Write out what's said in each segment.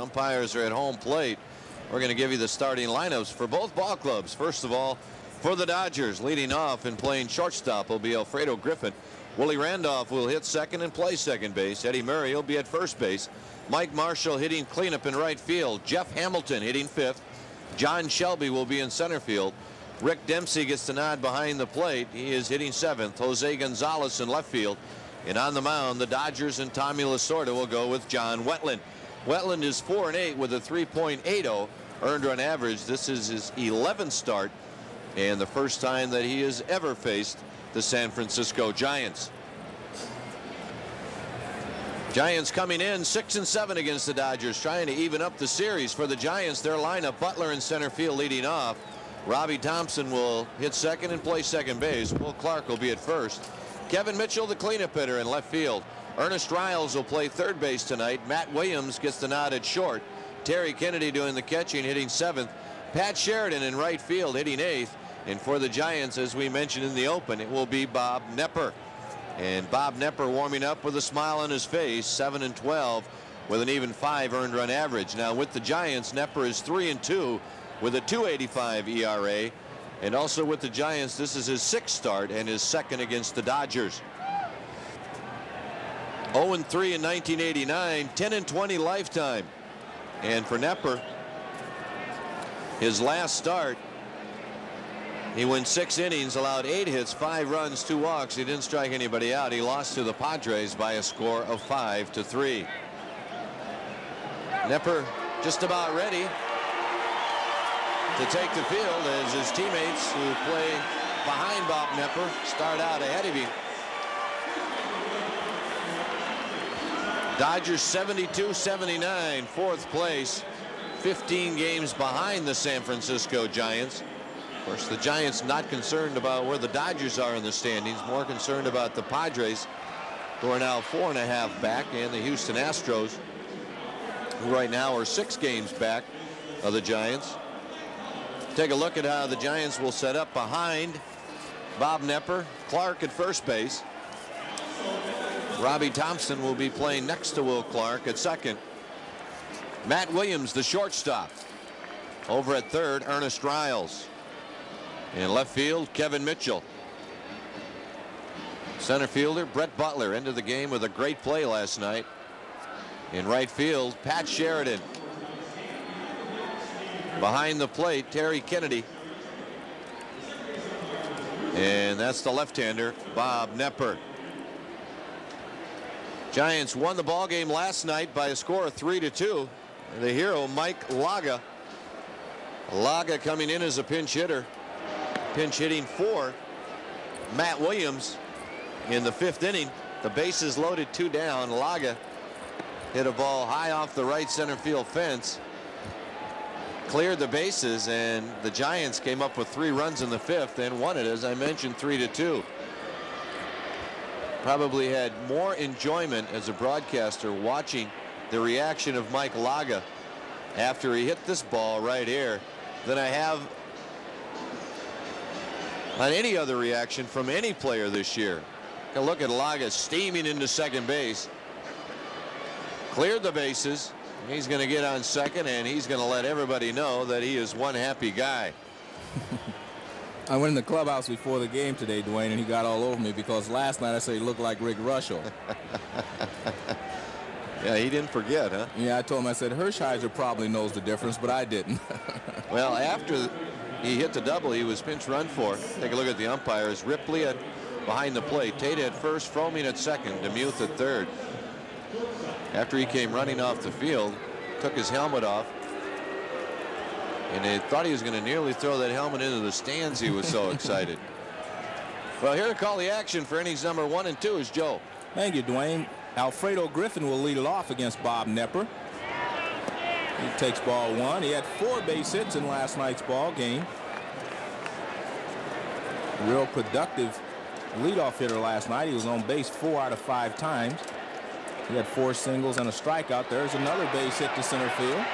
Umpires are at home plate. We're going to give you the starting lineups for both ball clubs. First of all, for the Dodgers, leading off and playing shortstop will be Alfredo Griffin. Willie Randolph will hit second and play second base. Eddie Murray will be at first base. Mike Marshall hitting cleanup in right field. Jeff Hamilton hitting fifth. John Shelby will be in center field. Rick Dempsey gets the nod behind the plate. He is hitting seventh. Jose Gonzalez in left field. And on the mound, the Dodgers and Tommy Lasorda will go with John Wetteland. Wetteland is 4 and 8 with a 3.80 earned run average. This is his 11th start and the first time that he has ever faced the San Francisco Giants. Giants coming in six and seven against the Dodgers, trying to even up the series for the Giants. Their lineup: Butler in center field, leading off. Robbie Thompson will hit second and play second base. Will Clark will be at first. Kevin Mitchell, the cleanup hitter in left field. Ernest Riles will play third base tonight. Matt Williams gets the nod at short. Terry Kennedy doing the catching, hitting seventh. Pat Sheridan in right field, hitting eighth. And for the Giants, as we mentioned in the open, it will be Bob Knepper. And Bob Knepper warming up with a smile on his face, 7 and 12 with an even 5 earned run average. Now with the Giants, Knepper is 3 and 2 with a 285 ERA. And also with the Giants, this is his sixth start and his second against the Dodgers. 0 and 3 in 1989, 10 and 20 lifetime. And for Knepper, his last start he went six innings, allowed eight hits, five runs, two walks. He didn't strike anybody out. He lost to the Padres by a score of five to three. Knepper just about ready to take the field as his teammates who play behind Bob Knepper start out ahead of him. Dodgers 72-79, fourth place, 15 games behind the San Francisco Giants. Of course, the Giants not concerned about where the Dodgers are in the standings, more concerned about the Padres, who are now four and a half back, and the Houston Astros, who right now are six games back of the Giants. Take a look at how the Giants will set up behind Bob Knepper, Clark at first base. Robbie Thompson will be playing next to Will Clark at second. Matt Williams, the shortstop. Over at third, Ernest Riles. In left field, Kevin Mitchell. Center fielder, Brett Butler, into the game with a great play last night. In right field, Pat Sheridan. Behind the plate, Terry Kennedy. And that's the left-hander, Bob Knepper. Giants won the ball game last night by a score of 3 to 2. The hero, Mike Laga. Laga coming in as a pinch hitter pinch hitting for Matt Williams in the fifth inning. The bases loaded two down. Laga hit a ball high off the right center field fence. Cleared the bases and the Giants came up with three runs in the fifth and won it as I mentioned three to two. Probably had more enjoyment as a broadcaster watching the reaction of Mike Laga after he hit this ball right here than I have on any other reaction from any player this year. look at Laga steaming into second base. Cleared the bases. He's going to get on second, and he's going to let everybody know that he is one happy guy. I went in the clubhouse before the game today, Duane, and he got all over me because last night I said he looked like Rick Reuschel. yeah, he didn't forget, huh? Yeah, I told him, I said, Hershiser probably knows the difference, but I didn't. well, after he hit the double. He was pinch run for. Take a look at the umpires. Rippley at behind the plate. Tata at first, Froemming at second, DeMuth at third. After he came running off the field, took his helmet off, and they thought he was going to nearly throw that helmet into the stands. He was so excited. Well, here to call the action for innings number one and two is Joe. Thank you, Duane. Alfredo Griffin will lead it off against Bob Knepper. He takes ball one. He had four base hits in last night's ball game. Real productive leadoff hitter last night. He was on base four out of five times. He had four singles and a strikeout. There's another base hit to center field.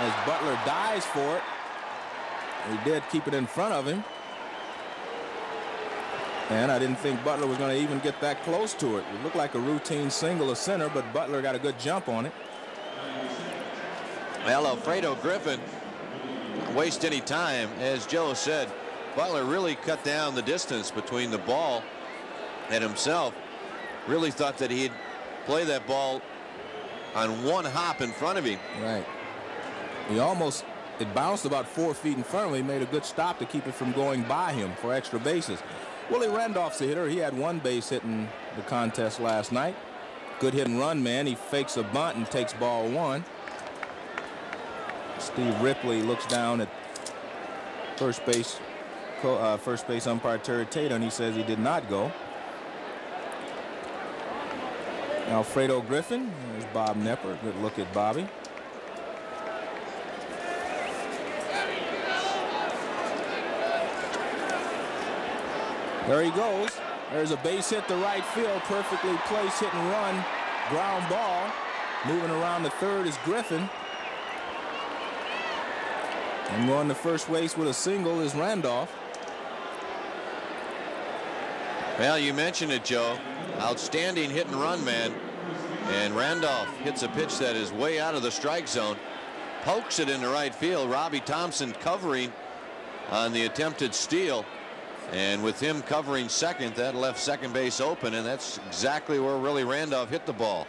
As Butler dives for it. He did keep it in front of him. And I didn't think Butler was going to even get that close to it. It looked like a routine single to center, but Butler got a good jump on it. Well, Alfredo Griffin waste any time. As Joe said, Butler really cut down the distance between the ball and himself. Really thought that he'd play that ball on one hop in front of him. Right. He almost, it bounced about four feet in front of him. He made a good stop to keep it from going by him for extra bases. Willie Randolph's a hitter. He had one base hit in the contest last night. Good hit and run man. He fakes a bunt and takes ball one. Steve Rippley looks down at first base uh, first base umpire Terry and he says he did not go. Alfredo Griffin. There's Bob Knepper. Good look at Bobby. There he goes. There's a base hit to right field. Perfectly placed hit and run. Ground ball. Moving around the third is Griffin. And going to first base with a single is Randolph. Well, you mentioned it, Joe. Outstanding hit and run man. And Randolph hits a pitch that is way out of the strike zone. Pokes it into right field. Robbie Thompson covering on the attempted steal. And with him covering second, that left second base open, and that's exactly where Willie Randolph hit the ball.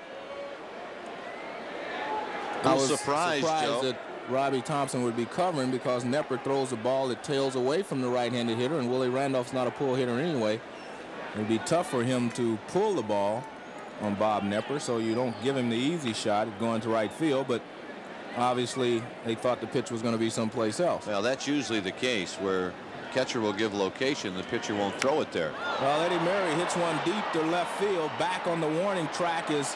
I was surprised, surprised that Robbie Thompson would be covering because Knepper throws the ball that tails away from the right-handed hitter, and Willie Randolph's not a pull hitter anyway. It'd be tough for him to pull the ball on Bob Knepper, so you don't give him the easy shot going to right field, but obviously they thought the pitch was going to be someplace else. Well, that's usually the case where catcher will give location, the pitcher won't throw it there. Well, Eddie Murray hits one deep to left field. Back on the warning track is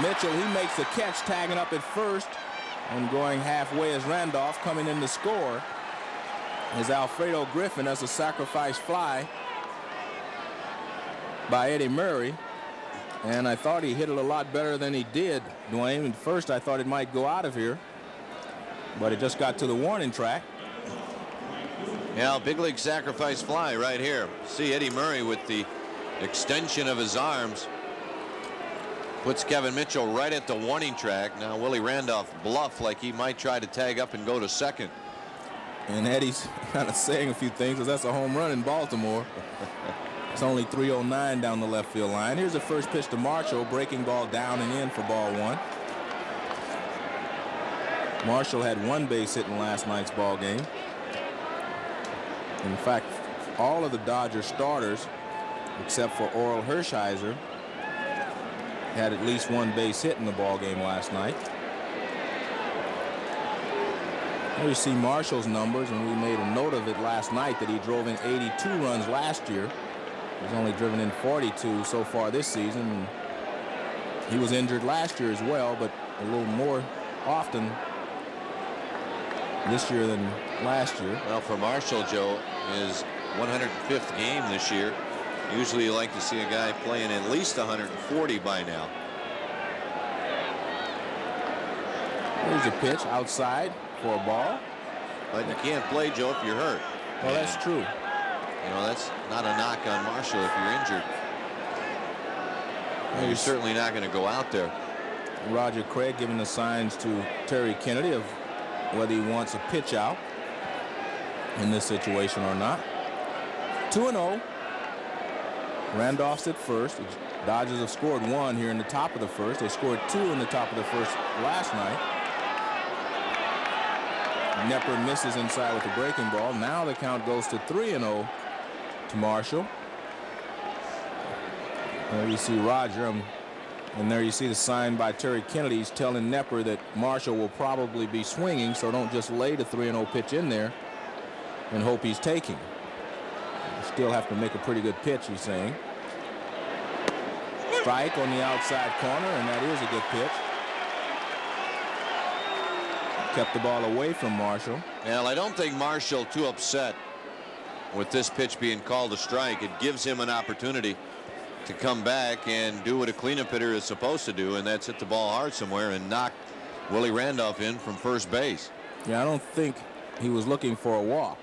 Mitchell. He makes the catch, tagging up at first. And going halfway is Randolph. Coming in to score is Alfredo Griffin as a sacrifice fly by Eddie Murray. And I thought he hit it a lot better than he did, Duane. At first, I thought it might go out of here. But it just got to the warning track. Yeah, big league sacrifice fly right here. See Eddie Murray with the extension of his arms. Puts Kevin Mitchell right at the warning track. Now Willie Randolph bluff like he might try to tag up and go to second. And Eddie's kind of saying a few things because that's a home run in Baltimore. it's only 309 down the left field line. Here's the first pitch to Marshall. Breaking ball down and in for ball one. Marshall had one base hit in last night's ball game. In fact, all of the Dodger starters, except for Orel Hershiser, had at least one base hit in the ball game last night. Here you see Marshall's numbers, and we made a note of it last night that he drove in 82 runs last year. He's only driven in 42 so far this season. He was injured last year as well, but a little more often this year than last year. Well, for Marshall, Joe, his 105th game this year. Usually you like to see a guy playing at least 140 by now. Here's a pitch outside for a ball. But you can't play, Joe, if you're hurt. Well, that's true. You know, that's not a knock on Marshall if you're injured. Well, you're certainly not going to go out there. Roger Craig giving the signs to Terry Kennedy of whether he wants a pitch out in this situation or not. 2-0. Randolph's at first. Dodgers have scored one here in the top of the first. They scored two in the top of the first last night. Knepper misses inside with the breaking ball. Now the count goes to 3-0 to Marshall. There you see Roger. Um, and there you see the sign by Terry Kennedy. He's telling Knepper that Marshall will probably be swinging, so don't just lay the 3-0 pitch in there and hope he's taking. Still have to make a pretty good pitch, he's saying. Strike on the outside corner, and that is a good pitch. Kept the ball away from Marshall. Well, I don't think Marshall too upset with this pitch being called a strike. It gives him an opportunity to come back and do what a cleanup hitter is supposed to do, and that's hit the ball hard somewhere and knock Willie Randolph in from first base. Yeah, I don't think he was looking for a walk.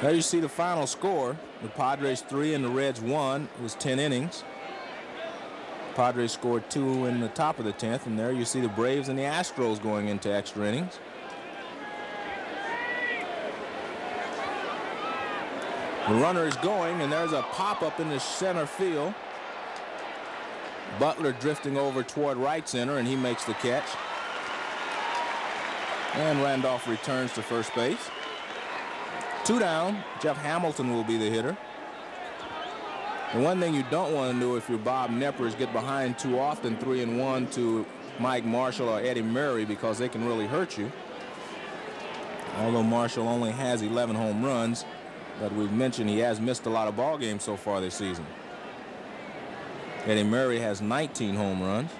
There you see the final score. The Padres three and the Reds one. It was 10 innings. Padres scored two in the top of the 10th, and there you see the Braves and the Astros going into extra innings. The runner is going, and there's a pop-up in the center field. Butler drifting over toward right center, and he makes the catch. And Randolph returns to first base. Two down. Jeff Hamilton will be the hitter. The one thing you don't want to do if you're Bob Knepper is get behind too often, three and one to Mike Marshall or Eddie Murray because they can really hurt you. Although Marshall only has 11 home runs, but we've mentioned he has missed a lot of ball games so far this season. Eddie Murray has 19 home runs.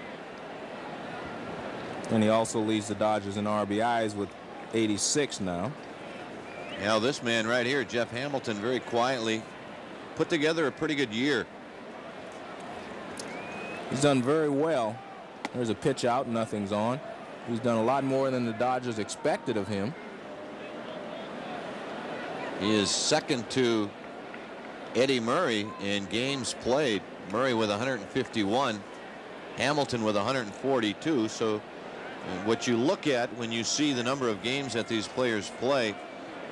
And he also leads the Dodgers in RBIs with 86 now. Now this man right here, Jeff Hamilton, very quietly put together a pretty good year. He's done very well. There's a pitch out, nothing's on. He's done a lot more than the Dodgers expected of him. He is second to Eddie Murray in games played. Murray with 151, Hamilton with 142. So uh, what you look at when you see the number of games that these players play,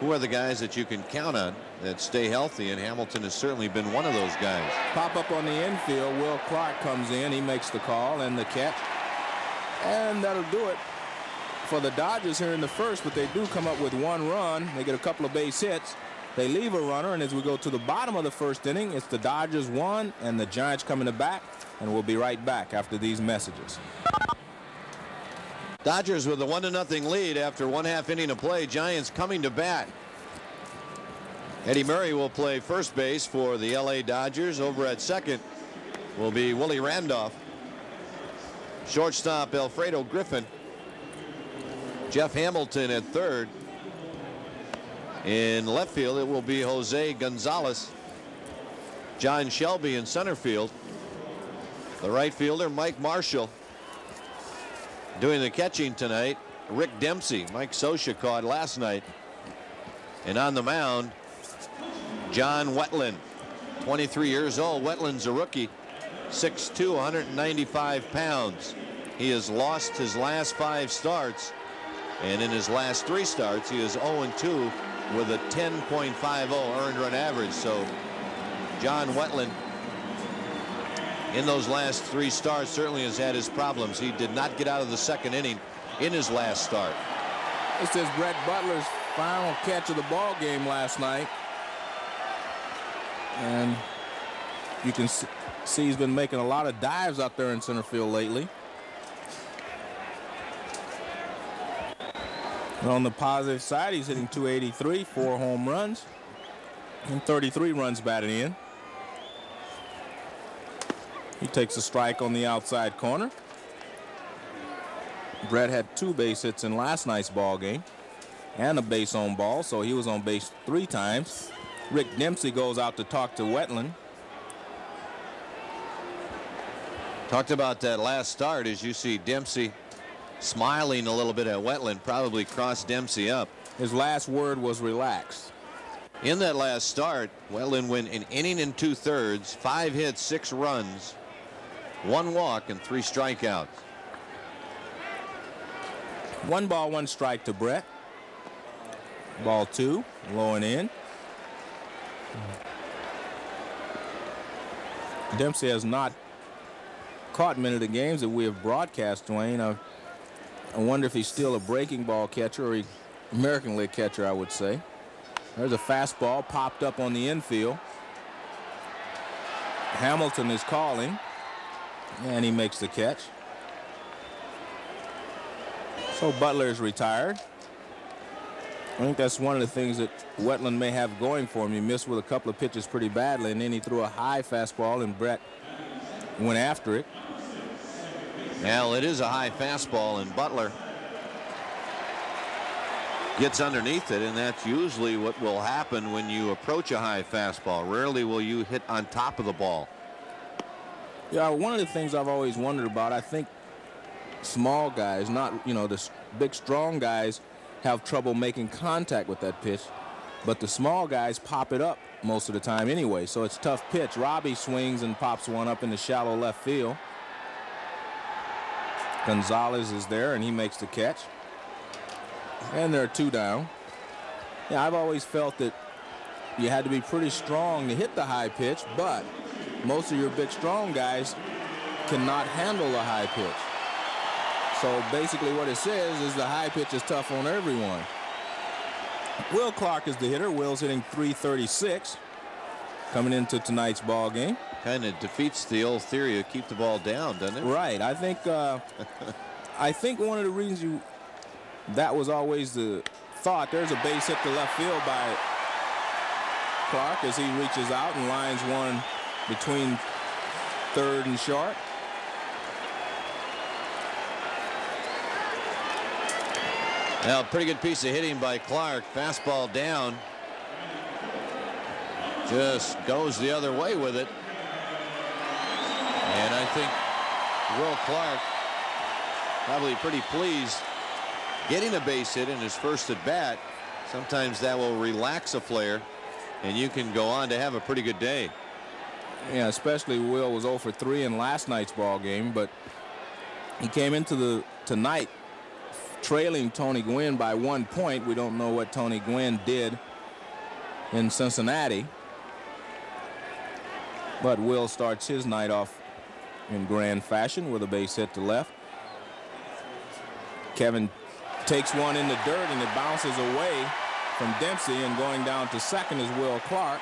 who are the guys that you can count on that stay healthy, and Hamilton has certainly been one of those guys. Pop up on the infield. Will Clark comes in. He makes the call and the catch. And that'll do it for the Dodgers here in the first, but they do come up with one run. They get a couple of base hits. They leave a runner, and as we go to the bottom of the first inning, it's the Dodgers one and the Giants coming to back, and we'll be right back after these messages. Dodgers with a one to nothing lead after one half inning of play. Giants coming to bat. Eddie Murray will play first base for the LA Dodgers. Over at second will be Willie Randolph. Shortstop Alfredo Griffin. Jeff Hamilton at third. In left field it will be Jose Gonzalez. John Shelby in center field. The right fielder Mike Marshall. Doing the catching tonight, Rick Dempsey. Mike Scioscia caught last night. And on the mound, John Wetteland, 23 years old. Wetteland's a rookie, 6'2", 195 pounds. He has lost his last five starts, and in his last three starts, he is 0-2 with a 10.50 earned run average. So John Wetteland in those last three starts certainly has had his problems. He did not get out of the second inning in his last start. This is Brett Butler's final catch of the ball game last night. And you can see he's been making a lot of dives out there in center field lately. On the positive side, he's hitting 283, four home runs, and 33 runs batted in. He takes a strike on the outside corner. Brett had two base hits in last night's ball game and a base on ball, so he was on base three times. Rick Dempsey goes out to talk to Wetteland. Talked about that last start as you see Dempsey smiling a little bit at Wetteland, probably crossed Dempsey up. His last word was relaxed. In that last start, Wetteland went an inning and two thirds, five hits, six runs, one walk and three strikeouts. One ball, one strike to Brett. Ball two, low and in. Dempsey has not caught many of the games that we have broadcast, Duane. I, I wonder if he's still a breaking ball catcher or American League catcher, I would say. There's a fastball popped up on the infield. Hamilton is calling. And he makes the catch. So Butler is retired. I think that's one of the things that Wetteland may have going for him. He missed with a couple of pitches pretty badly, and then he threw a high fastball, and Brett went after it. Well, it is a high fastball, and Butler gets underneath it, and that's usually what will happen when you approach a high fastball. Rarely will you hit on top of the ball. Yeah, one of the things I've always wondered about, I think small guys, not, you know, the big strong guys have trouble making contact with that pitch, but the small guys pop it up most of the time anyway, so it's tough pitch. Robbie swings and pops one up in the shallow left field. Gonzalez is there, and he makes the catch. And there are two down. Yeah, I've always felt that you had to be pretty strong to hit the high pitch, but most of your big strong guys cannot handle the high pitch. So basically what it says is the high pitch is tough on everyone. Will Clark is the hitter. Will's hitting 336 coming into tonight's ball game. Kind of defeats the old theory of keep the ball down, doesn't it? Right. I think uh, I think one of the reasons you that was always the thought. There's a base hit to left field by Clark as he reaches out and lines one between third and short. Now, pretty good piece of hitting by Clark. Fastball down. Just goes the other way with it. And I think Will Clark probably pretty pleased getting a base hit in his first at bat. Sometimes that will relax a player and you can go on to have a pretty good day. Yeah, especially Will was 0 for 3 in last night's ball game, but he came into the tonight trailing Tony Gwynn by one point. We don't know what Tony Gwynn did in Cincinnati. But Will starts his night off in grand fashion with a base hit to left. Kevin takes one in the dirt and it bounces away from Dempsey and going down to second is Will Clark.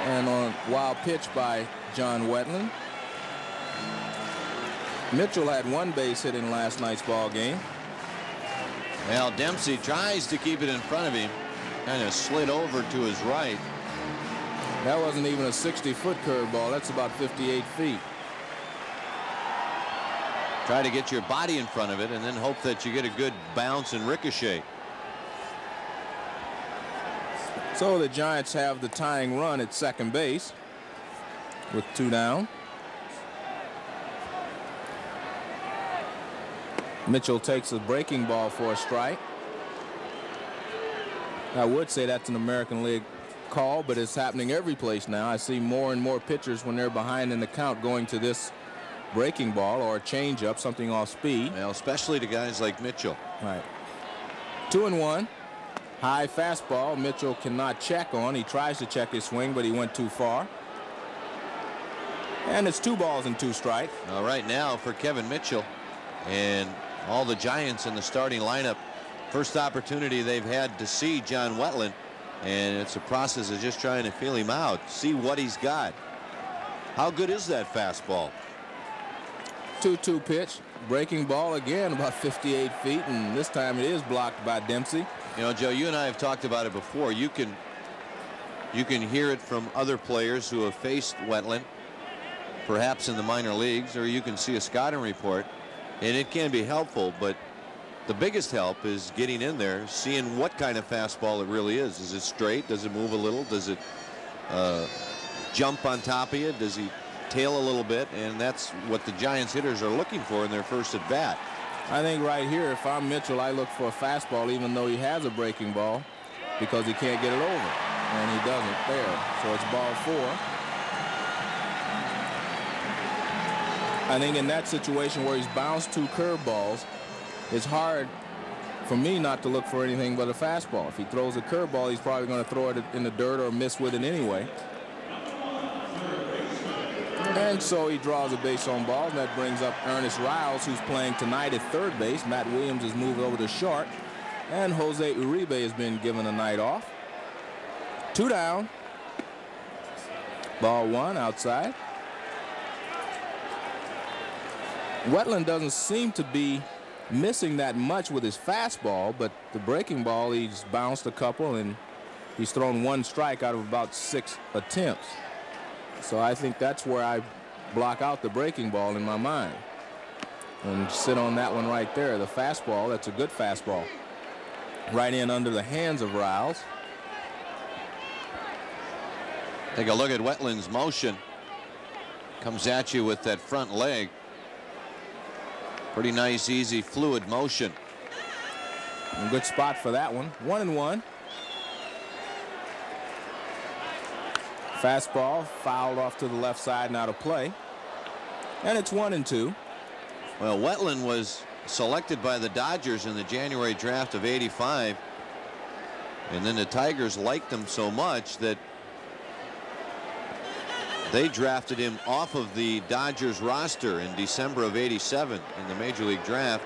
And on wild pitch by John Wetteland. Mitchell had one base hit in last night's ball game. Well, Dempsey tries to keep it in front of him. Kind of slid over to his right. That wasn't even a 60-foot curveball. That's about 58 feet. Try to get your body in front of it and then hope that you get a good bounce and ricochet. So the Giants have the tying run at second base with two down. Mitchell takes a breaking ball for a strike. I would say that's an American League call, but it's happening every place now. I see more and more pitchers when they're behind in the count going to this breaking ball or a changeup, something off speed. Well, especially to guys like Mitchell. Right. Two and one. High fastball. Mitchell cannot check on. He tries to check his swing, but he went too far. And it's two balls and two strikes. All right now for Kevin Mitchell and all the Giants in the starting lineup. First opportunity they've had to see John Wetteland, And it's a process of just trying to feel him out, see what he's got. How good is that fastball? 2-2 pitch. Breaking ball again about 58 feet, and this time it is blocked by Dempsey. You know, Joe, you and I have talked about it before. You can you can hear it from other players who have faced Wetteland, perhaps in the minor leagues, or you can see a scouting report, and it can be helpful, but the biggest help is getting in there, seeing what kind of fastball it really is. Is it straight? Does it move a little? Does it uh, jump on top of you? Does he tail a little bit? And that's what the Giants hitters are looking for in their first at bat. I think right here, if I'm Mitchell, I look for a fastball, even though he has a breaking ball, because he can't get it over. And he doesn't there. So it's ball four. I think in that situation where he's bounced two curveballs, it's hard for me not to look for anything but a fastball. If he throws a curveball, he's probably going to throw it in the dirt or miss with it anyway. And so he draws a base on ball, and that brings up Ernest Riles, who's playing tonight at third base. Matt Williams has moved over to short, and Jose Uribe has been given a night off. Two down. Ball one outside. Wetteland doesn't seem to be missing that much with his fastball, but the breaking ball, he's bounced a couple, and he's thrown one strike out of about six attempts. So I think that's where I block out the breaking ball in my mind. And sit on that one right there. The fastball, that's a good fastball. Right in under the hands of Riles. Take a look at Wetteland's motion. Comes at you with that front leg. Pretty nice, easy, fluid motion. A good spot for that one. One and one. Fastball fouled off to the left side now to play. And it's one and two. Well, Wetteland was selected by the Dodgers in the January draft of 85. And then the Tigers liked him so much that they drafted him off of the Dodgers roster in December of 87 in the Major League Draft.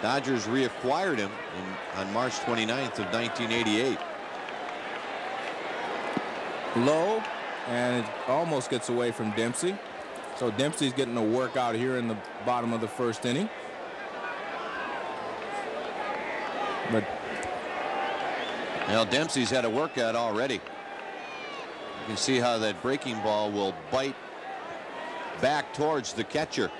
Dodgers reacquired him in, on March 29th of 1988. Low, and it almost gets away from Dempsey. So Dempsey's getting a workout here in the bottom of the first inning. But now Dempsey's had a workout already. You can see how that breaking ball will bite back towards the catcher.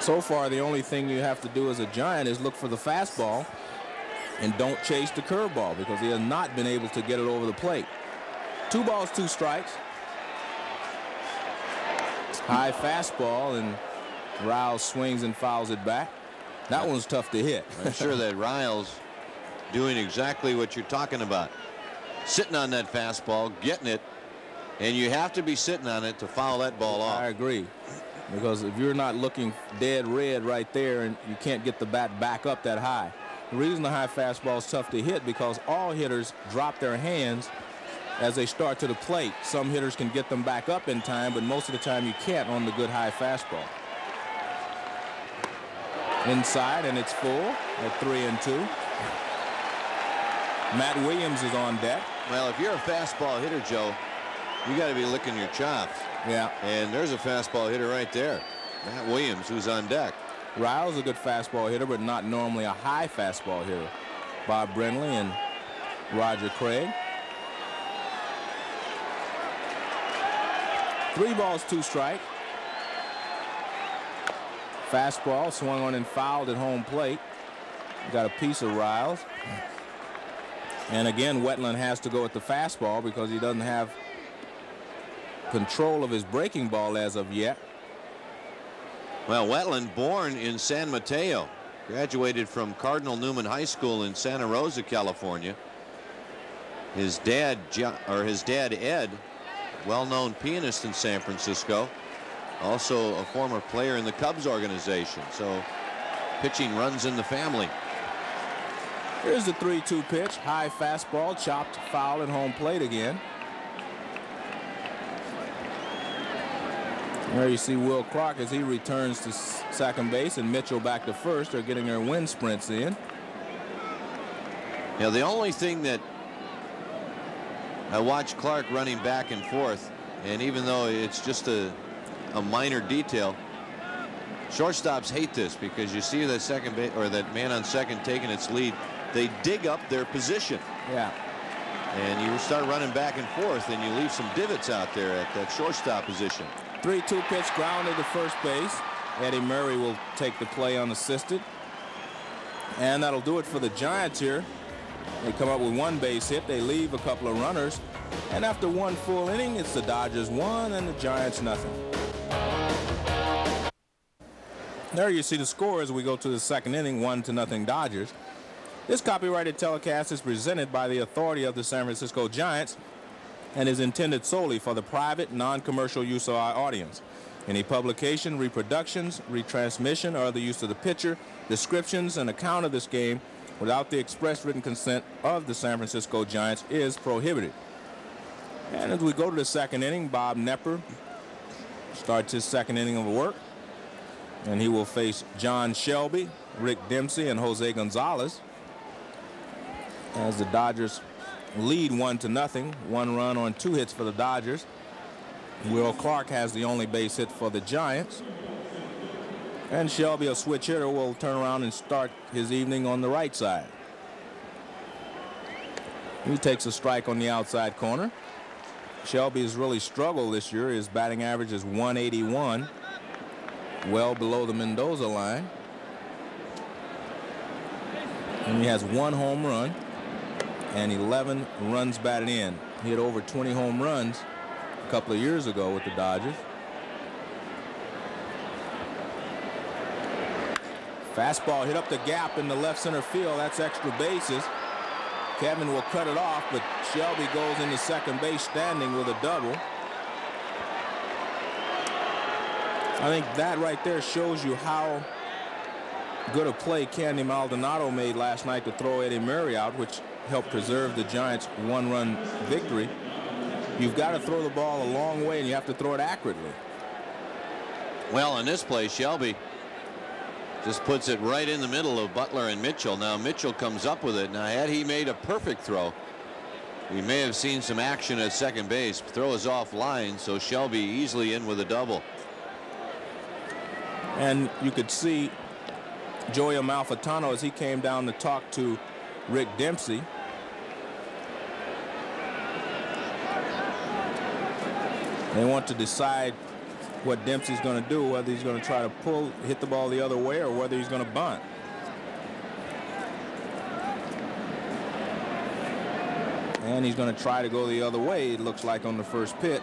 So far, the only thing you have to do as a Giant is look for the fastball and don't chase the curveball because he has not been able to get it over the plate. Two balls, two strikes. High fastball and Riles swings and fouls it back. That one's tough to hit. I'm sure that Riles doing exactly what you're talking about. Sitting on that fastball, getting it, and you have to be sitting on it to foul that ball off. I agree. Because if you're not looking dead red right there and you can't get the bat back up that high. The reason the high fastball is tough to hit because all hitters drop their hands as they start to the plate. Some hitters can get them back up in time, but most of the time you can't on the good high fastball. Inside, and it's full at three and two. Matt Williams is on deck. Well, if you're a fastball hitter, Joe, you got to be licking your chops. Yeah. And there's a fastball hitter right there. Matt Williams, who's on deck. Riles a good fastball hitter, but not normally a high fastball hitter. Bob Brenly and Roger Craig. Three balls, two strike. Fastball swung on and fouled at home plate. Got a piece of Riles. And again, Wetteland has to go with the fastball because he doesn't have control of his breaking ball as of yet. Well, Wetteland, born in San Mateo, graduated from Cardinal Newman High School in Santa Rosa, California. His dad, or his dad, Ed, well-known pianist in San Francisco, also a former player in the Cubs organization. So pitching runs in the family. Here's the 3-2 pitch. High fastball, chopped foul at home plate again. There you see Will Clark as he returns to second base and Mitchell back to first. They're getting their wind sprints in. Yeah, the only thing that I watched Clark running back and forth, and even though it's just a, a minor detail, shortstops hate this because you see that second base or that man on second taking its lead they dig up their position. Yeah. And you start running back and forth, and you leave some divots out there at that shortstop position. 3-2 pitch grounded to first base. Eddie Murray will take the play unassisted. And that'll do it for the Giants here. They come up with one base hit. They leave a couple of runners. And after one full inning, it's the Dodgers one and the Giants nothing. There you see the score as we go to the second inning, one to nothing Dodgers. This copyrighted telecast is presented by the authority of the San Francisco Giants and is intended solely for the private, non-commercial use of our audience. Any publication, reproductions, retransmission, or other use of the picture, descriptions, and account of this game without the express written consent of the San Francisco Giants is prohibited. And as we go to the second inning, Bob Knepper starts his second inning of work. And he will face John Shelby, Rick Dempsey, and Jose Gonzalez as the Dodgers lead one to nothing. One run on two hits for the Dodgers. Will Clark has the only base hit for the Giants. And Shelby, a switch hitter, will turn around and start his evening on the right side. He takes a strike on the outside corner. Shelby has really struggled this year. His batting average is 181, well below the Mendoza line. And he has one home run and 11 runs batted in. He had over 20 home runs a couple of years ago with the Dodgers. Fastball hit up the gap in the left center field. That's extra bases. Kevin will cut it off, but Shelby goes into second base standing with a double. I think that right there shows you how good a play Candy Maldonado made last night to throw Eddie Murray out, which helped preserve the Giants' one-run victory. You've got to throw the ball a long way, and you have to throw it accurately. Well, in this play, Shelby just puts it right in the middle of Butler and Mitchell. Now Mitchell comes up with it. Now had he made a perfect throw, we may have seen some action at second base. Throw is off line, so Shelby easily in with a double. And you could see Joey Amalfitano as he came down to talk to Rick Dempsey. They want to decide what Dempsey's going to do, whether he's going to try to pull, hit the ball the other way, or whether he's going to bunt. And he's going to try to go the other way, it looks like, on the first pitch.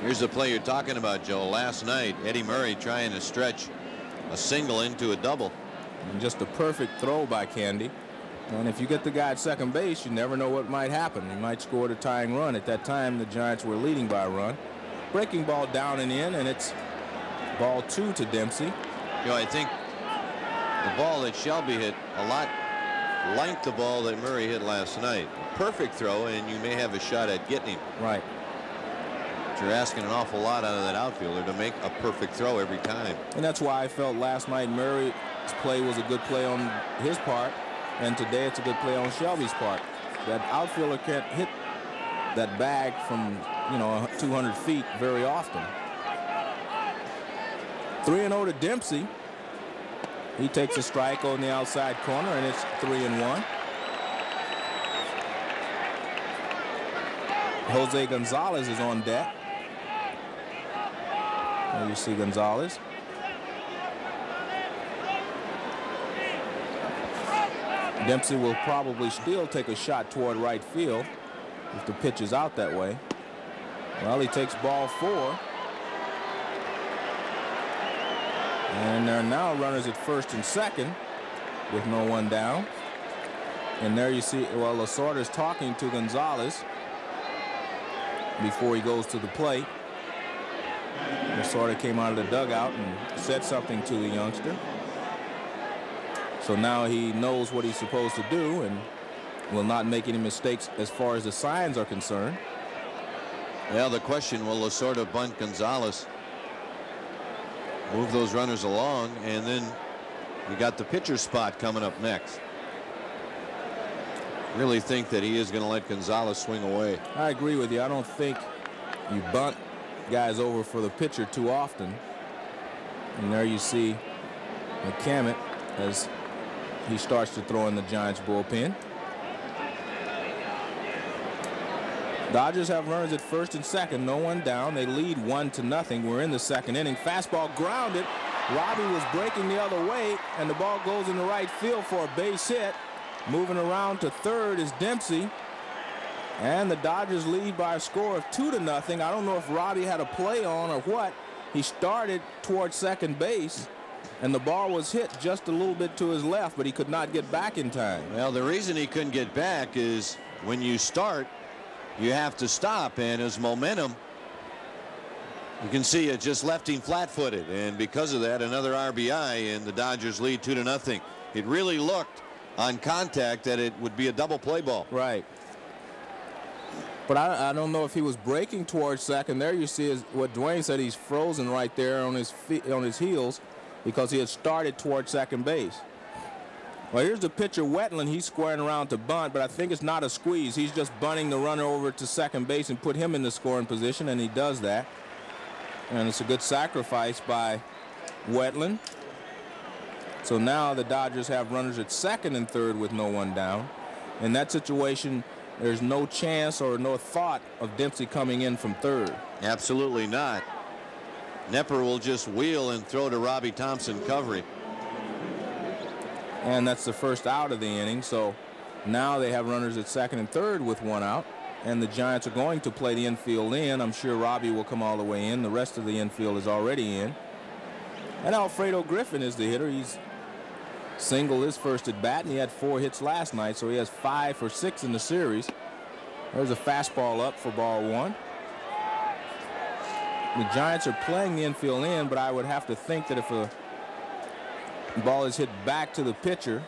Here's the play you're talking about, Joe. Last night, Eddie Murray trying to stretch a single into a double. And just a perfect throw by Candy. And if you get the guy at second base, you never know what might happen. He might score the tying run. At that time, the Giants were leading by a run. Breaking ball down and in, and it's ball two to Dempsey. You know, I think the ball that Shelby hit a lot like the ball that Murray hit last night. Perfect throw, and you may have a shot at getting him. Right. But you're asking an awful lot out of that outfielder to make a perfect throw every time. And that's why I felt last night Murray's play was a good play on his part, and today it's a good play on Shelby's part. That outfielder can't hit that bag from, you know, 200 feet very often. 3 and 0 to Dempsey. He takes a strike on the outside corner, and it's 3 and 1. Jose Gonzalez is on deck. There you see Gonzalez. Dempsey will probably still take a shot toward right field if the pitch is out that way. Well, he takes ball four. And there are now runners at first and second with no one down. And there you see, well, Lasorda is talking to Gonzalez before he goes to the plate. Lasorda came out of the dugout and said something to the youngster. So now he knows what he's supposed to do and will not make any mistakes as far as the signs are concerned. Well, the question will Lasorda bunt Gonzalez move those runners along and then you got the pitcher spot coming up next. Really think that he is going to let Gonzalez swing away. I agree with you. I don't think you bunt guys over for the pitcher too often. And there you see McCament as he starts to throw in the Giants bullpen. Dodgers have runners at first and second. No one down. They lead one to nothing. We're in the second inning. Fastball grounded. Robbie was breaking the other way, and the ball goes in the right field for a base hit. Moving around to third is Dempsey. And the Dodgers lead by a score of two to nothing. I don't know if Robbie had a play on or what. He started towards second base, and the ball was hit just a little bit to his left, but he could not get back in time. Well, the reason he couldn't get back is when you start, you have to stop, and his momentum, you can see it just left him flat-footed, and because of that, another RBI, and the Dodgers lead two to nothing. It really looked on contact that it would be a double play ball. Right. But I, I, don't know if he was breaking towards second. There you see is what Duane said. He's frozen right there on his feet, on his heels because he had started towards second base. Well, here's the pitcher, Wetteland. He's squaring around to bunt, but I think it's not a squeeze. He's just bunting the runner over to second base and put him in the scoring position, and he does that. And it's a good sacrifice by Wetteland. So now the Dodgers have runners at second and third with no one down. In that situation, there's no chance or no thought of Dempsey coming in from third. Absolutely not. Knepper will just wheel and throw to Robbie Thompson Covery. And that's the first out of the inning. So now they have runners at second and third with one out. And the Giants are going to play the infield in. I'm sure Robbie will come all the way in. The rest of the infield is already in. And Alfredo Griffin is the hitter. He's single his first at bat, and he had four hits last night, so he has five for six in the series. There's a fastball up for ball one. the Giants are playing the infield in, but I would have to think that if a ball is hit back to the pitcher,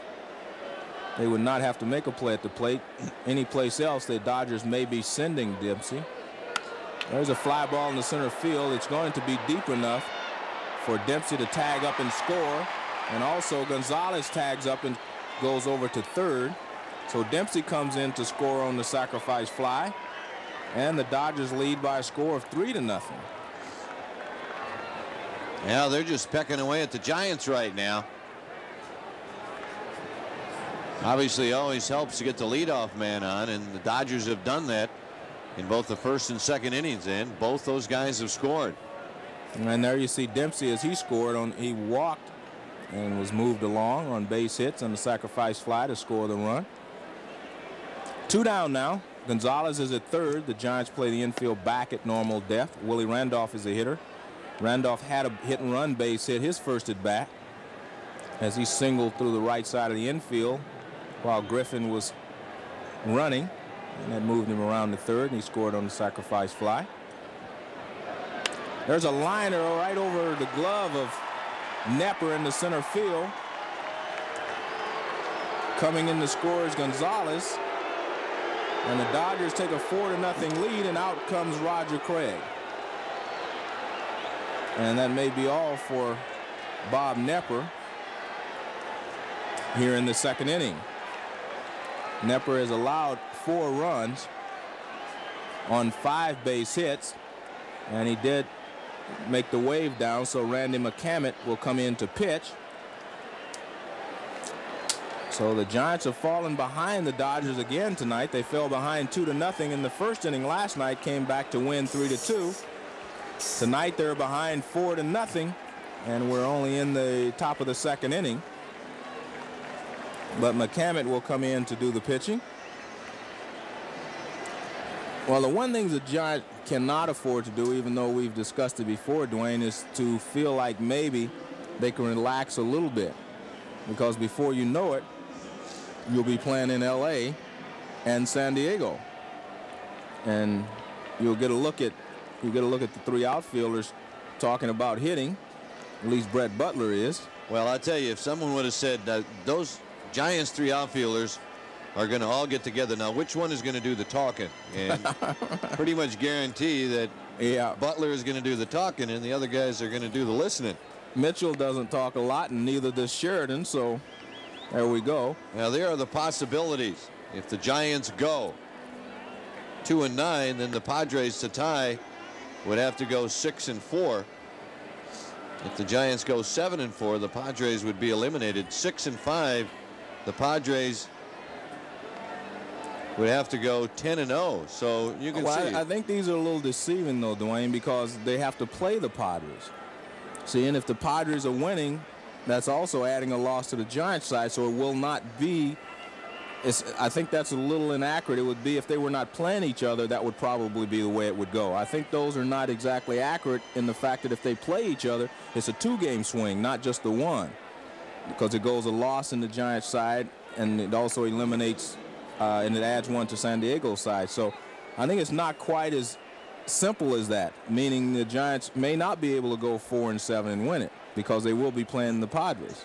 they would not have to make a play at the plate. Any place else, the Dodgers may be sending Dempsey. There's a fly ball in the center field. It's going to be deep enough for Dempsey to tag up and score. And also Gonzalez tags up and goes over to third. So Dempsey comes in to score on the sacrifice fly. And the Dodgers lead by a score of three to nothing. Yeah, they're just pecking away at the Giants right now. Obviously, always helps to get the leadoff man on, and the Dodgers have done that in both the first and second innings, and both those guys have scored. And there you see Dempsey as he scored on. He walked and was moved along on base hits on the sacrifice fly to score the run. Two down now. Gonzalez is at third. The Giants play the infield back at normal depth. Willie Randolph is a hitter. Randolph had a hit and run base hit his first at bat as he singled through the right side of the infield while Griffin was running and that moved him around the third and he scored on the sacrifice fly. There's a liner right over the glove of Knepper in the center field. Coming in to score is Gonzalez. And the Dodgers take a four to nothing lead and out comes Roger Craig. And that may be all for Bob Knepper here in the second inning. Knepper has allowed four runs on five base hits and he did make the wave down so Randy McCament will come in to pitch. So the Giants have fallen behind the Dodgers again tonight. They fell behind two to nothing in the first inning last night, came back to win three to two. Tonight they're behind four to nothing, and we're only in the top of the second inning. But McCament will come in to do the pitching. Well, the one thing the Giants cannot afford to do, even though we've discussed it before, Duane, is to feel like maybe they can relax a little bit. Because before you know it, you'll be playing in L.A. and San Diego. And you'll get a look at you'll get a look at the three outfielders talking about hitting. At least Brett Butler is. Well, I tell you, if someone would have said uh, those Giants three outfielders are going to all get together. Now, which one is going to do the talking? And pretty much guarantee that yeah. Butler is going to do the talking and the other guys are going to do the listening. Mitchell doesn't talk a lot, and neither does Sheridan, so there we go. Now, there are the possibilities. If the Giants go two and nine, then the Padres to tie would have to go six and four. If the Giants go seven and four, the Padres would be eliminated. Six and five, the Padres would have to go 10 and 0. So you can well, see. I, I, think these are a little deceiving though, Duane, because they have to play the Padres. See, and if the Padres are winning, that's also adding a loss to the Giants side, so it will not be. I think that's a little inaccurate. It would be if they were not playing each other, that would probably be the way it would go. I think those are not exactly accurate in the fact that if they play each other, it's a two-game swing, not just the one, because it goes a loss in the Giants side, and it also eliminates uh, and it adds one to San Diego's side. So I think it's not quite as simple as that, meaning the Giants may not be able to go four and seven and win it because they will be playing the Padres.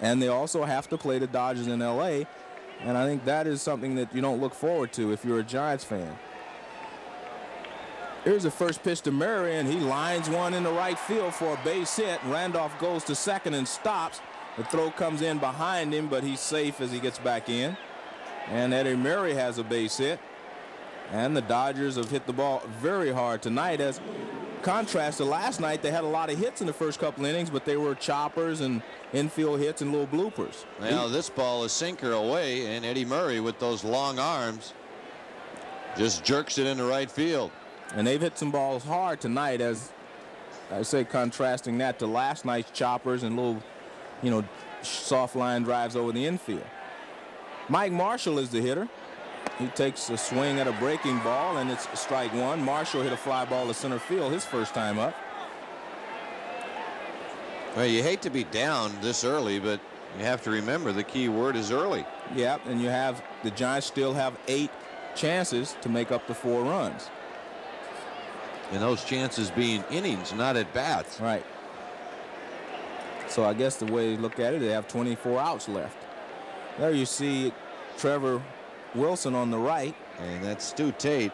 And they also have to play the Dodgers in L.A., and I think that is something that you don't look forward to if you're a Giants fan. Here's the first pitch to Murray, and he lines one in the right field for a base hit. Randolph goes to second and stops. The throw comes in behind him, but he's safe as he gets back in. And Eddie Murray has a base hit. And the Dodgers have hit the ball very hard tonight as contrast to last night they had a lot of hits in the first couple innings but they were choppers and infield hits and little bloopers. Now this ball is sinker away and Eddie Murray with those long arms just jerks it into right field. And they've hit some balls hard tonight as I say contrasting that to last night's choppers and little you know soft line drives over the infield. Mike Marshall is the hitter. He takes a swing at a breaking ball, and it's strike one. Marshall hit a fly ball to center field his first time up. Well, you hate to be down this early, but you have to remember the key word is early. Yeah, and you have the Giants still have eight chances to make up the four runs. And those chances being innings, not at bats. Right. So I guess the way you look at it, they have 24 outs left. There you see Trevor Wilson on the right. And that's Stu Tate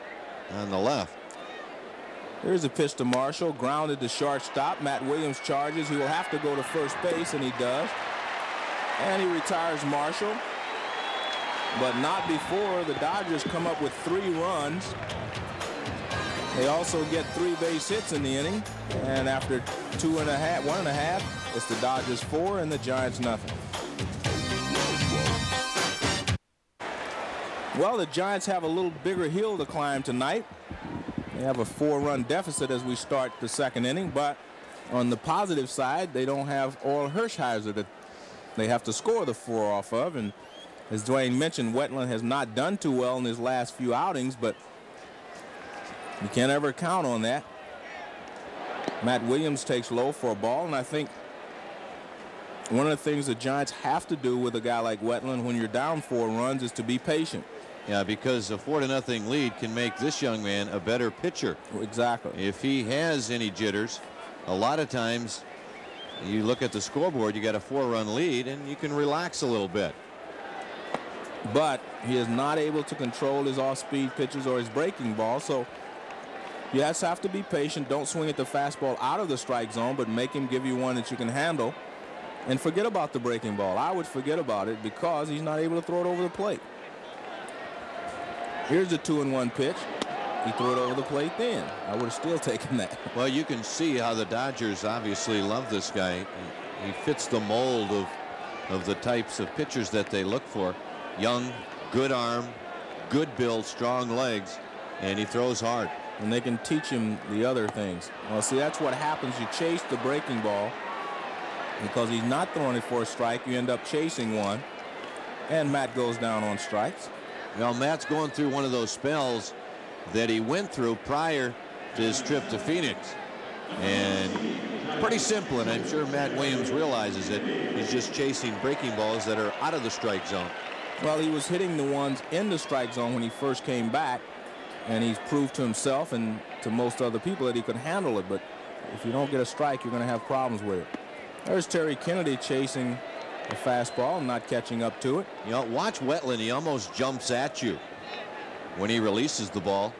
on the left. Here's a pitch to Marshall, grounded to shortstop. Matt Williams charges. He will have to go to first base, and he does. And he retires Marshall. But not before the Dodgers come up with three runs. They also get three base hits in the inning. And after two and a half, one and a half, it's the Dodgers four and the Giants nothing. Well, the Giants have a little bigger hill to climb tonight. They have a four-run deficit as we start the second inning, but on the positive side, they don't have Orel Hershiser that they have to score the four off of. And as Duane mentioned, Wetteland has not done too well in his last few outings, but you can't ever count on that. Matt Williams takes low for a ball, and I think one of the things the Giants have to do with a guy like Wetteland when you're down four runs is to be patient. Yeah, because a four to nothing lead can make this young man a better pitcher. Exactly. If he has any jitters, a lot of times you look at the scoreboard, you got a four run lead and you can relax a little bit. But he is not able to control his off-speed pitches or his breaking ball. So you just have to be patient. Don't swing at the fastball out of the strike zone, but make him give you one that you can handle. And forget about the breaking ball. I would forget about it because he's not able to throw it over the plate. Here's a two and one pitch. He threw it over the plate then. I would have still taken that. Well, you can see how the Dodgers obviously love this guy. He fits the mold of, of the types of pitchers that they look for. Young, good arm, good build, strong legs, and he throws hard. And they can teach him the other things. Well, see, that's what happens. You chase the breaking ball because he's not throwing it for a strike. You end up chasing one. And Matt goes down on strikes. Well, Matt's going through one of those spells that he went through prior to his trip to Phoenix. And pretty simple, and I'm sure Matt Williams realizes it. He's just chasing breaking balls that are out of the strike zone. Well, he was hitting the ones in the strike zone when he first came back, and he's proved to himself and to most other people that he could handle it. But if you don't get a strike, you're going to have problems with it. There's Terry Kennedy chasing a fastball, and not catching up to it. You know, watch Wetteland. He almost jumps at you when he releases the ball.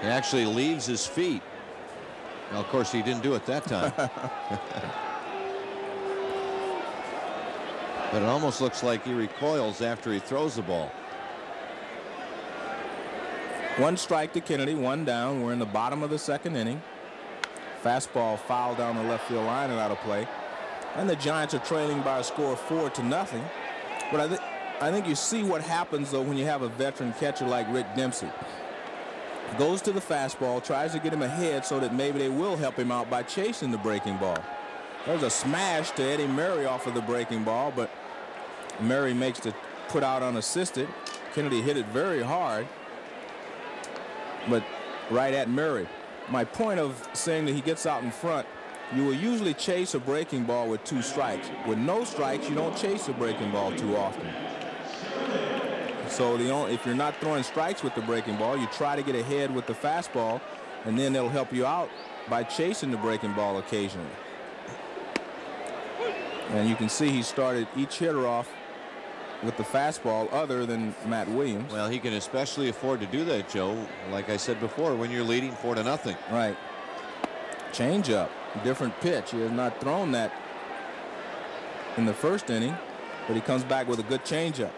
He actually leaves his feet. Now, of course, he didn't do it that time. but it almost looks like he recoils after he throws the ball. One strike to Kennedy, one down. We're in the bottom of the second inning. Fastball foul down the left field line and out of play and the Giants are trailing by a score of four to nothing. But I, th I think you see what happens, though, when you have a veteran catcher like Rick Dempsey. Goes to the fastball, tries to get him ahead so that maybe they will help him out by chasing the breaking ball. There's a smash to Eddie Murray off of the breaking ball, but Murray makes the put out unassisted. Kennedy hit it very hard, but right at Murray. My point of saying that he gets out in front you will usually chase a breaking ball with two strikes. With no strikes, you don't chase a breaking ball too often. So the only, if you're not throwing strikes with the breaking ball, you try to get ahead with the fastball, and then it'll help you out by chasing the breaking ball occasionally. And you can see he started each hitter off with the fastball other than Matt Williams. Well, he can especially afford to do that, Joe. Like I said before, when you're leading four to nothing. Right. Change up different pitch. He has not thrown that in the first inning, but he comes back with a good changeup.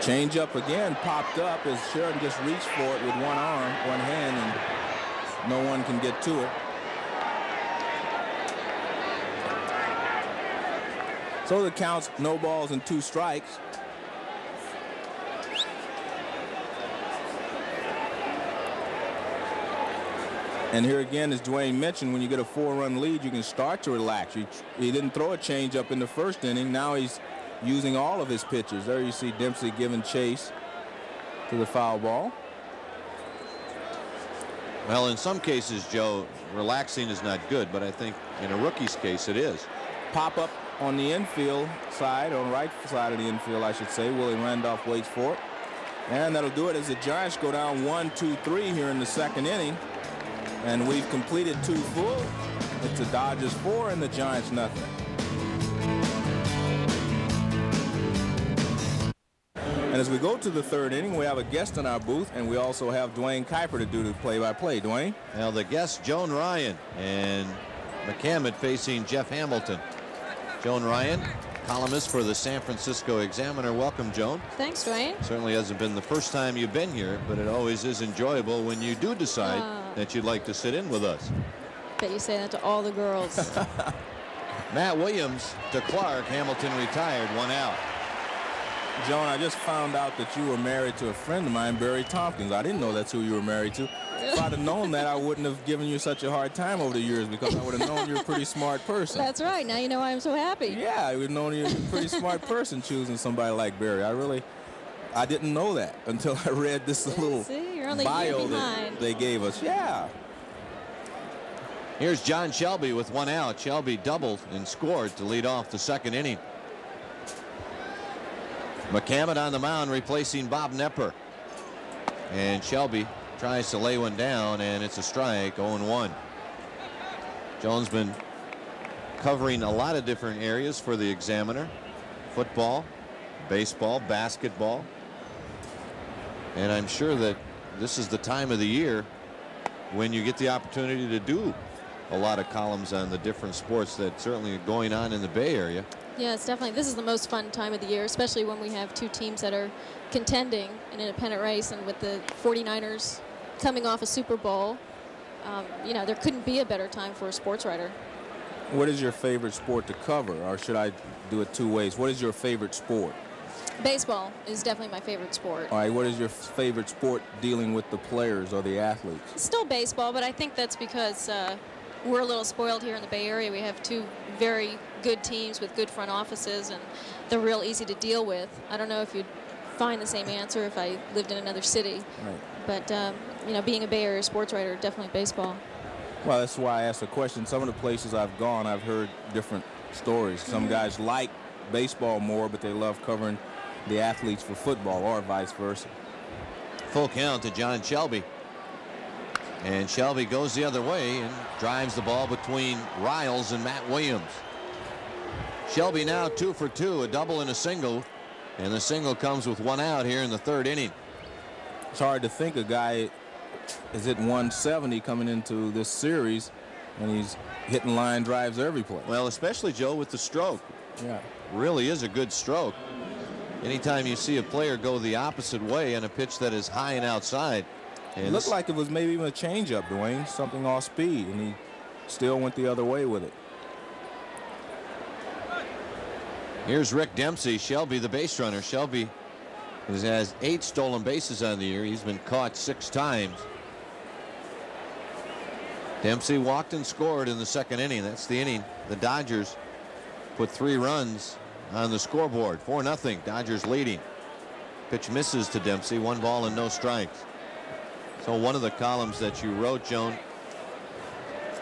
Changeup again popped up as Sheridan just reached for it with one arm, one hand, and no one can get to it. So the counts no balls and two strikes. And here again, as Duane mentioned, when you get a four-run lead, you can start to relax. He, he didn't throw a changeup in the first inning. Now he's using all of his pitches. There you see Dempsey giving chase to the foul ball. Well, in some cases, Joe, relaxing is not good, but I think in a rookie's case, it is. Pop up on the infield side, on right side of the infield, I should say. Willie Randolph waits for it. And that'll do it as the Giants go down one, two, three here in the second inning. And we've completed two full. It's the Dodgers four and the Giants nothing. And as we go to the third inning, we have a guest in our booth, and we also have Duane Kuiper to do the play-by-play. -play. Duane? Now the guest, Joan Ryan, and McCament facing Jeff Hamilton. Joan Ryan, columnist for the San Francisco Examiner. Welcome, Joan. Thanks, Duane. Certainly hasn't been the first time you've been here, but it always is enjoyable when you do decide uh, that you'd like to sit in with us. Bet you say that to all the girls. Matt Williams to Clark. Hamilton retired, one out. Joan, I just found out that you were married to a friend of mine, Barry Tompkins. I didn't know that's who you were married to. If I'd have known that, I wouldn't have given you such a hard time over the years because I would have known you're a pretty smart person. That's right. Now you know why I'm so happy. Yeah, I would have known you're a pretty smart person choosing somebody like Barry. I really, I didn't know that until I read this little See, bio that they gave us. Yeah. Here's John Shelby with one out. Shelby doubled and scored to lead off the second inning. McCament on the mound replacing Bob Knepper. And Shelby tries to lay one down and it's a strike 0-1. Joan's been covering a lot of different areas for the examiner. Football, baseball, basketball. And I'm sure that this is the time of the year when you get the opportunity to do a lot of columns on the different sports that certainly are going on in the Bay Area. Yeah, it's definitely, this is the most fun time of the year, especially when we have two teams that are contending in an independent race and with the 49ers coming off a Super Bowl. Um, you know, there couldn't be a better time for a sports writer. What is your favorite sport to cover, or should I do it two ways? What is your favorite sport? Baseball is definitely my favorite sport. All right, what is your favorite sport dealing with the players or the athletes? Still baseball, but I think that's because uh, we're a little spoiled here in the Bay Area. We have two very good teams with good front offices, and they're real easy to deal with. I don't know if you'd find the same answer if I lived in another city. Right. But, um, you know, being a Bay Area sports writer, definitely baseball. Well, that's why I asked the question. Some of the places I've gone, I've heard different stories. Some mm -hmm. guys like baseball more, but they love covering the athletes for football or vice versa. Full count to John Shelby. And Shelby goes the other way and drives the ball between Riles and Matt Williams. Shelby now two for two, a double and a single. And the single comes with one out here in the third inning. It's hard to think a guy is at 170 coming into this series and he's hitting line drives every play. Well, especially Joe with the stroke. Yeah. Really is a good stroke. Anytime you see a player go the opposite way on a pitch that is high and outside. And it looked like it was maybe even a changeup, Duane, something off speed, and he still went the other way with it. Here's Rick Dempsey, Shelby the base runner. Shelby has eight stolen bases on the year. He's been caught six times. Dempsey walked and scored in the second inning. That's the inning. The Dodgers put three runs on the scoreboard. 4 nothing. Dodgers leading. Pitch misses to Dempsey. One ball and no strikes. So one of the columns that you wrote, Joan,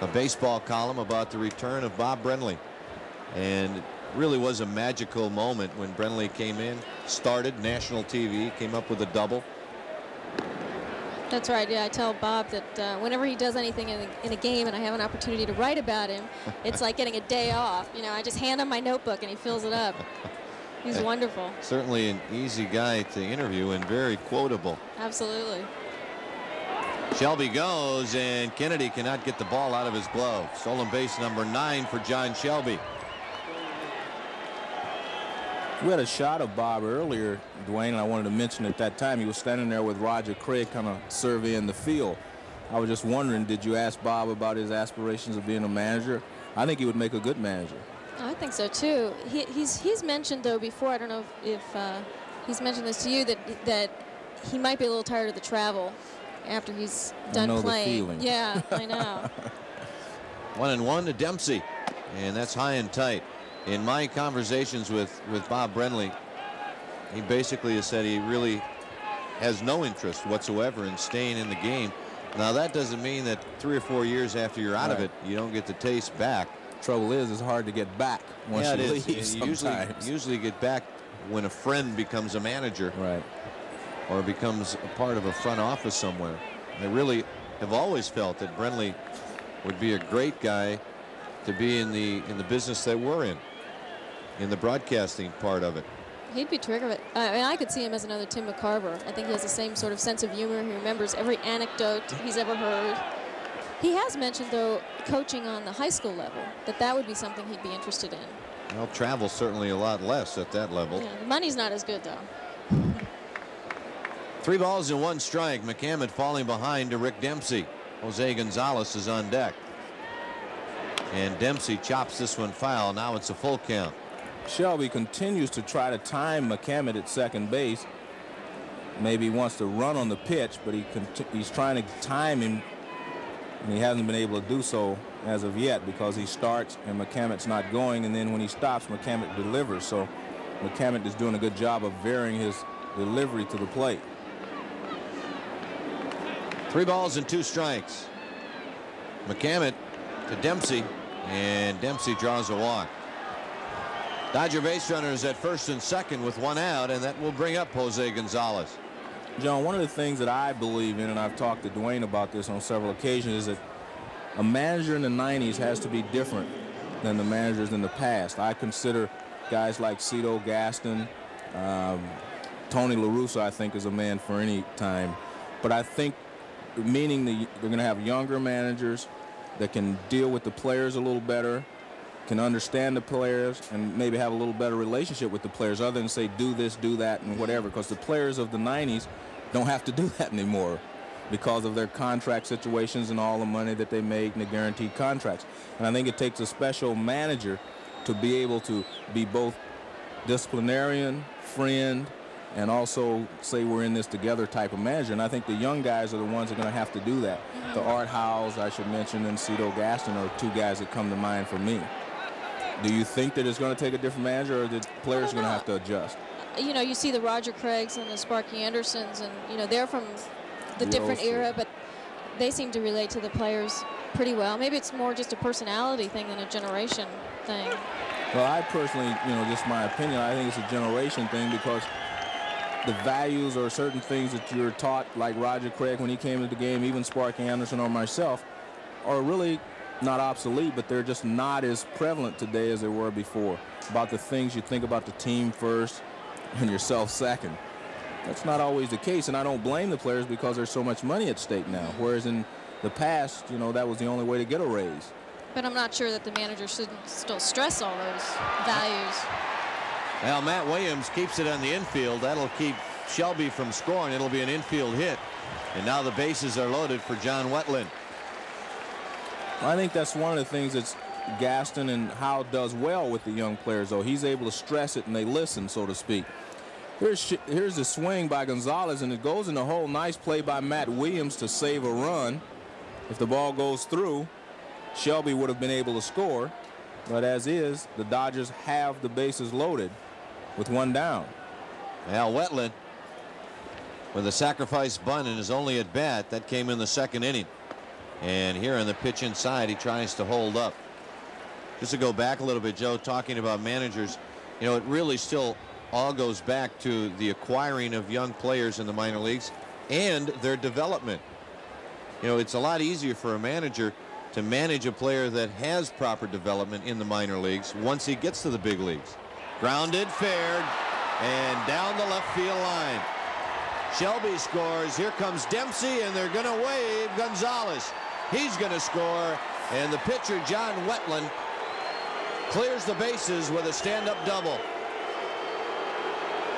a baseball column about the return of Bob Brenly. And really was a magical moment when Brenly came in, started national TV, came up with a double. That's right. Yeah, I tell Bob that uh, whenever he does anything in a, in a, game and I have an opportunity to write about him, it's like getting a day off. You know, I just hand him my notebook and he fills it up. He's wonderful. Certainly an easy guy to interview and very quotable. Absolutely. Shelby goes and Kennedy cannot get the ball out of his glove. Stolen base number nine for John Shelby. We had a shot of Bob earlier, Duane, and I wanted to mention at that time he was standing there with Roger Craig kind of surveying the field. I was just wondering, did you ask Bob about his aspirations of being a manager? I think he would make a good manager. I think so too. He, he's he's mentioned though before. I don't know if, if uh, he's mentioned this to you that that he might be a little tired of the travel after he's done playing. The feeling. Yeah, I know. one and one to Dempsey, and that's high and tight in my conversations with with Bob Brenly, he basically has said he really has no interest whatsoever in staying in the game. Now that doesn't mean that three or four years after you're out right. of it, you don't get the taste back. Trouble is, it's hard to get back once yeah, you it leave is. You usually, usually get back when a friend becomes a manager Right. or becomes a part of a front office somewhere. I really have always felt that Brenly would be a great guy to be in the in the business that we're in, in the broadcasting part of it. He'd be terrific. I mean, I could see him as another Tim McCarver. I think he has the same sort of sense of humor. He remembers every anecdote he's ever heard. He has mentioned, though, coaching on the high school level, that that would be something he'd be interested in. Well, travel certainly a lot less at that level. Yeah, the money's not as good, though. Three balls and one strike. McCament falling behind to Rick Dempsey. Jose Gonzalez is on deck. And Dempsey chops this one foul. Now it's a full count. Shelby continues to try to time McCament at second base. Maybe wants to run on the pitch, but he he's trying to time him, and he hasn't been able to do so as of yet because he starts and McCament's not going, and then when he stops, McCament delivers. So McCament is doing a good job of varying his delivery to the plate. Three balls and two strikes. McCament to Dempsey, and Dempsey draws a walk. Dodger base runners at first and second with one out, and that will bring up Jose Gonzalez. Joan, one of the things that I believe in, and I've talked to Duane about this on several occasions, is that a manager in the 90s has to be different than the managers in the past. I consider guys like Cito Gaston, um, Tony La Russa, I think, is a man for any time. But I think, meaning that they're going to have younger managers that can deal with the players a little better, can understand the players, and maybe have a little better relationship with the players other than say, do this, do that, and whatever. Because the players of the 90s don't have to do that anymore because of their contract situations and all the money that they make and the guaranteed contracts. And I think it takes a special manager to be able to be both disciplinarian, friend, and also say we're in this together type of manager. And I think the young guys are the ones that are going to have to do that. The Art Howells, I should mention, and Cito Gaston are two guys that come to mind for me. Do you think that it's going to take a different manager or the players are going to have to adjust? You know, you see the Roger Craigs and the Sparky Andersons, and, you know, they're from the The different era, but they seem to relate to the players pretty well. Maybe it's more just a personality thing than a generation thing. Well, I personally, you know, just my opinion, I think it's a generation thing because the values or certain things that you're taught, like Roger Craig when he came into the game, even Sparky Anderson or myself, are really not obsolete, but they're just not as prevalent today as they were before. About the things you think about the team first and yourself second. That's not always the case, and I don't blame the players because there's so much money at stake now. Whereas in the past, you know, that was the only way to get a raise. But I'm not sure that the manager shouldn't still stress all those values. Well, Matt Williams keeps it on the infield. That'll keep Shelby from scoring. It'll be an infield hit. And now the bases are loaded for John Wetteland. I think that's one of the things that's Gaston and Howe does well with the young players, though. He's able to stress it and they listen, so to speak. Here's, here's the swing by Gonzalez, and it goes in the hole. Nice play by Matt Williams to save a run. If the ball goes through, Shelby would have been able to score. But as is, the Dodgers have the bases loaded with one down. Al Wetteland with a sacrifice bunt in his only at bat. That came in the second inning. And here on the pitch inside, he tries to hold up. Just to go back a little bit, Joe, talking about managers, you know, it really still all goes back to the acquiring of young players in the minor leagues and their development. You know, it's a lot easier for a manager to manage a player that has proper development in the minor leagues once he gets to the big leagues. Grounded, fair, and down the left field line. Shelby scores. Here comes Dempsey, and they're going to wave Gonzalez. He's going to score, and the pitcher, John Wetteland, clears the bases with a stand-up double.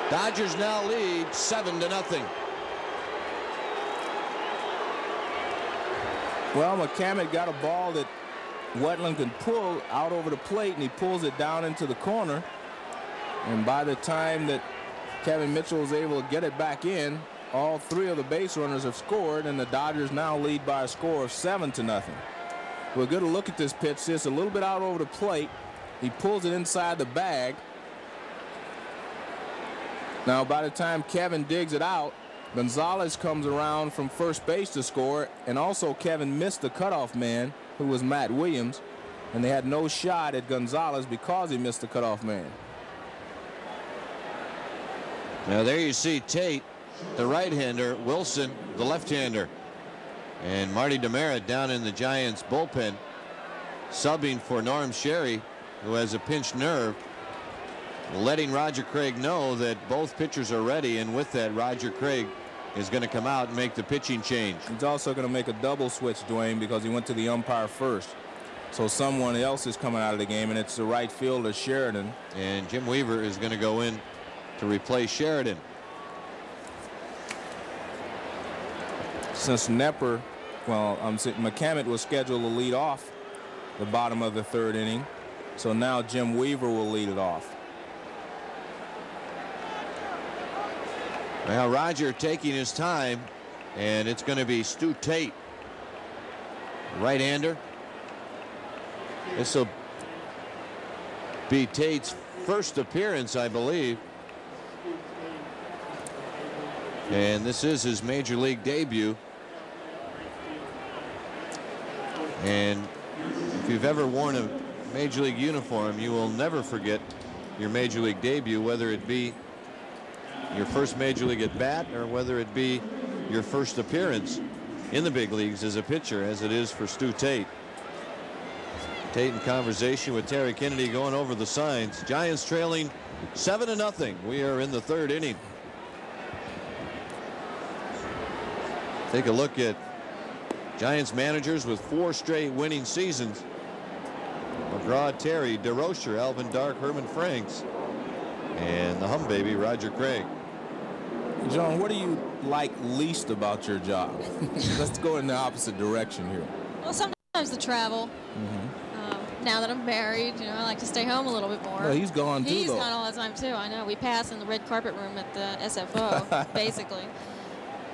Dodgers now lead seven to nothing. Well, McCament got a ball that Wetteland can pull out over the plate, and he pulls it down into the corner. And by the time that Kevin Mitchell is able to get it back in, all three of the base runners have scored, and the Dodgers now lead by a score of seven to nothing. We're going to look at this pitch. It's a little bit out over the plate. He pulls it inside the bag. Now, by the time Kevin digs it out, Gonzalez comes around from first base to score, and also Kevin missed the cutoff man, who was Matt Williams. And they had no shot at Gonzalez because he missed the cutoff man. Now there you see Tate, the right-hander, Wilson, the left-hander. And Marty DeMerritt down in the Giants bullpen, subbing for Norm Sherry, who has a pinched nerve, letting Roger Craig know that both pitchers are ready. And with that, Roger Craig is going to come out and make the pitching change. He's also going to make a double switch, Duane, because he went to the umpire first. So someone else is coming out of the game, and it's the right fielder, Sheridan. And Jim Weaver is going to go in to replace Sheridan. Since Knepper, well, um, McCament was scheduled to lead off the bottom of the third inning. So now Jim Weaver will lead it off. Now Roger taking his time, and it's going to be Stu Tate, right-hander. This will be Tate's first appearance, I believe. And this is his major league debut. And if you've ever worn a major league uniform, you will never forget your major league debut, whether it be your first major league at bat or whether it be your first appearance in the big leagues as a pitcher, as it is for Stu Tate. Tate in conversation with Terry Kennedy going over the signs. Giants trailing seven to nothing. We are in the third inning. Take a look at Giants managers with four straight winning seasons. McGraw, Terry, Durocher, Alvin Dark, Herman Franks, and the hum baby, Roger Craig. Joan, what do you like least about your job? Let's go in the opposite direction here. Well, sometimes the travel. Mm -hmm. um, now that I'm married, you know, I like to stay home a little bit more. Well, he's gone too, He's though. gone all the time too. I know. We pass in the red carpet room at the SFO, basically.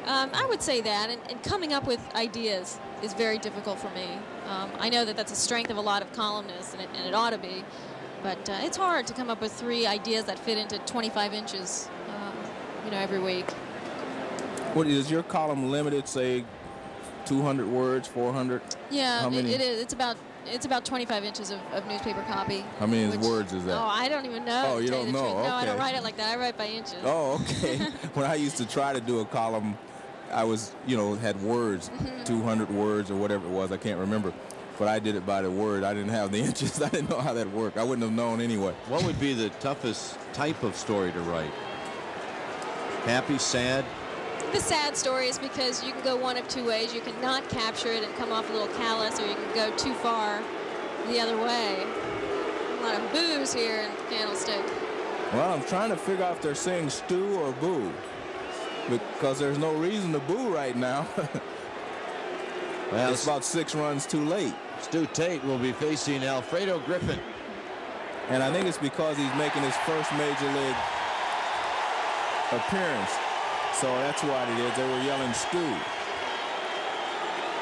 Um, I would say that, and, and, coming up with ideas is very difficult for me. Um, I know that that's a strength of a lot of columnists, and it, and it ought to be, but uh, it's hard to come up with three ideas that fit into 25 inches, um, you know, every week. What is your column limited? Say, 200 words, 400? Yeah, it, it is. It's about it's about 25 inches of, of newspaper copy. How many which, words is that? Oh, I don't even know. Oh, you don't know? Okay. No, I don't write it like that. I write by inches. Oh, okay. when I used to try to do a column I was, you know, had words, mm-hmm. 200 words or whatever it was. I can't remember. But I did it by the word. I didn't have the inches. I didn't know how that worked. I wouldn't have known anyway. What would be the toughest type of story to write? Happy, sad? The sad story is because you can go one of two ways. You can not capture it and come off a little callous, or you can go too far the other way. A lot of boos here in Candlestick. Well, I'm trying to figure out if they're saying stew or boo because there's no reason to boo right now. well, it's about six runs too late. Stu Tate will be facing Alfredo Griffin. And I think it's because he's making his first major league appearance. So that's what it is. They were yelling Stu.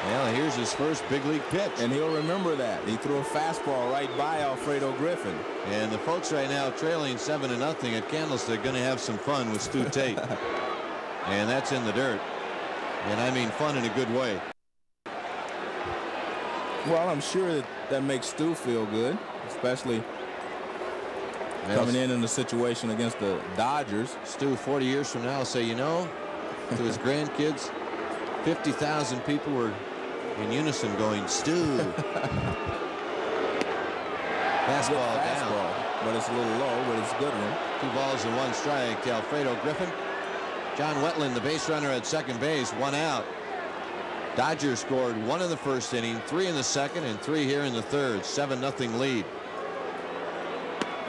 Well, here's his first big league pitch. And he'll remember that. He threw a fastball right by Alfredo Griffin. And the folks right now trailing 7 to nothing at Candlestick are going to have some fun with Stu Tate. And that's in the dirt. And I mean fun in a good way. Well, I'm sure that that makes Stu feel good, especially coming in in a situation against the Dodgers. Stu, 40 years from now, will say, you know, to his grandkids, 50,000 people were in unison going, Stu. Fastball down. But it's a little low, but it's a good one. Two balls and one strike Alfredo Griffin. John Wetteland, the base runner at second base, one out. Dodgers scored one in the first inning, three in the second, and three here in the third. 7 nothing lead.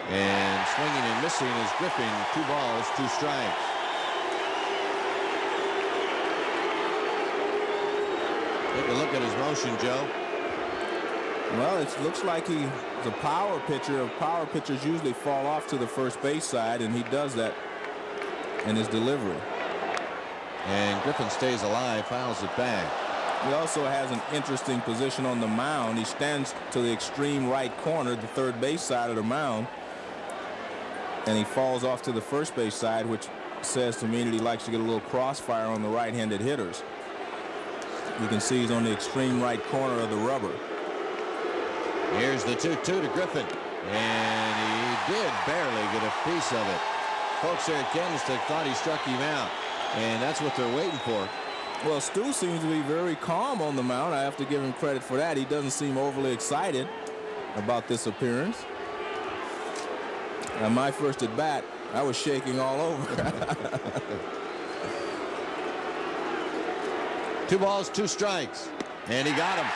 And swinging and missing is Griffin. Two balls, two strikes. Take a look at his motion, Joe. Well, it looks like he's a power pitcher. Power pitchers usually fall off to the first base side, and he does that in his delivery. And Griffin stays alive, fouls it back. He also has an interesting position on the mound. He stands to the extreme right corner, the third base side of the mound. And he falls off to the first base side, which says to me that he likes to get a little crossfire on the right-handed hitters. You can see he's on the extreme right corner of the rubber. Here's the 2-2 to Griffin. And he did barely get a piece of it. Folks there at Candlestick thought he struck him out. And that's what they're waiting for. Well, Stu seems to be very calm on the mound. I have to give him credit for that. He doesn't seem overly excited about this appearance. And my first at bat, I was shaking all over. two balls, two strikes. And he got him.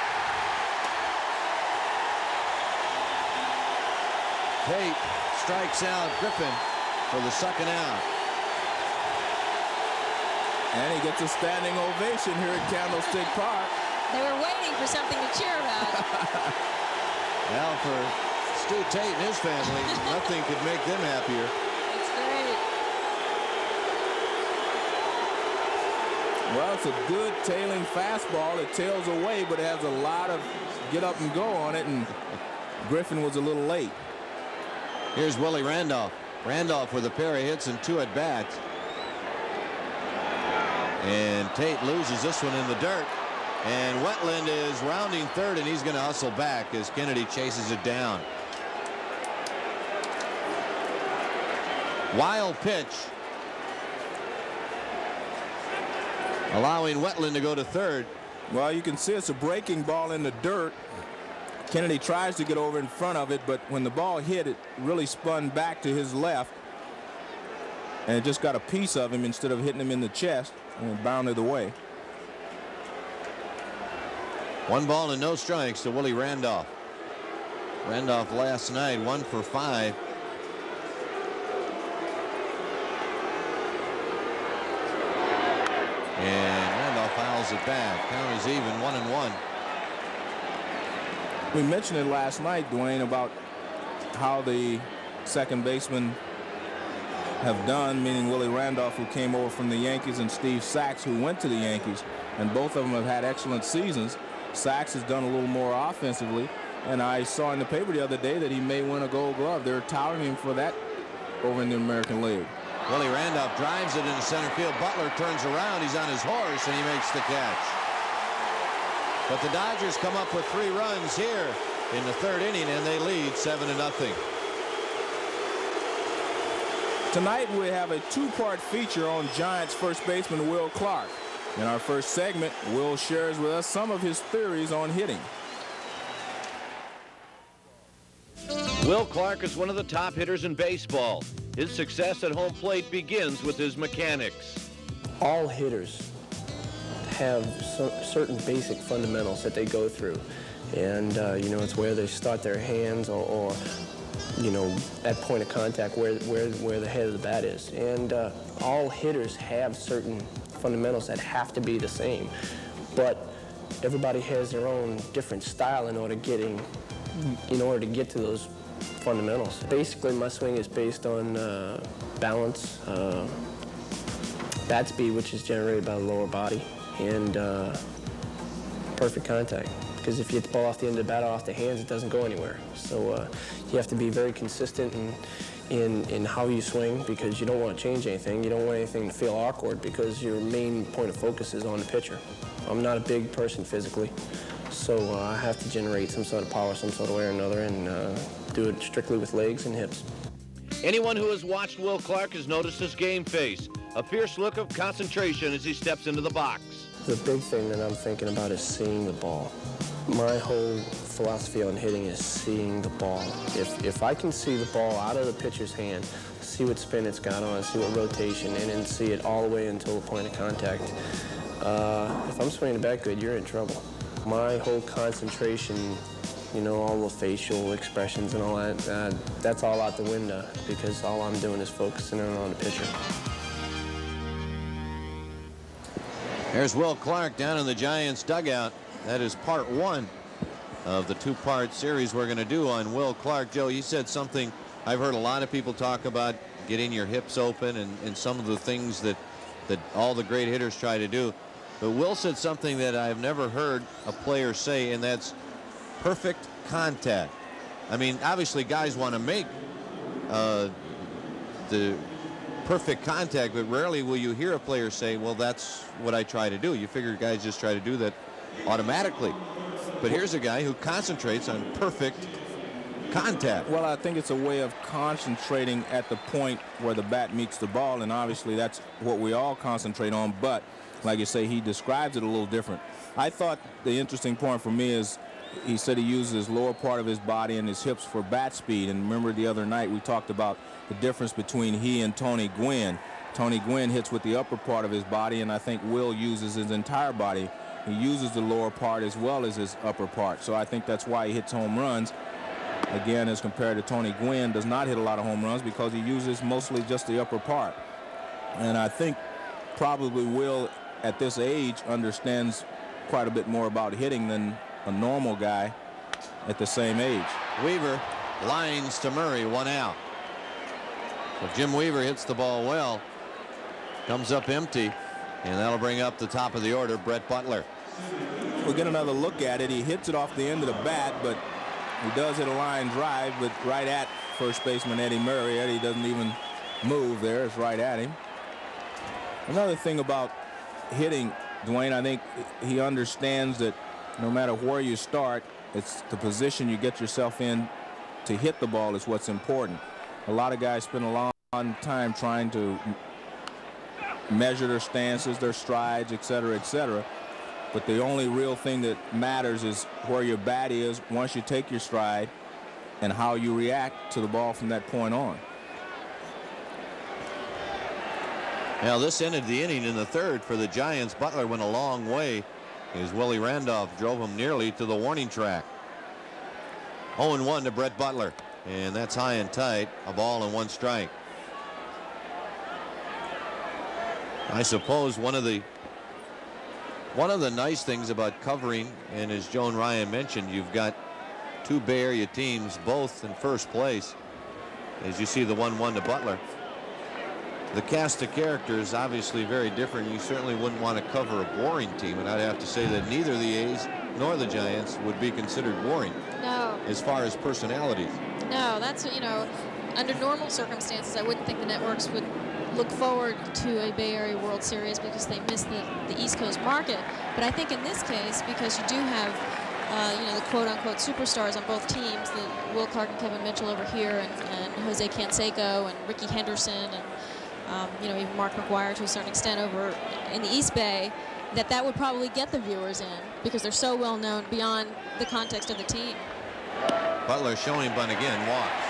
Tate strikes out Griffin for the second out. And he gets a standing ovation here at Candlestick Park. They were waiting for something to cheer about. well, for Stu Tate and his family, nothing could make them happier. It's great. Well, it's a good tailing fastball. It tails away, but it has a lot of get up and go on it, and Griffin was a little late. Here's Willie Randolph. Randolph with a pair of hits and two at bats. And Tate loses this one in the dirt. And Wetteland is rounding third, and he's going to hustle back as Kennedy chases it down. Wild pitch. Allowing Wetteland to go to third. Well, you can see it's a breaking ball in the dirt. Kennedy tries to get over in front of it, but when the ball hit, it really spun back to his left. And it just got a piece of him instead of hitting him in the chest and bounded away. One ball and no strikes to Willie Randolph. Randolph last night one for five. And Randolph fouls it back. Count is even one and one. We mentioned it last night, Duane, about how the second baseman have done, meaning Willie Randolph, who came over from the Yankees, and Steve Sax, who went to the Yankees. And both of them have had excellent seasons. Sax has done a little more offensively. And I saw in the paper the other day that he may win a gold glove. They're touting him for that over in the American League. Willie Randolph drives it into center field. Butler turns around. He's on his horse, and he makes the catch. But the Dodgers come up with three runs here in the third inning, and they lead 7 to nothing. Tonight we have a two-part feature on Giants first baseman Will Clark. In our first segment, Will shares with us some of his theories on hitting. Will Clark is one of the top hitters in baseball. His success at home plate begins with his mechanics. All hitters have certain basic fundamentals that they go through. And, uh, you know, it's where they start their hands or, or you know, at point of contact where, where, where the head of the bat is. And uh, all hitters have certain fundamentals that have to be the same. But everybody has their own different style in order getting, in order to get to those fundamentals. Basically, my swing is based on uh, balance, uh, bat speed, which is generated by the lower body, and uh, perfect contact. Because if you hit the ball off the end of the bat off the hands, it doesn't go anywhere. So uh, you have to be very consistent in, in, in how you swing because you don't want to change anything. You don't want anything to feel awkward because your main point of focus is on the pitcher. I'm not a big person physically, so uh, I have to generate some sort of power some sort of way or another and uh, do it strictly with legs and hips. Anyone who has watched Will Clark has noticed his game face, a fierce look of concentration as he steps into the box. The big thing that I'm thinking about is seeing the ball. My whole philosophy on hitting is seeing the ball. If, if I can see the ball out of the pitcher's hand, see what spin it's got on, see what rotation, and then see it all the way until the point of contact, uh, if I'm swinging the bat good, you're in trouble. My whole concentration, you know, all the facial expressions and all that, uh, that's all out the window because all I'm doing is focusing in on the pitcher. There's Will Clark down in the Giants dugout. That is part one of the two-part series we're going to do on Will Clark. Joe, you said something I've heard a lot of people talk about getting your hips open and, and some of the things that, that all the great hitters try to do. But Will said something that I've never heard a player say, and that's perfect contact. I mean, obviously guys want to make uh, the perfect contact, but rarely will you hear a player say, well, that's what I try to do. You figure guys just try to do that automatically. But here's a guy who concentrates on perfect contact. Well, I think it's a way of concentrating at the point where the bat meets the ball, and obviously that's what we all concentrate on. But like you say, he describes it a little different. I thought the interesting point for me is he said he uses his lower part of his body and his hips for bat speed. And remember the other night we talked about the difference between he and Tony Gwynn. Tony Gwynn hits with the upper part of his body, and I think Will uses his entire body. He uses the lower part as well as his upper part. So I think that's why he hits home runs. Again, as compared to Tony Gwynn, does not hit a lot of home runs because he uses mostly just the upper part. And I think probably Will, at this age, understands quite a bit more about hitting than a normal guy at the same age. Weaver lines to Murray, one out. So Jim Weaver hits the ball well, comes up empty, and that'll bring up the top of the order, Brett Butler. We'll get another look at it. He hits it off the end of the bat, but he does hit a line drive, but right at first baseman Eddie Murray. Eddie doesn't even move there. It's right at him. Another thing about hitting, Duane, I think he understands that no matter where you start, it's the position you get yourself in to hit the ball is what's important. A lot of guys spend a long time trying to measure their stances, their strides, et cetera, et cetera. But the only real thing that matters is where your bat is once you take your stride and how you react to the ball from that point on. Now this ended the inning in the third for the Giants. Butler went a long way as Willie Randolph drove him nearly to the warning track. 0-1 to Brett Butler. And that's high and tight. A ball and one strike. I suppose one of the one of the nice things about covering, and as Joan Ryan mentioned, you've got two Bay Area teams both in first place. As you see the 1-1 to Butler. The cast of characters obviously very different. You certainly wouldn't want to cover a boring team, and I'd have to say that neither the A's nor the Giants would be considered boring. No. As far as personalities. No, that's you know, under normal circumstances, I wouldn't think the networks would look forward to a Bay Area World Series because they miss the, the East Coast market. But I think in this case, because you do have, uh, you know, the quote-unquote superstars on both teams, the Will Clark and Kevin Mitchell over here, and, and Jose Canseco and Rickey Henderson, and um, you know, even Mark McGwire to a certain extent over in the East Bay, that that would probably get the viewers in because they're so well known beyond the context of the team. Butler showing bunt again, walks.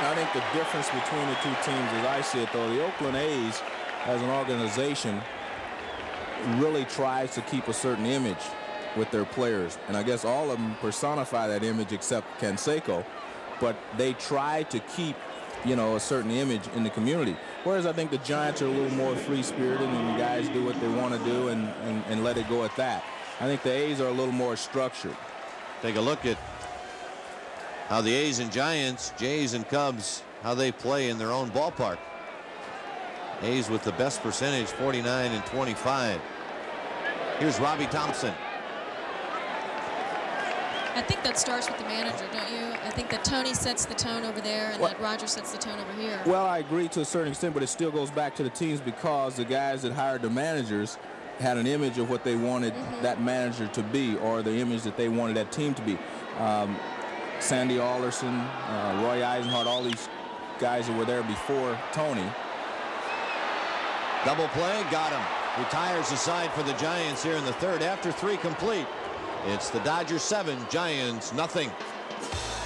I think the difference between the two teams, as I see it, though, the Oakland A's, as an organization, really tries to keep a certain image with their players. And I guess all of them personify that image except Canseco. But they try to keep, you know, a certain image in the community. Whereas I think the Giants are a little more free-spirited and the guys do what they want to do and, and, and let it go at that. I think the A's are a little more structured. Take a look at how the A's and Giants, Jays and Cubs, how they play in their own ballpark. A's with the best percentage, 49 and 25. Here's Robby Thompson. I think that starts with the manager, don't you? I think that Tony sets the tone over there and that Roger sets the tone over here. Well, I agree to a certain extent, but it still goes back to the teams because the guys that hired the managers had an image of what they wanted mm -hmm. that manager to be or the image that they wanted that team to be. Um, Sandy Alderson, uh, Roy Eisenhardt, all these guys that were there before Tony. Double play, got him. Retires aside for the Giants here in the third after three complete. It's the Dodgers seven, Giants nothing.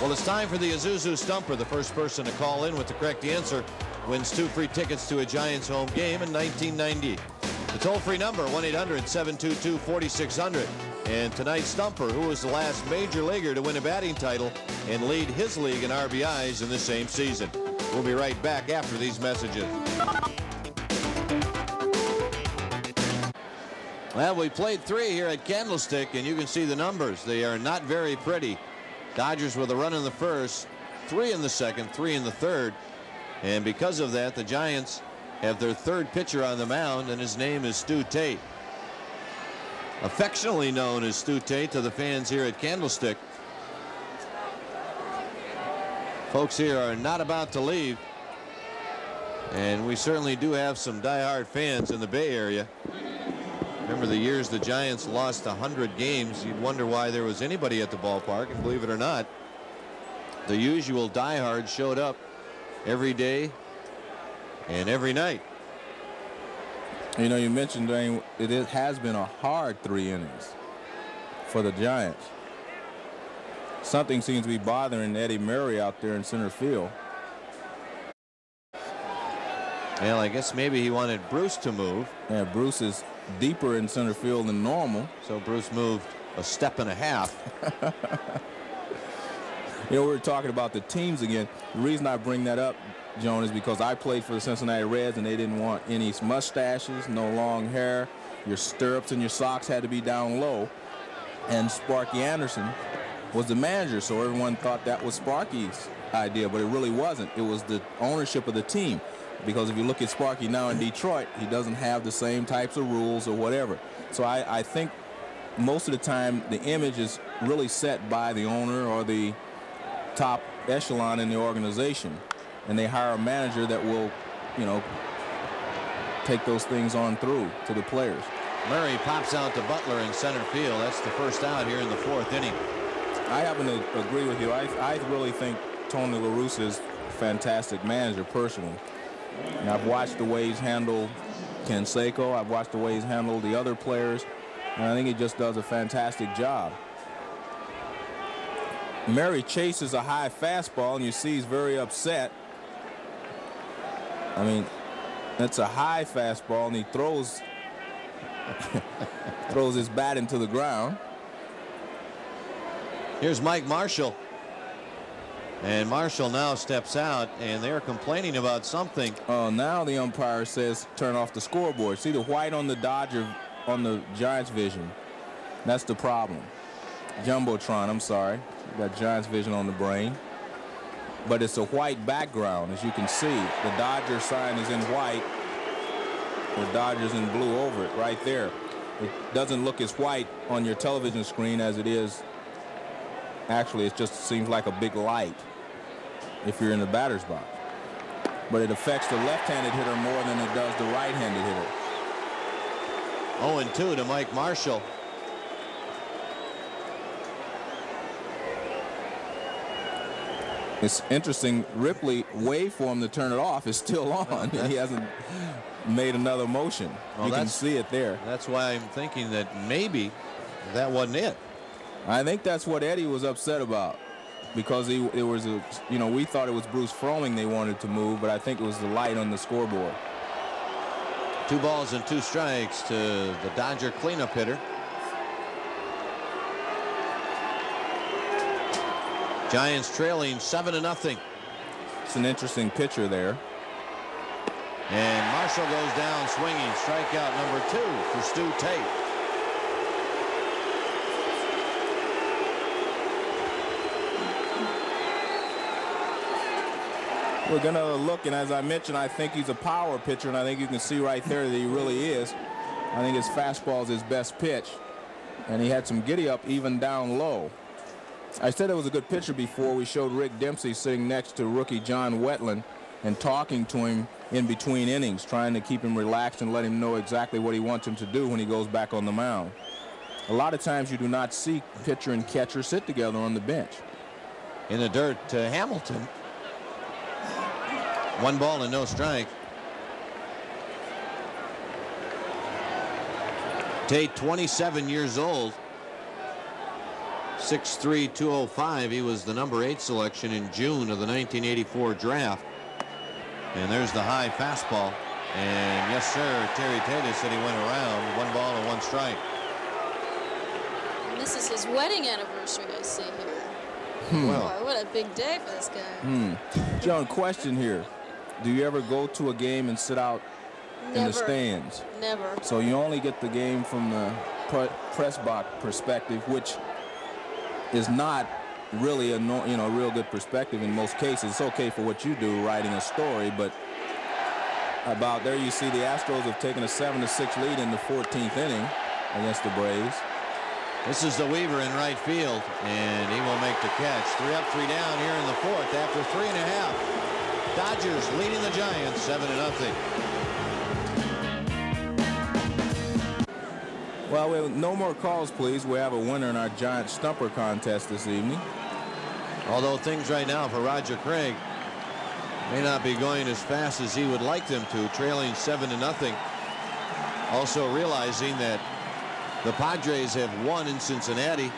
Well, it's time for the Isuzu Stumper. The first person to call in with the correct answer wins two free tickets to a Giants home game in 1990. The toll-free number, 1-800-722-4600. And tonight, stumper, who was the last major leaguer to win a batting title and lead his league in RBIs in the same season. We'll be right back after these messages. Well, we played three here at Candlestick, and you can see the numbers. They are not very pretty. Dodgers with a run in the first, three in the second, three in the third. And because of that, the Giants have their third pitcher on the mound, and his name is Stu Tate affectionately known as Stu Tate to the fans here at Candlestick. Folks here are not about to leave. And we certainly do have some die-hard fans in the Bay Area. Remember the years the Giants lost 100 games, you'd wonder why there was anybody at the ballpark, and believe it or not, the usual diehards showed up every day and every night. You know, you mentioned Duane, it has been a hard three innings for the Giants. Something seems to be bothering Eddie Murray out there in center field. Well, I guess maybe he wanted Bruce to move. Yeah, Bruce is deeper in center field than normal. So Bruce moved a step and a half. you know, we were talking about the teams again. The reason I bring that up, Joan, is because I played for the Cincinnati Reds and they didn't want any mustaches, no long hair. Your stirrups and your socks had to be down low. And Sparky Anderson was the manager, so everyone thought that was Sparky's idea, but it really wasn't. It was the ownership of the team because if you look at Sparky now in Detroit, he doesn't have the same types of rules or whatever. So I, I think most of the time the image is really set by the owner or the top echelon in the organization. And they hire a manager that will, you know, take those things on through to the players. Murray pops out to Butler in center field. That's the first out here in the fourth inning. I happen to agree with you. I, I really think Tony La a fantastic manager personally. And I've watched the way he's handled Canseco. I've watched the way he's handled the other players. And I think he just does a fantastic job. Murray chases a high fastball, and you see he's very upset. I mean, that's a high fastball, and he throws throws his bat into the ground. Here's Mike Marshall. And Marshall now steps out, and they're complaining about something. Oh, uh, now the umpire says turn off the scoreboard. See the white on the Dodger, on the Giants vision. That's the problem. Jumbotron, I'm sorry. got Giants vision on the brain. But it's a white background, as you can see. The Dodger sign is in white. with Dodgers in blue over it right there. It doesn't look as white on your television screen as it is. Actually, it just seems like a big light if you're in the batter's box. But it affects the left-handed hitter more than it does the right-handed hitter. 0-2 to Mike Marshall. It's interesting. Rippley wave for him to turn it off is still on. he hasn't made another motion. Well, you can see it there. That's why I'm thinking that maybe that wasn't it. I think that's what Eddie was upset about because he, it was a, you know, we thought it was Bruce Froemming they wanted to move, but I think it was the light on the scoreboard. Two balls and two strikes to the Dodger cleanup hitter. Giants trailing seven to nothing. It's an interesting pitcher there. And Marshall goes down swinging. Strikeout number two for Stu Tate. We're going to look, and as I mentioned, I think he's a power pitcher, and I think you can see right there that he really is. I think his fastball is his best pitch, and he had some giddy up even down low. I said it was a good picture before. We showed Rick Dempsey sitting next to rookie John Wetteland and talking to him in between innings, trying to keep him relaxed and let him know exactly what he wants him to do when he goes back on the mound. A lot of times you do not see pitcher and catcher sit together on the bench. In the dirt to Hamilton. One ball and no strike. Tate, 27 years old. 6'3", 205. He was the number eight selection in June of the 1984 draft. And there's the high fastball. And yes, sir, Terry Tata said he went around. One ball and one strike. And this is his wedding anniversary, I see here. Hmm. Boy, what a big day for this guy. Hmm. John, question here. Do you ever go to a game and sit out Never. in the stands? Never. So you only get the game from the press box perspective, which is not really a you know a real good perspective in most cases. It's okay for what you do, writing a story, but about there you see the Astros have taken a seven to six lead in the 14th inning against the Braves. This is the Weaver in right field, and he will make the catch. Three up, three down here in the fourth after three and a half. Dodgers leading the Giants 7 to nothing. Well, no more calls, please. We have a winner in our giant stumper contest this evening. Although things right now for Roger Craig may not be going as fast as he would like them to, trailing seven to nothing. Also realizing that the Padres have won in Cincinnati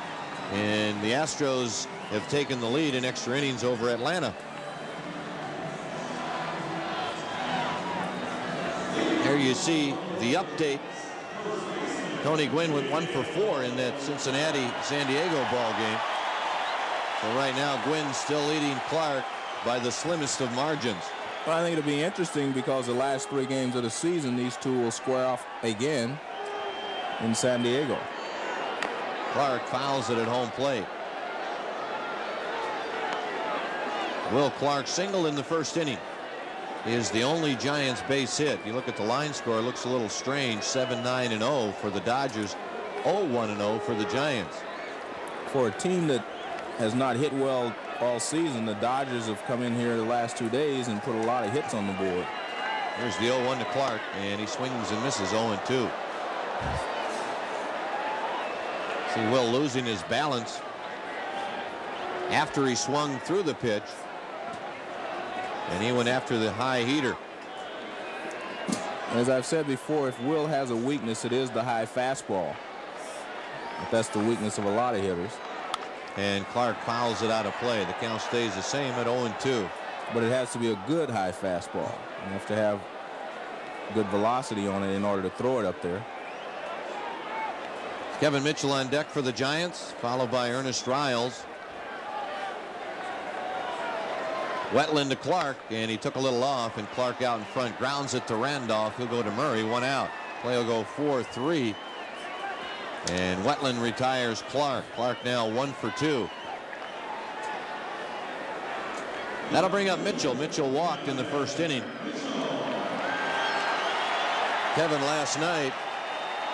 and the Astros have taken the lead in extra innings over Atlanta. There you see the update. Tony Gwynn went one for four in that Cincinnati San Diego ball game. So right now Gwynn still leading Clark by the slimmest of margins. Well, I think it'll be interesting because the last three games of the season, these two will square off again in San Diego. Clark fouls it at home plate. Will Clark single in the first inning is the only Giants base hit. You look at the line score, it looks a little strange. 7-9 and 0 for the Dodgers, 0-1 and 0 for the Giants. For a team that has not hit well all season, the Dodgers have come in here the last two days and put a lot of hits on the board. Here's the 0-1 to Clark, and he swings and misses 0-2. See Will losing his balance after he swung through the pitch. And he went after the high heater. As I've said before, if Will has a weakness, it is the high fastball. But that's the weakness of a lot of hitters. And Clark fouls it out of play. The count stays the same at 0-2. But it has to be a good high fastball. You have to have good velocity on it in order to throw it up there. Kevin Mitchell on deck for the Giants, followed by Ernest Riles. Wetteland to Clark, and he took a little off, and Clark out in front grounds it to Randolph. He'll go to Murray, one out. Play will go 4-3. And Wetteland retires Clark. Clark now one for two. That'll bring up Mitchell. Mitchell walked in the first inning. Kevin last night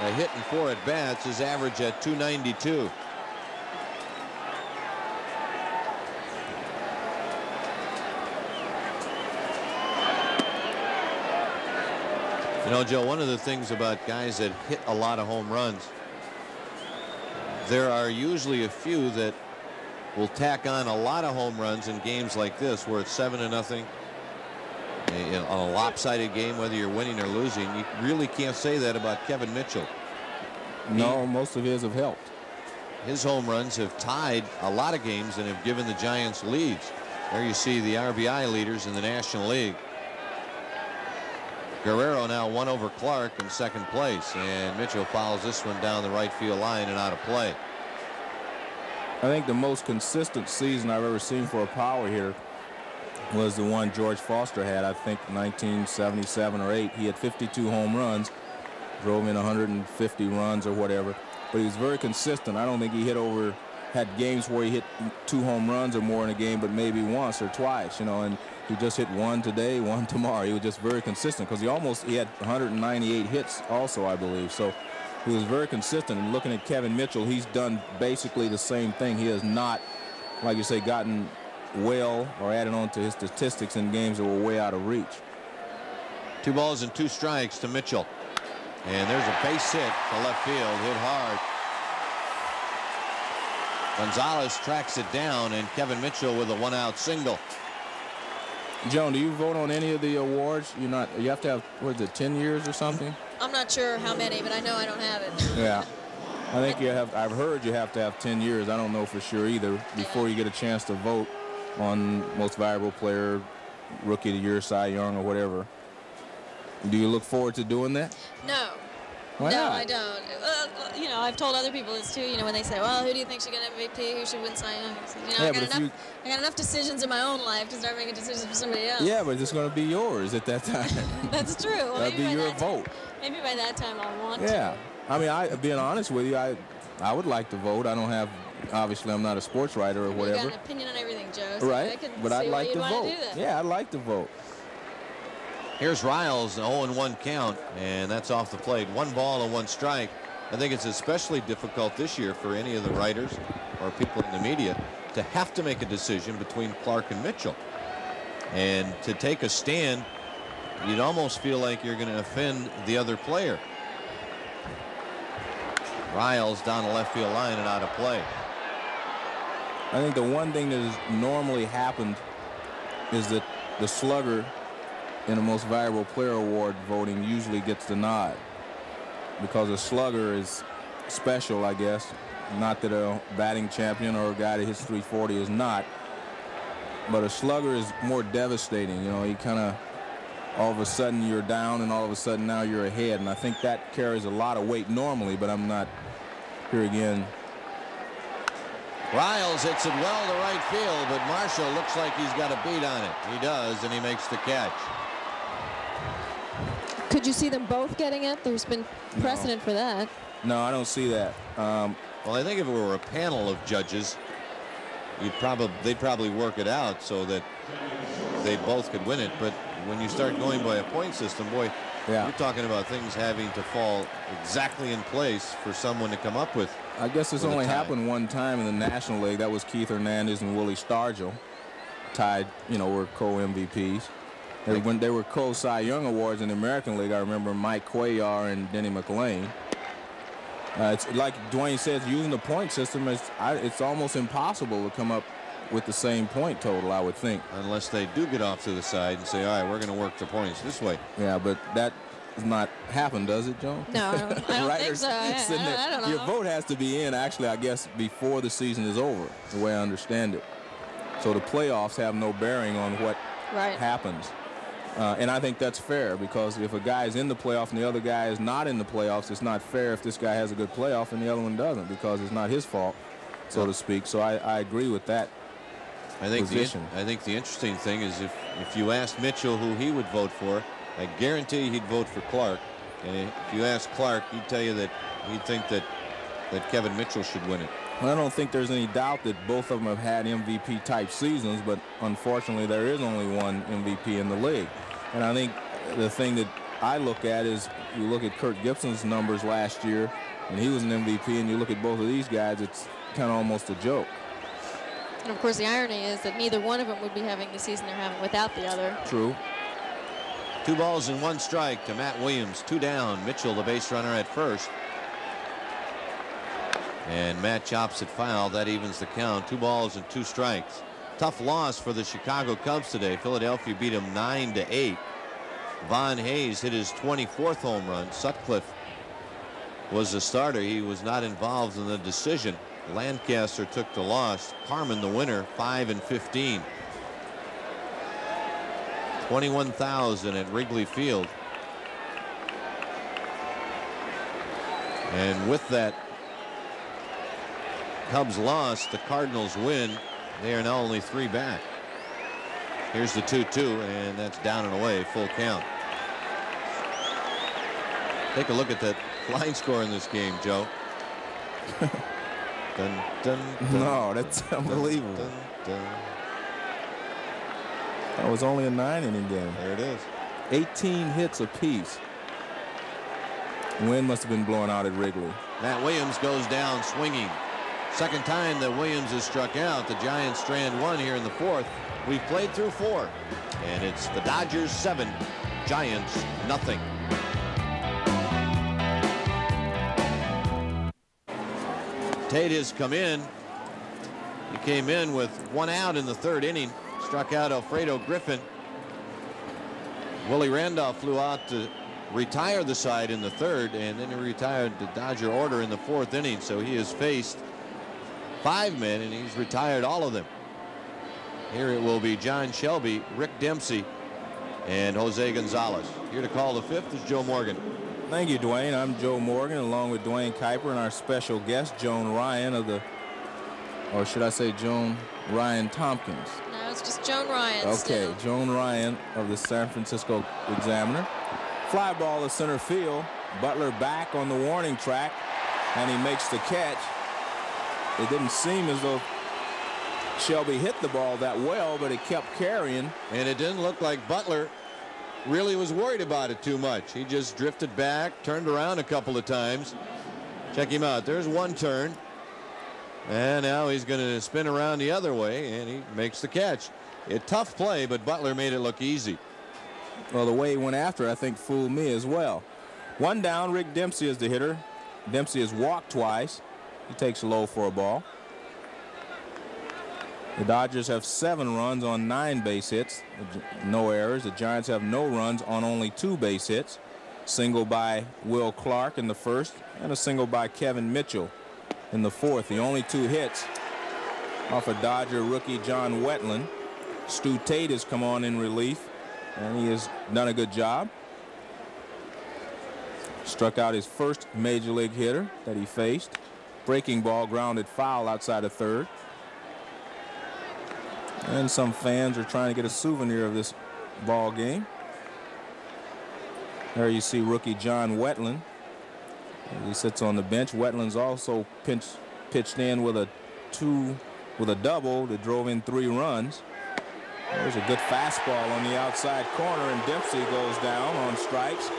a hit and four at bats his average at 292. You know, Joe, one of the things about guys that hit a lot of home runs, there are usually a few that will tack on a lot of home runs in games like this where it's seven to nothing on a lopsided game, whether you're winning or losing. You really can't say that about Kevin Mitchell. No, he, most of his have helped. His home runs have tied a lot of games and have given the Giants leads. There you see the RBI leaders in the National League. Guerrero now one over Clark in second place, and Mitchell follows this one down the right field line and out of play. I think the most consistent season I've ever seen for a power hitter was the one George Foster had, I think 1977 or 8. He had 52 home runs, drove in 150 runs or whatever, but he was very consistent. I don't think he hit over, had games where he hit two home runs or more in a game, but maybe once or twice, you know, and he just hit one today, one tomorrow. He was just very consistent because he almost, he had 198 hits also, I believe. So he was very consistent. And looking at Kevin Mitchell, he's done basically the same thing. He has not, like you say, gotten well or added on to his statistics in games that were way out of reach. Two balls and two strikes to Mitchell. And there's a base hit to left field, hit hard. Gonzalez tracks it down, and Kevin Mitchell with a one-out single. Joan, do you vote on any of the awards? You're not. You have to have what is it, 10 years or something? I'm not sure how many, but I know I don't have it. Yeah. I think you have. I've heard you have to have 10 years. I don't know for sure either before you get a chance to vote on most valuable player, rookie of the year, Cy Young, or whatever. Do you look forward to doing that? No. Why no, not? I don't. Well, you know, I've told other people this too. You know, when they say, "Well, who do you think should get MVP? Who should win Cy Young?" I you know, Yeah, I, got enough, you- I got enough decisions in my own life to start making decisions for somebody else. Yeah, but it's going to be yours at that time. That's true. Well, maybe be your that time- vote. maybe by that time I'll want Yeah. to. Yeah, I mean, I being honest with you, I I would like to vote. I don't have obviously I'm not a sports writer or You got whatever. an opinion on everything, Joe. So I Right? But I'd like to vote. Yeah, I'd like to vote. Here's Riles, 0-1 count, and that's off the plate. One ball and one strike. I think it's especially difficult this year for any of the writers or people in the media to have to make a decision between Clark and Mitchell. And to take a stand, you'd almost feel like you're going to offend the other player. Riles down the left field line and out of play. I think the one thing that has normally happened is that the slugger in the most valuable player award voting usually gets the nod because a slugger is special, I guess. Not that a batting champion or a guy that hits 340 is not. But a slugger is more devastating. You know, he kind of all of a sudden you're down and all of a sudden now you're ahead. And I think that carries a lot of weight normally, but I'm not here again. Riles hits it well to right field, but Marshall looks like he's got a beat on it. He does, and he makes the catch. Could you see them both getting it? There's been precedent no. for that. No, I don't see that. Um, well, I think if it were a panel of judges, you'd probably they'd probably work it out so that they both could win it. But when you start going by a point system, boy, yeah. you're talking about things having to fall exactly in place for someone to come up with. I guess this only happened one time in the National League. That was Keith Hernandez and Willie Stargell tied, you know, were co-MVPs. When they were co-Cy Young Awards in the American League, I remember Mike Cuellar and Denny McLain. Uh, it's like Duane says, using the point system, it's, I, it's almost impossible to come up with the same point total, I would think. Unless they do get off to the side and say, all right, we're going to work the points this way. Yeah, but that does not happen, does it, Joe? No, I don't, I don't think so. I, I, I, don't know. Your vote has to be in, actually, I guess, before the season is over, the way I understand it. So the playoffs have no bearing on what right. happens. Uh, and I think that's fair because if a guy is in the playoff and the other guy is not in the playoffs, it's not fair if this guy has a good playoff and the other one doesn't because it's not his fault, so to speak. So I, I agree with that I think position. The, I think the interesting thing is if, if you asked Mitchell who he would vote for, I guarantee he'd vote for Clark. And if you ask Clark, he'd tell you that he'd think that, that Kevin Mitchell should win it. Well, I don't think there's any doubt that both of them have had MVP type seasons, but unfortunately there is only one MVP in the league. And I think the thing that I look at is you look at Kirk Gibson's numbers last year, and he was an MVP, and you look at both of these guys, it's kind of almost a joke. And of course, the irony is that neither one of them would be having the season they're having without the other. True. Two balls and one strike to Matt Williams. Two down. Mitchell, the base runner at first. And Matt chops it foul. That evens the count. Two balls and two strikes. Tough loss for the Chicago Cubs today. Philadelphia beat them 9 to 8. Von Hayes hit his 24th home run. Sutcliffe was the starter. He was not involved in the decision. Lancaster took the loss. Carman the winner 5 and 15. 21,000 at Wrigley Field. And with that Cubs loss, the Cardinals win. They are now only three back. Here's the 2-2, and that's down and away, full count. Take a look at that line score in this game, Joe. dun, dun, dun, no, that's unbelievable. That was only a nine inning game. There it is. 18 hits apiece. Wind must have been blowing out at Wrigley. Matt Williams goes down swinging. Second time that Williams has struck out. The Giants strand one here in the fourth. We've played through four. And it's the Dodgers seven, Giants nothing. Tate has come in. He came in with one out in the third inning. Struck out Alfredo Griffin. Willie Randolph flew out to retire the side in the third, and then he retired the Dodger order in the fourth inning. So he has faced five men, and he's retired all of them. Here it will be John Shelby, Rick Dempsey, and Jose Gonzalez. Here to call the fifth is Joe Morgan. Thank you, Duane. I'm Joe Morgan, along with Duane Kuiper and our special guest, Joan Ryan of the, or should I say Joan Ryan Tompkins? No, it's just Joan Ryan. Okay, still. Joan Ryan of the San Francisco Examiner. Fly ball to center field. Butler back on the warning track, and he makes the catch. It didn't seem as though Shelby hit the ball that well, but it kept carrying. And it didn't look like Butler really was worried about it too much. He just drifted back, turned around a couple of times. Check him out. There's one turn. And now he's going to spin around the other way, and he makes the catch. A tough play, but Butler made it look easy. Well, the way he went after, I think, fooled me as well. One down, Rick Dempsey is the hitter. Dempsey has walked twice. He takes low for a ball. The Dodgers have seven runs on nine base hits, no errors. The Giants have no runs on only two base hits. Single by Will Clark in the first and a single by Kevin Mitchell in the fourth. The only two hits off of Dodger rookie John Wetteland. Stu Tate has come on in relief and he has done a good job. Struck out his first major league hitter that he faced. Breaking ball grounded foul outside of third. And some fans are trying to get a souvenir of this ball game. There you see rookie John Wetteland. He sits on the bench. Wetteland's also pinch, pitched in with a two with a double that drove in three runs. There's a good fastball on the outside corner and Dempsey goes down on strikes.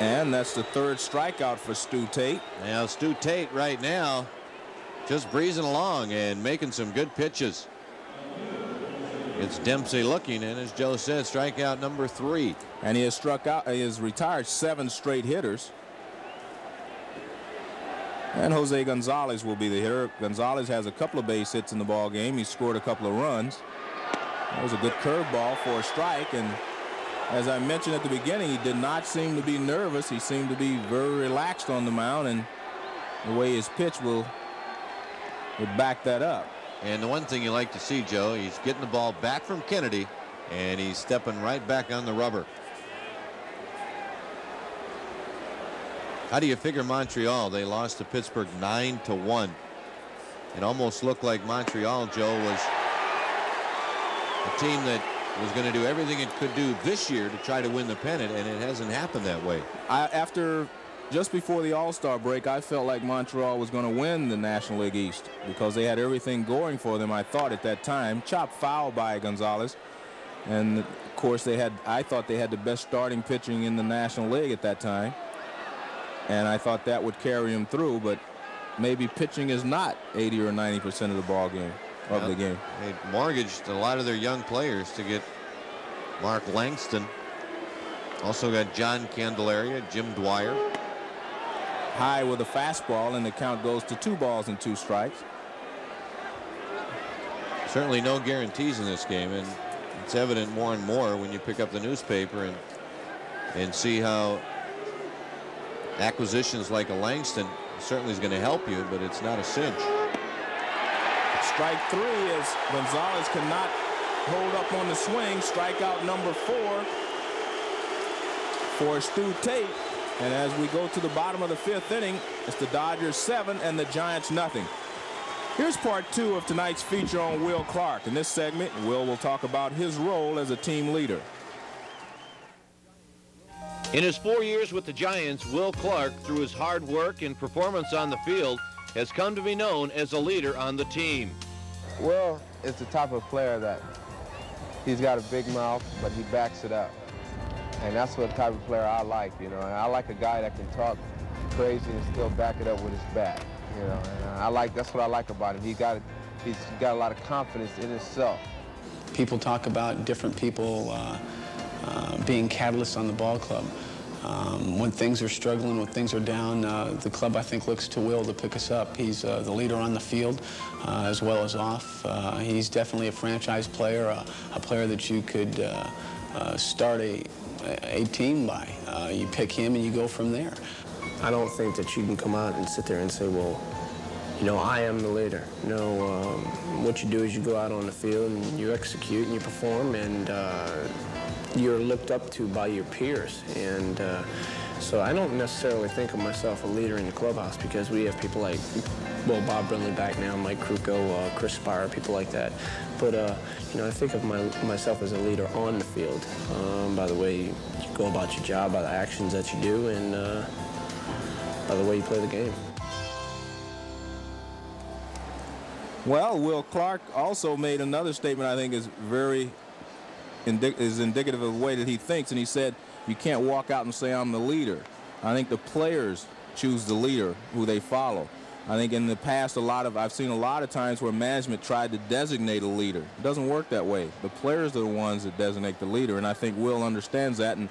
And that's the third strikeout for Stu Tate. Now Stu Tate right now just breezing along and making some good pitches. It's Dempsey looking, and as Joe said, strikeout number three. And he has struck out, he has retired seven straight hitters. And Jose Gonzalez will be the hitter. Gonzalez has a couple of base hits in the ball game. He scored a couple of runs. That was a good curveball for a strike. And as I mentioned at the beginning, he did not seem to be nervous. He seemed to be very relaxed on the mound. And the way his pitch will would back that up. And the one thing you like to see, Joe, he's getting the ball back from Kennedy, and he's stepping right back on the rubber. How do you figure Montreal? They lost to Pittsburgh 9 to 1. It almost looked like Montreal, Joe, was a team that was going to do everything it could do this year to try to win the pennant, and it hasn't happened that way. I, after just before the All-Star break, I felt like Montreal was going to win the National League East because they had everything going for them, I thought, at that time. Chopped foul by Gonzalez. And, of course, they had, I thought they had the best starting pitching in the National League at that time. And I thought that would carry them through, but maybe pitching is not 80 or 90 percent of the ball game, of the game. They mortgaged a lot of their young players to get Mark Langston. Also got John Candelaria, Jim Dwyer high with a fastball, and the count goes to two balls and two strikes. Certainly no guarantees in this game, and it's evident more and more when you pick up the newspaper and and see how acquisitions like a Langston certainly is going to help you, but it's not a cinch. Strike three as Gonzalez cannot hold up on the swing. Strikeout number four for Stu Tate. And as we go to the bottom of the fifth inning, it's the Dodgers seven and the Giants nothing. Here's part two of tonight's feature on Will Clark. In this segment, Will will talk about his role as a team leader. In his four years with the Giants, Will Clark, through his hard work and performance on the field, has come to be known as a leader on the team. Will is the type of player that he's got a big mouth, but he backs it up. And that's what type of player I like, you know. And I like a guy that can talk crazy and still back it up with his bat, you know. And I like that's what I like about him. He got he's got a lot of confidence in himself. People talk about different people uh, uh, being catalysts on the ball club. Um, when things are struggling, when things are down, uh, the club, I think, looks to Will to pick us up. He's uh, the leader on the field uh, as well as off. Uh, he's definitely a franchise player, a player that you could start a, a team by. Uh, you pick him and you go from there. I don't think that you can come out and sit there and say, well, you know, I am the leader. No, um, what you do is you go out on the field and you execute and you perform and uh, you're looked up to by your peers. And uh, so I don't necessarily think of myself a leader in the clubhouse because we have people like, well, Bob Brenly back now, Mike Krukow, uh, Chris Speier, people like that. But, uh, you know, I think of my, myself as a leader on the field um, by the way you go about your job, by the actions that you do, and uh, by the way you play the game. Well, Will Clark also made another statement I think is very indi is indicative of the way that he thinks, and he said, you can't walk out and say I'm the leader. I think the players choose the leader who they follow. I think in the past, a lot of I've seen a lot of times where management tried to designate a leader. It doesn't work that way. The players are the ones that designate the leader, and I think Will understands that. And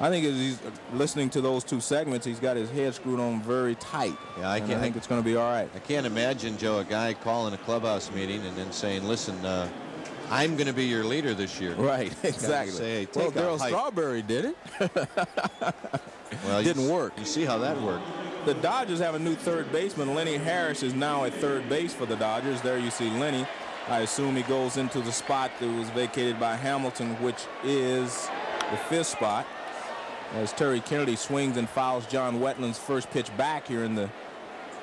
I think as he's listening to those two segments, he's got his head screwed on very tight. Yeah, I can't- I think it's going to be all right. I can't imagine, Joe, a guy calling a clubhouse meeting and then saying, listen, uh, I'm going to be your leader this year. Right, exactly. say, well, "Take Daryl. Strawberry did it. Well, you Didn't work. You see how that worked. The Dodgers have a new third baseman. Lenny Harris is now at third base for the Dodgers. There you see Lenny. I assume he goes into the spot that was vacated by Hamilton, which is the fifth spot. As Terry Kennedy swings and fouls John Wetteland's first pitch back here in the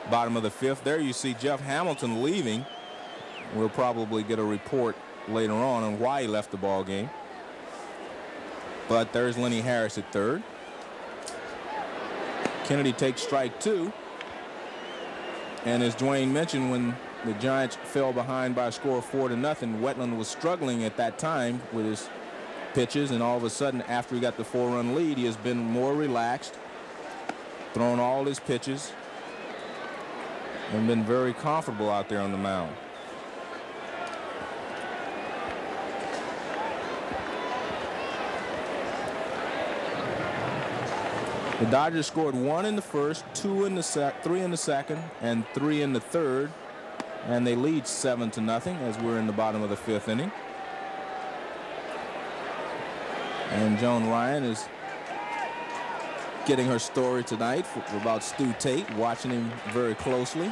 bottom of the fifth. There you see Jeff Hamilton leaving. We'll probably get a report later on on why he left the ball game. But there's Lenny Harris at third. Kennedy takes strike two. And as Duane mentioned, when the Giants fell behind by a score of four to nothing, Wetteland was struggling at that time with his pitches. And all of a sudden, after he got the four-run lead, he has been more relaxed, thrown all his pitches, and been very comfortable out there on the mound. The Dodgers scored one in the first, two in the sec, three in the second, and three in the third, and they lead seven to nothing as we're in the bottom of the fifth inning. And Joan Ryan is getting her story tonight for, about Stu Tate, watching him very closely.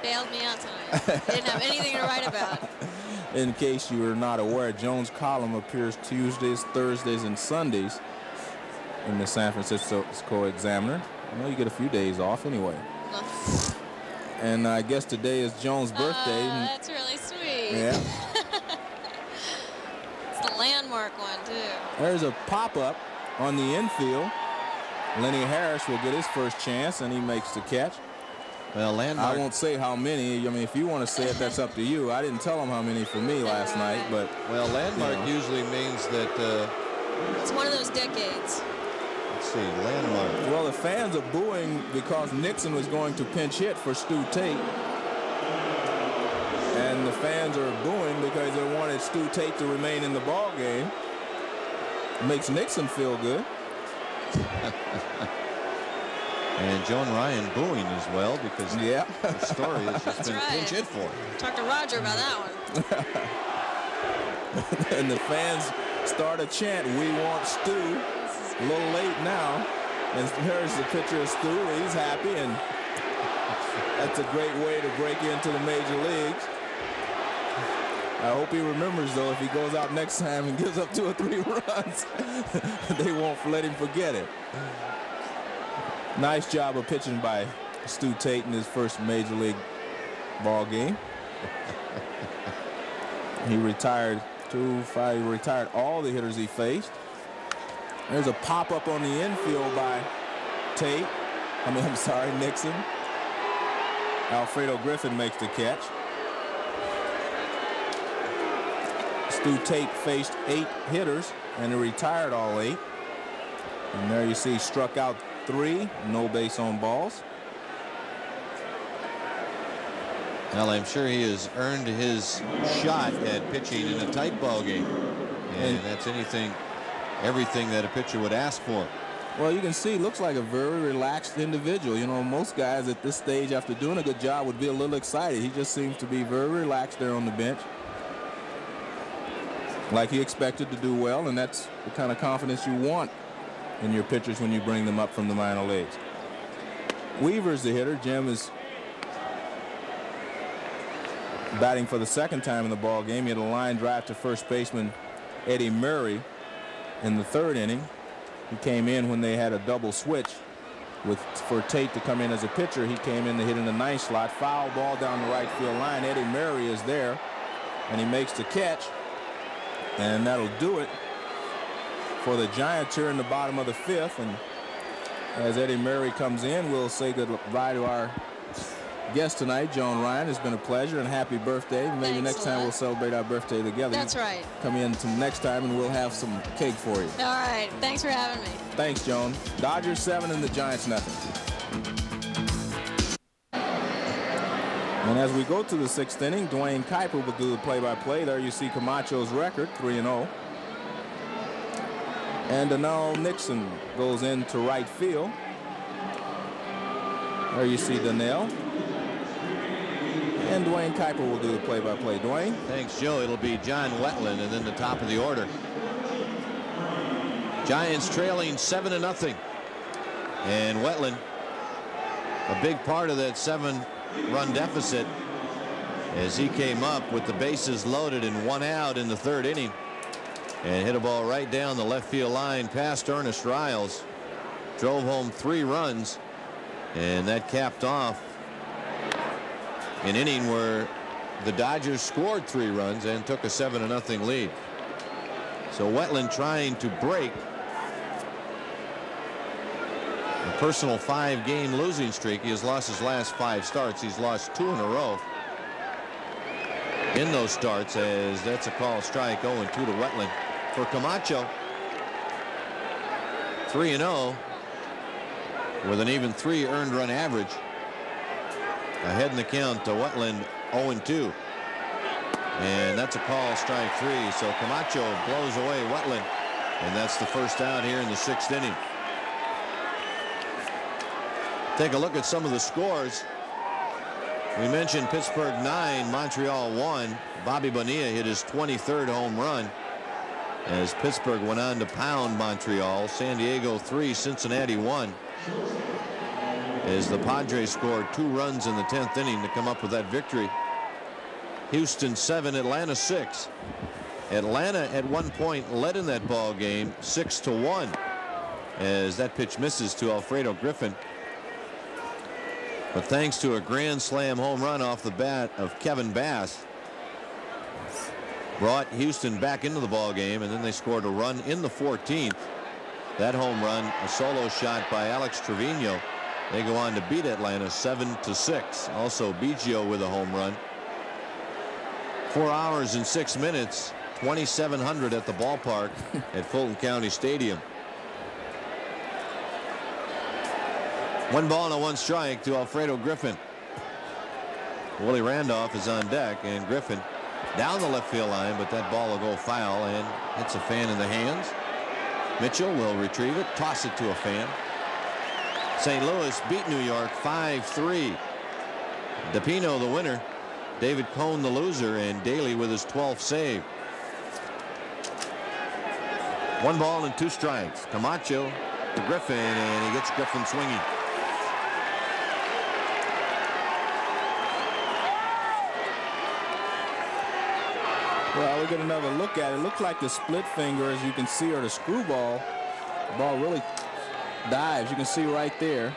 Bailed me out tonight. Didn't have anything to write about. In case you are not aware, Joan's column appears Tuesdays, Thursdays, and Sundays in the San Francisco Examiner. I know you get a few days off anyway. And I guess today is Joan's birthday. Uh, that's really sweet. yeah. It's the landmark one, too. There's a pop-up on the infield. Lenny Harris will get his first chance, and he makes the catch. Well, landmark. I won't say how many. I mean, if you want to say it, that's up to you. I didn't tell him how many for me last night, but Well, landmark Yeah. usually means that, uh, It's one of those decades. Let's see, landmark. well, the fans are booing because Nixon was going to pinch hit for Stu Tate. And the fans are booing because they wanted Stu Tate to remain in the ball game. Makes Nixon feel good. And Joan Ryan booing as well because Yeah. the story has just That's been right. pinch hit for. Talk to Roger about that one. and the fans start a chant, we want Stu. A little late now. And here's the picture of Stu. He's happy, and that's a great way to break into the major leagues. I hope he remembers, though, if he goes out next time and gives up two or three runs, they won't let him forget it. Nice job of pitching by Stu Tate in his first major league ball game. He retired two, five, he retired all the hitters he faced. There's a pop up on the infield by Tate. I mean, I'm sorry, Nixon. Alfredo Griffin makes the catch. Stu Tate faced eight hitters and he retired all eight. And there you see struck out three, no base on balls. Well, I'm sure he has earned his shot at pitching in a tight ball game. And And- that's anything, everything that a pitcher would ask for. Well, you can see, looks like a very relaxed individual. You know, most guys at this stage, after doing a good job, would be a little excited. He just seems to be very relaxed there on the bench. Like he expected to do well, and that's the kind of confidence you want in your pitchers when you bring them up from the minor leagues. Weaver's the hitter. Jim is batting for the second time in the ball game. He had a line drive to first baseman Eddie Murray in the third inning. He came in when they had a double switch with for Tate to come in as a pitcher. He came in to hit in the ninth slot. Foul ball down the right field line. Eddie Murray is there, and he makes the catch. And that'll do it for the Giants here in the bottom of the fifth. And as Eddie Murray comes in, we'll say goodbye to our guest tonight, Joan Ryan. It's been a pleasure and happy birthday. Maybe Thanks next time we'll celebrate our birthday together. That's You right. Come in to next time and we'll have some cake for you. All right. Thanks for having me. Thanks, Joan. Dodgers seven and the Giants nothing. And as we go to the sixth inning, Duane Kuiper will do the play-by-play. There you see Camacho's record, 3 and 0. And Donnell Nixon goes into right field. There you see Donnell. And Duane Kuiper will do the play-by-play. -play. Duane? Thanks, Joe. It'll be John Wetteland and then the top of the order. Giants trailing 7 to nothing. And Wetteland, a big part of that seven-run deficit as he came up with the bases loaded and one out in the third inning and hit a ball right down the left field line past Ernest Riles. Drove home three runs and that capped off an inning where the Dodgers scored three runs and took a seven to nothing lead. So Wetteland trying to break a personal five game losing streak. He has lost his last five starts. He's lost two in a row in those starts as that's a call strike 0 and 2 to Wetteland for Camacho 3 and 0 with an even three earned run average ahead in the count to Wetteland 0 2 and that's a call strike three so Camacho blows away Wetteland. and that's the first out here in the sixth inning. Take a look at some of the scores. We mentioned Pittsburgh 9, Montreal 1. Bobby Bonilla hit his 23rd home run as Pittsburgh went on to pound Montreal. San Diego 3, Cincinnati 1. As the Padres scored two runs in the 10th inning to come up with that victory. Houston 7, Atlanta 6. Atlanta at one point led in that ball game 6 to 1 as that pitch misses to Alfredo Griffin. But thanks to a grand slam home run off the bat of Kevin Bass brought Houston back into the ball game and then they scored a run in the 14th. That home run a solo shot by Alex Trevino. They go on to beat Atlanta 7 to 6. Also Biggio with a home run. Four hours and six minutes 2700 at the ballpark at Fulton County Stadium. One ball and a one strike to Alfredo Griffin. Willie Randolph is on deck and Griffin down the left field line but that ball will go foul and hits a fan in the hands. Mitchell will retrieve it toss it to a fan. St. Louis beat New York 5-3. DiPino the winner. David Cone the loser and Dayley with his 12th save. One ball and two strikes. Camacho to Griffin and he gets Griffin swinging. Well, we get another look at it. It looks like the split finger, as you can see, or the screwball. Ball really dives. You can see right there.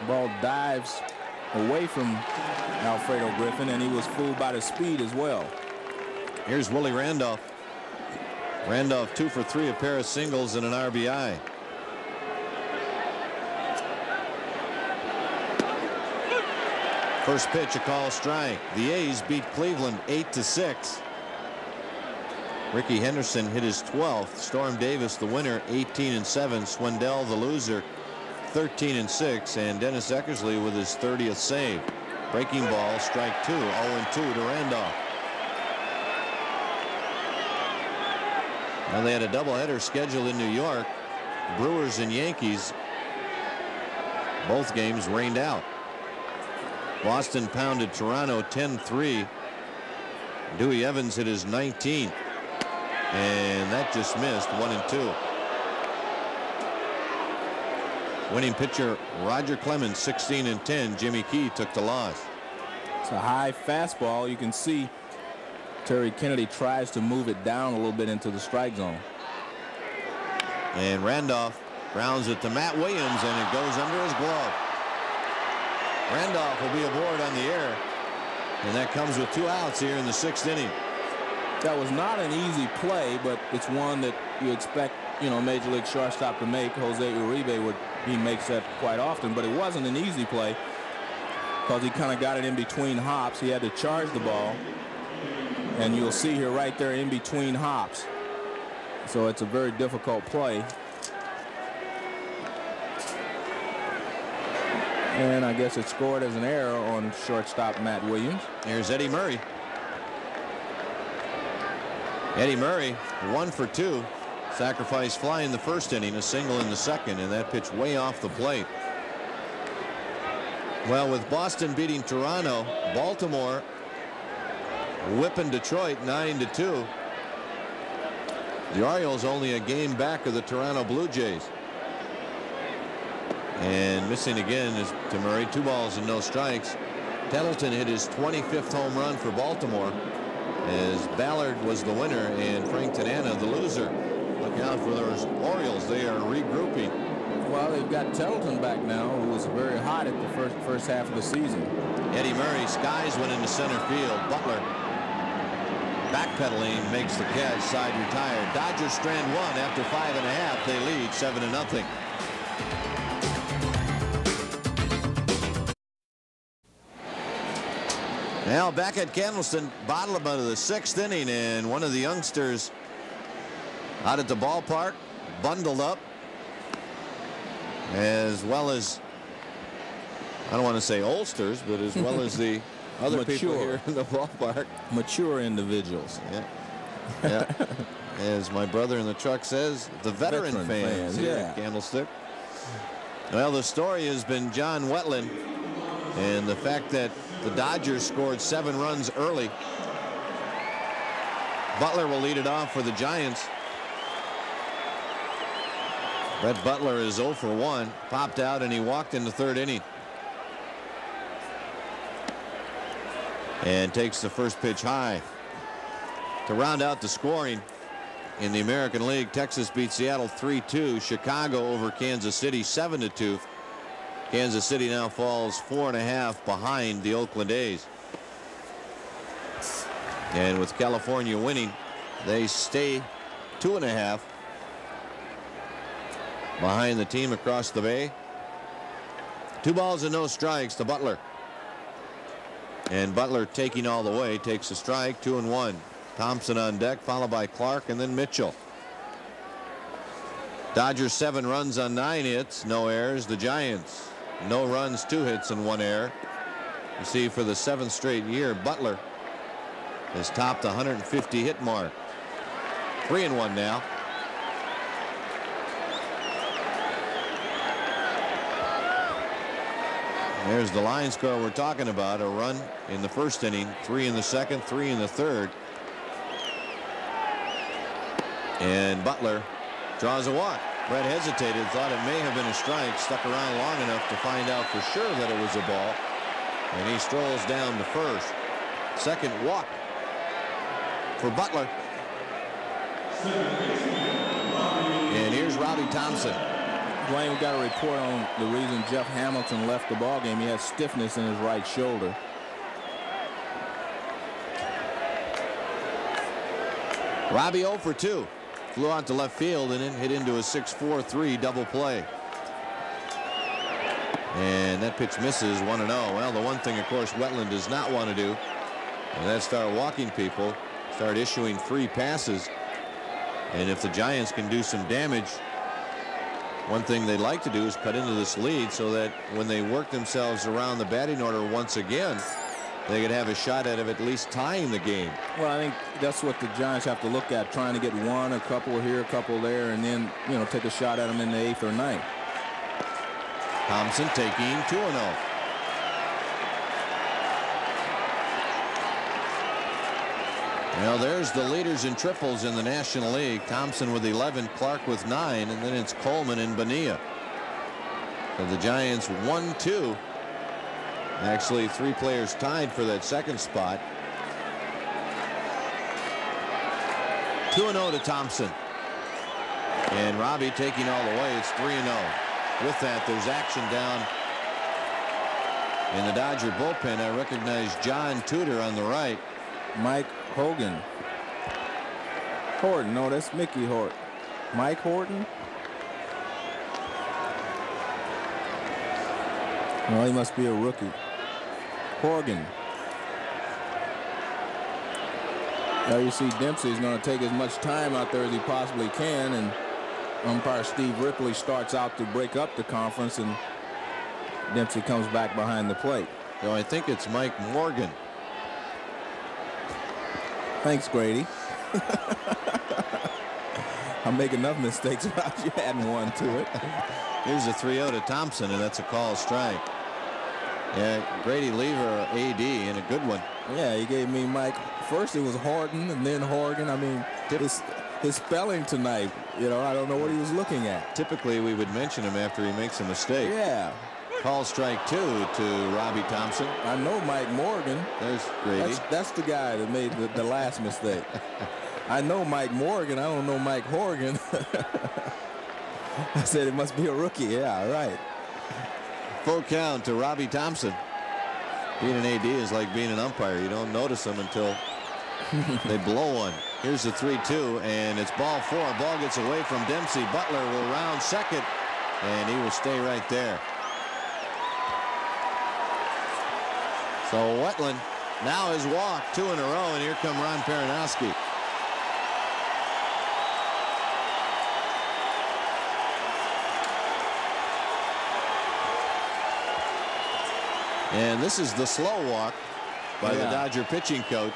The ball dives away from Alfredo Griffin, and he was fooled by the speed as well. Here's Willie Randolph. Randolph two for three, a pair of singles and an RBI. First pitch, a call strike. The A's beat Cleveland 8 to 6. Rickey Henderson hit his 12th. Storm Davis the winner 18 and 7. Swindell the loser 13 and 6 and Dennis Eckersley with his 30th save. Breaking ball strike two 0 and 2 to Randolph. Now they had a doubleheader scheduled in New York. Brewers and Yankees. Both games rained out. Boston pounded Toronto 10-3. Dewey Evans hit his 19th. And that just missed one and two. Winning pitcher Roger Clemens 16 and 10. Jimmy Key took the loss. It's a high fastball. You can see Terry Kennedy tries to move it down a little bit into the strike zone. And Randolph rounds it to Matt Williams and it goes under his glove. Randolph will be aboard on the air and that comes with two outs here in the sixth inning. That was not an easy play, but it's one that you expect, you know, Major League shortstop to make. Jose Uribe would he makes that quite often, but it wasn't an easy play because he kind of got it in between hops. He had to charge the ball, and you'll see here right there in between hops. So it's a very difficult play. And I guess it scored as an error on shortstop Matt Williams. Here's Eddie Murray. Eddie Murray, one for two. sacrifice fly in the first inning, a single in the second, and that pitch way off the plate. Well, with Boston beating Toronto, Baltimore whipping Detroit 9 to 2. The Orioles only a game back of the Toronto Blue Jays. And missing again is to Murray. Two balls and no strikes. Tettleton hit his 25th home run for Baltimore as Ballard was the winner and Frank Tanana the loser. Look out for those Orioles. They are regrouping. Well, they've got Tettleton back now, who was very hot at the first first half of the season. Eddie Murray skies went into center field. Butler backpedaling makes the catch. Side retired. Dodgers strand one after five and a half. They lead seven to nothing. Now back at Candlestick, bottom of the sixth inning, and one of the youngsters out at the ballpark, bundled up, as well as I don't want to say oldsters, but as well as the other Mature. people here in the ballpark. Mature individuals. Yeah. Yeah. As my brother in the truck says, the veteran, Veteran fans, fans, here yeah. at Candlestick. Well, the story has been John Wetteland and the fact that the Dodgers scored seven runs early. Butler will lead it off for the Giants. Brett Butler is 0 for 1, popped out, and he walked in the third inning. And takes the first pitch high. To round out the scoring in the American League, Texas beat Seattle 3-2. Chicago over Kansas City 7-2. Kansas City now falls four and a half behind the Oakland A's. And with California winning, they stay two and a half behind the team across the bay. Two balls and no strikes to Butler. And Butler taking all the way takes a strike, two and one. Thompson on deck, followed by Clark and then Mitchell. Dodgers seven runs on nine hits, no errors. The Giants no runs, two hits and one error. You see for the seventh straight year, Butler has topped the 150 hit mark. Three and one now. There's the line score we're talking about. A run in the first inning, three in the second, three in the third. And Butler draws a walk. Brett hesitated, thought it may have been a strike, stuck around long enough to find out for sure that it was a ball. And he strolls down to first. Second walk for Butler. And here's Robby Thompson. Duane, we got a report on the reason Jeff Hamilton left the ball game. He had stiffness in his right shoulder. Robby 0 for 2. Flew out to left field and then hit into a 6-4-3 double play. And that pitch misses 1 0. Well, the one thing, of course, Wetteland does not want to do, and that's start walking people, start issuing free passes. And if the Giants can do some damage, one thing they'd like to do is cut into this lead so that when they work themselves around the batting order once again, they could have a shot at, of at least tying the game. Well, I think that's what the Giants have to look at, trying to get one, a couple here, a couple there, and then, you know, take a shot at them in the eighth or ninth. Thompson taking 2 0. Well, there's the leaders in triples in the National League. Thompson with 11, Clark with 9, and then it's Coleman and Bonilla. So the Giants 1-2. Actually, three players tied for that second spot. 2-0 to Thompson. And Robby taking all the way. It's 3-0. With that, there's action down in the Dodger bullpen. I recognize John Tudor on the right. Mike Hogan. Horton. No, that's Mickey Horton. Mike Horton? Well, he must be a rookie. Horgan. Now you see Dempsey's going to take as much time out there as he possibly can, and umpire Steve Rippley starts out to break up the conference, and Dempsey comes back behind the plate. So I think it's Mike Morgan. Thanks, Grady. I make enough mistakes without you adding one to it. Here's a 3-0 to Thompson, and that's a call strike. Yeah, Grady Lever, AD, and a good one. Yeah, he gave me Mike. First it was Horton and then Horgan. I mean, his, his spelling tonight, you know, I don't know what he was looking at. Typically, we would mention him after he makes a mistake. Yeah. Call strike two to Robby Thompson. I know Mike Morgan. There's Grady. That's, that's the guy that made the, the last mistake. I know Mike Morgan. I don't know Mike Horgan. I said it must be a rookie. Yeah, right. Full count to Robby Thompson. Being an AD is like being an umpire. You don't notice them until they blow one. Here's the 3-2, and it's ball four. Ball gets away from Dempsey. Butler will round second, and he will stay right there. So Wetteland now has walked two in a row, and here come Ron Perranoski. And this is the slow walk by yeah. the Dodger pitching coach.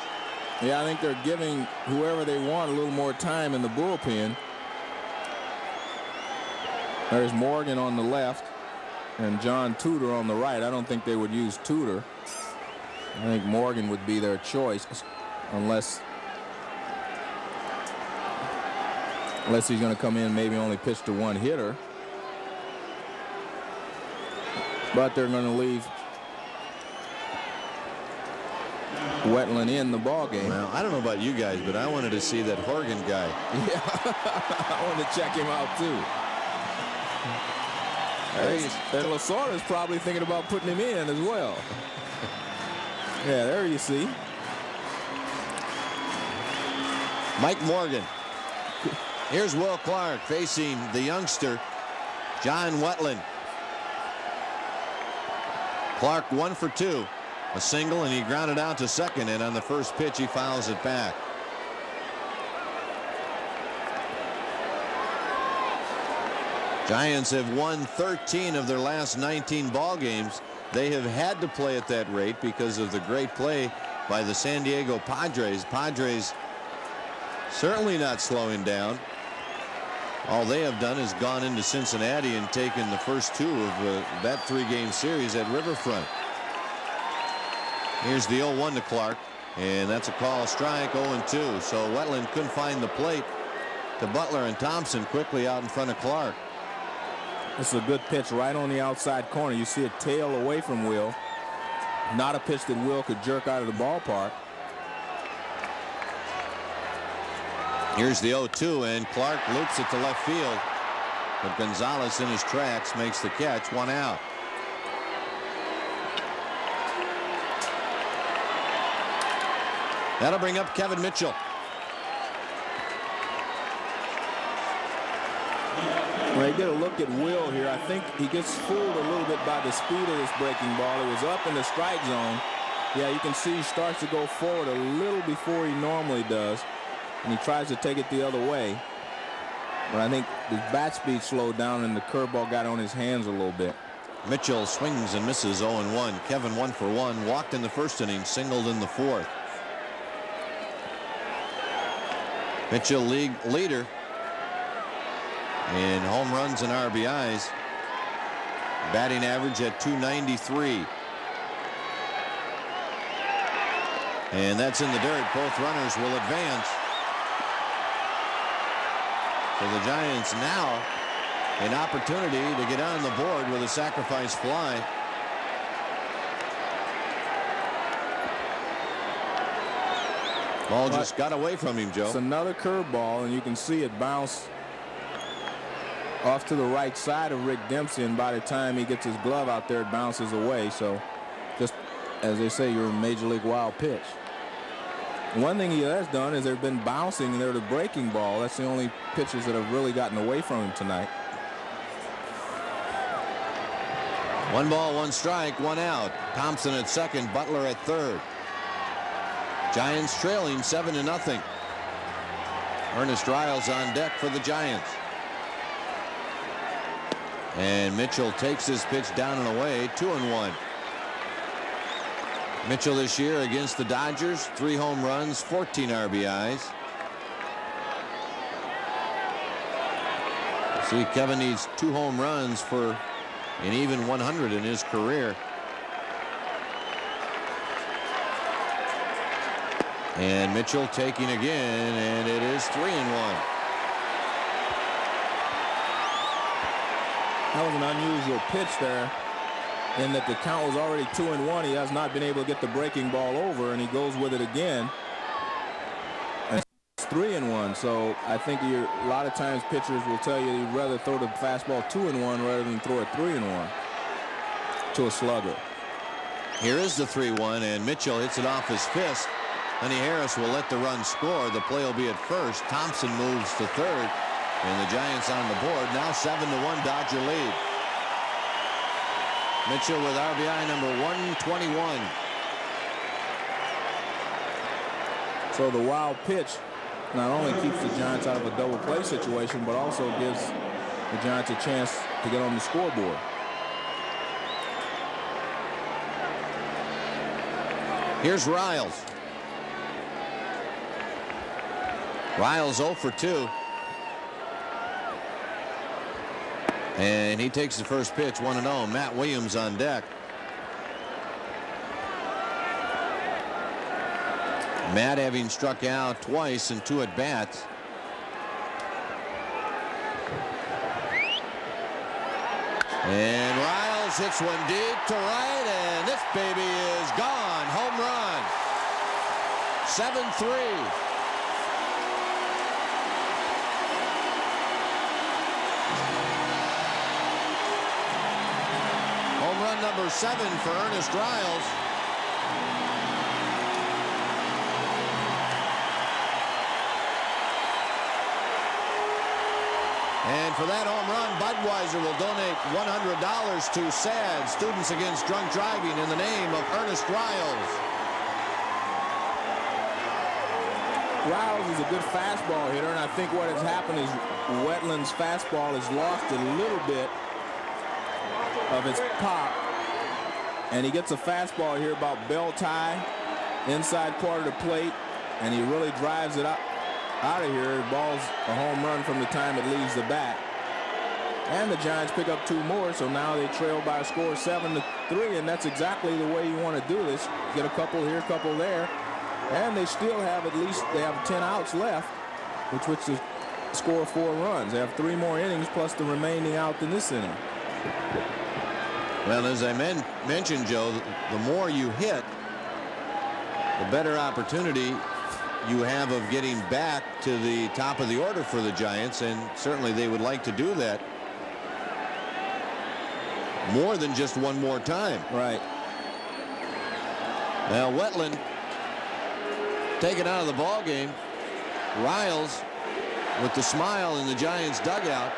Yeah, I think they're giving whoever they want a little more time in the bullpen. There's Morgan on the left and John Tudor on the right. I don't think they would use Tudor. I think Morgan would be their choice unless unless he's going to come in maybe only pitch to one hitter. But they're going to leave Wetteland in the ball game. Well, I don't know about you guys, but I wanted to see that Horgan guy. Yeah, I wanted to check him out too. And Lasorda is probably thinking about putting him in as well. Yeah, there you see. Mike Morgan. Here's Will Clark facing the youngster, John Wetteland. Clark one for two. A single, and he grounded out to second, and on the first pitch, he fouls it back. Giants have won 13 of their last 19 ball games. They have had to play at that rate because of the great play by the San Diego Padres. Padres certainly not slowing down. All they have done is gone into Cincinnati and taken the first two of uh, that three-game series at Riverfront. Here's the 0-1 to Clark. And that's a call strike 0-2. So Wetteland couldn't find the plate to Butler and Thompson quickly out in front of Clark. This is a good pitch right on the outside corner. You see a tail away from Will. Not a pitch that Will could jerk out of the ballpark. Here's the 0-2 and Clark loops it to left field. But Gonzalez in his tracks makes the catch one out. That'll bring up Kevin Mitchell. When they get a look at Will here, I think he gets fooled a little bit by the speed of this breaking ball. It was up in the strike zone. Yeah, you can see he starts to go forward a little before he normally does. And he tries to take it the other way. But I think the bat speed slowed down and the curveball got on his hands a little bit. Mitchell swings and misses 0-1. Kevin 1 for 1. Walked in the first inning, singled in the fourth. Mitchell league leader in home runs and RBIs. Batting average at 293. And that's in the dirt. Both runners will advance. So the Giants now an opportunity to get on the board with a sacrifice fly. Ball but just got away from him, Joe. It's another curveball, and you can see it bounce off to the right side of Rick Dempsey, and by the time he gets his glove out there, it bounces away. So just, as they say, you're your major league wild pitch. One thing he has done is they've been bouncing and they're the breaking ball. That's the only pitches that have really gotten away from him tonight. One ball, one strike, one out. Thompson at second, Butler at third. Giants trailing 7 to nothing. Ernest Riles on deck for the Giants. And Mitchell takes his pitch down and away, 2 and 1. Mitchell this year against the Dodgers, three home runs, 14 RBIs. See, Kevin needs two home runs for an even 100 in his career. And Mitchell taking again, and it is three and one. That was an unusual pitch there in that the count was already two and one. He has not been able to get the breaking ball over, and he goes with it again. And it's three and one. So I think a lot of times pitchers will tell you you'd rather throw the fastball two and one rather than throw it three and one to a slugger. Here is the 3-1, and Mitchell hits it off his fist. Honey Harris will let the run score. The play will be at first. Thompson moves to third, and the Giants on the board. Now 7 to 1 Dodger lead. Mitchell with RBI number 121. So the wild pitch not only keeps the Giants out of a double play situation, but also gives the Giants a chance to get on the scoreboard. Here's Riles. Riles 0 for 2. And he takes the first pitch 1 0. Matt Williams on deck. Matt having struck out twice in two at bats. And Riles hits one deep to right, and this baby is gone. Home run. 7-3. Number seven for Ernest Riles. And for that home run, Budweiser will donate $100 to SAD, Students Against Drunk Driving, in the name of Ernest Riles. Riles is a good fastball hitter, and I think what has happened is Wetteland's fastball has lost a little bit of its pop and he gets a fastball here about bell tie, inside part of the plate, and he really drives it out, out of here. Ball's a home run from the time it leaves the bat. And the Giants pick up two more, so now they trail by a score seven to three, and that's exactly the way you want to do this. Get a couple here, a couple there, and they still have at least they have 10 outs left, which which score four runs. They have three more innings plus the remaining out in this inning. Well, as I men mentioned, Joe, the more you hit, the better opportunity you have of getting back to the top of the order for the Giants, and certainly they would like to do that more than just one more time. Right. Now, Wetteland taken out of the ball game. Riles with the smile in the Giants dugout.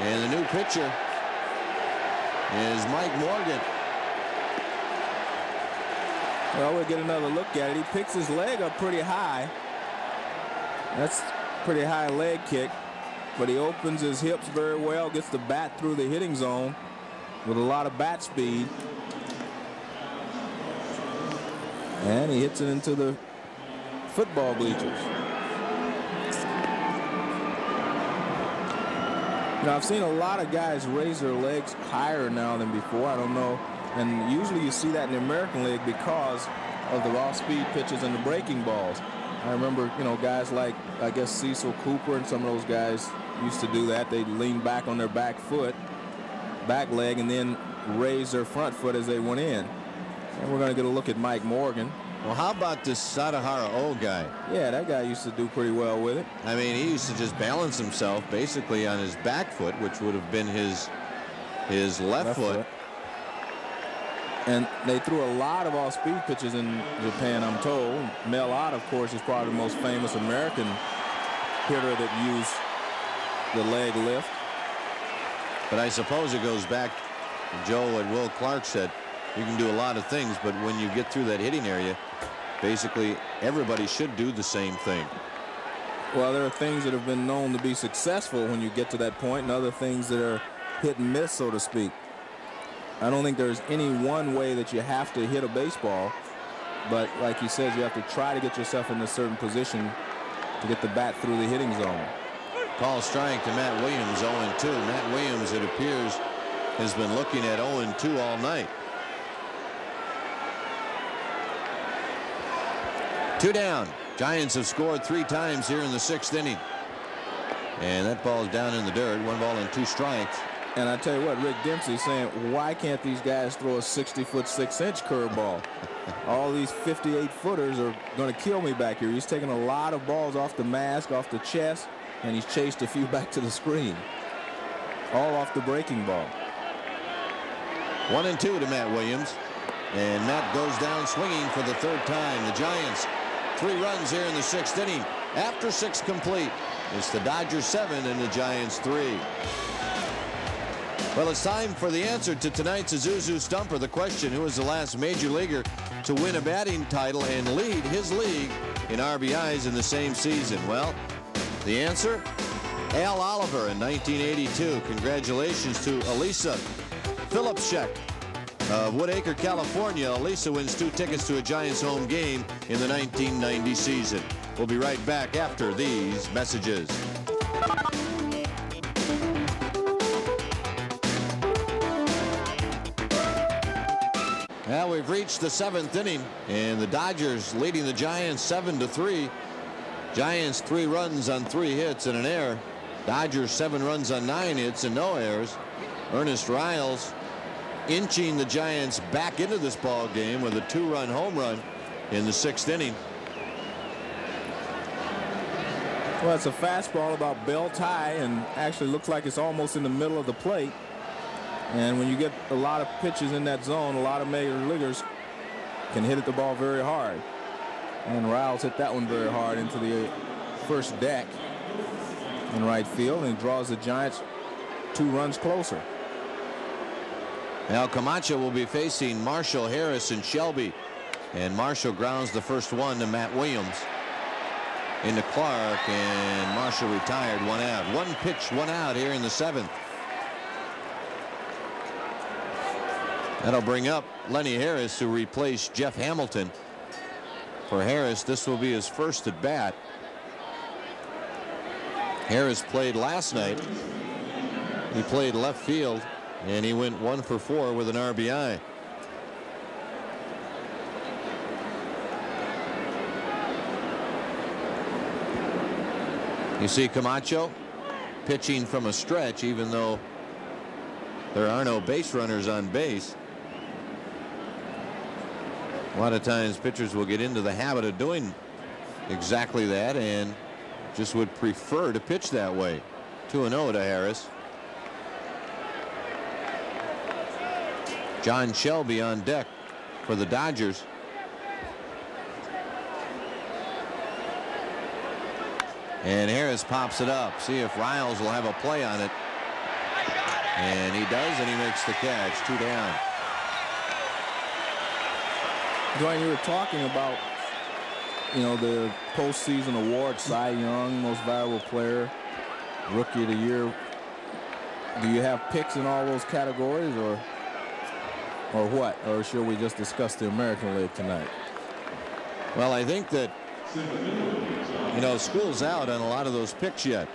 And the new pitcher is Mike Morgan. Well, we'll get another look at it. He picks his leg up pretty high. That's pretty high leg kick. But he opens his hips very well, gets the bat through the hitting zone with a lot of bat speed. And he hits it into the football bleachers. Now, I've seen a lot of guys raise their legs higher now than before. I don't know. And usually you see that in the American League because of the off-speed pitches and the breaking balls. I remember, you know, guys like, I guess, Cecil Cooper and some of those guys used to do that. They'd lean back on their back foot, back leg, and then raise their front foot as they went in. And we're going to get a look at Mike Morgan. Well, how about this Sadahara old guy? Yeah, that guy used to do pretty well with it. I mean, he used to just balance himself basically on his back foot, which would have been his his left, left foot. foot. And they threw a lot of off-speed pitches in Japan, I'm told. Mel Ott, of course, is probably the most famous American hitter that used the leg lift. But I suppose it goes back, to Joe, what Will Clark said. You can do a lot of things, but when you get through that hitting area, basically everybody should do the same thing. Well, there are things that have been known to be successful when you get to that point and other things that are hit and miss, so to speak. I don't think there's any one way that you have to hit a baseball, but like he says, you have to try to get yourself in a certain position to get the bat through the hitting zone. Call strike to Matt Williams 0-2. Matt Williams, it appears, has been looking at 0-2 all night. Two down. Giants have scored three times here in the sixth inning. And that ball's down in the dirt. One ball and two strikes. And I tell you what, Rick Dempsey saying, why can't these guys throw a 60-foot, 6-inch curveball? All these 58-footers are going to kill me back here. He's taking a lot of balls off the mask, off the chest, and he's chased a few back to the screen. All off the breaking ball. One and two to Matt Williams. And Matt goes down swinging for the third time. The Giants, three runs here in the sixth inning. After six complete, it's the Dodgers seven and the Giants three. Well, it's time for the answer to tonight's Isuzu Stumper. The question, who was the last major leaguer to win a batting title and lead his league in RBIs in the same season? Well, the answer, Al Oliver in 1982. Congratulations to Elisa Philipschek of Woodacre, California. Elisa wins two tickets to a Giants home game in the 1990 season. We'll be right back after these messages. Now we've reached the seventh inning, and the Dodgers leading the Giants 7 to 3. Giants three runs on three hits and an error. Dodgers seven runs on nine hits and no errors. Ernest Riles inching the Giants back into this ball game with a two-run home run in the sixth inning. Well, it's a fastball about belt high and actually looks like it's almost in the middle of the plate. And when you get a lot of pitches in that zone, a lot of major leaguers can hit at the ball very hard. And Riles hit that one very hard into the first deck in right field and draws the Giants two runs closer. Now Camacho will be facing Marshall Harris and Shelby. And Marshall grounds the first one to Matt Williams. Into Clark and Marshall retired one out. One pitch, one out here in the seventh. That'll bring up Lenny Harris who replaced Jeff Hamilton. For Harris this will be his first at bat. Harris played last night. He played left field and he went one for four with an RBI. You see Camacho pitching from a stretch even though there are no base runners on base. A lot of times pitchers will get into the habit of doing exactly that and just would prefer to pitch that way. 2-0 to Harris. John Shelby on deck for the Dodgers. And Harris pops it up. See if Riles will have a play on it. And he does, and he makes the catch. Two down. Duane, you were talking about, you know, the postseason award, Cy Young, most valuable player, rookie of the year. Do you have picks in all those categories, or or what? Or should we just discuss the American League tonight? Well, I think that, you know, school's out on a lot of those picks yet.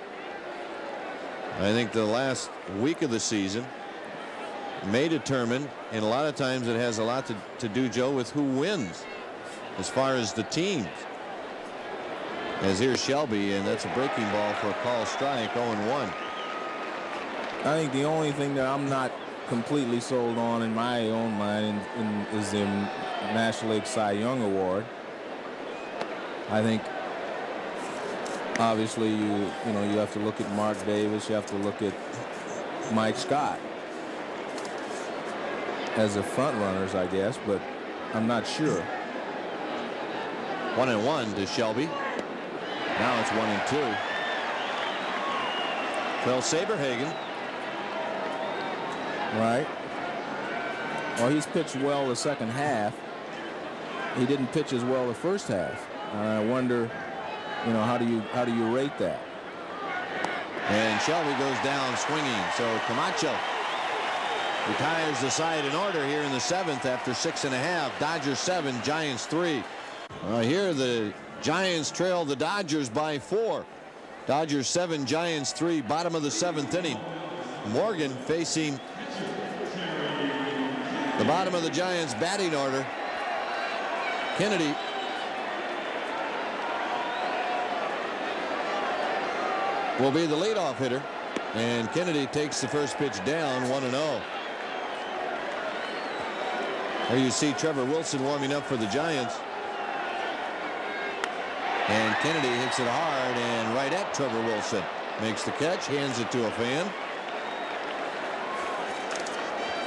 I think the last week of the season may determine, and a lot of times it has a lot to, to do, Joe, with who wins as far as the teams. As here's Shelby, and that's a breaking ball for a call strike, 0-1. I think the only thing that I'm not completely sold on in my own mind in, in, is the National League Cy Young Award. I think obviously you you know you have to look at Mark Davis, you have to look at Mike Scott as the front runners, I guess, but I'm not sure. One and one to Shelby. Now it's one and two. Well, Saberhagen Right. Well, he's pitched well the second half. He didn't pitch as well the first half. And I wonder, you know, how do you how do you rate that? And Shelby goes down swinging. So Camacho retires the side in order here in the seventh after six and a half. Dodgers seven, Giants three. Uh, here the Giants trail the Dodgers by four. Dodgers seven, Giants three, bottom of the seventh inning. Morgan facing the bottom of the Giants batting order. Kennedy will be the leadoff hitter. And Kennedy takes the first pitch down 1 0. There you see Trevor Wilson warming up for the Giants. And Kennedy hits it hard and right at Trevor Wilson. Makes the catch, hands it to a fan.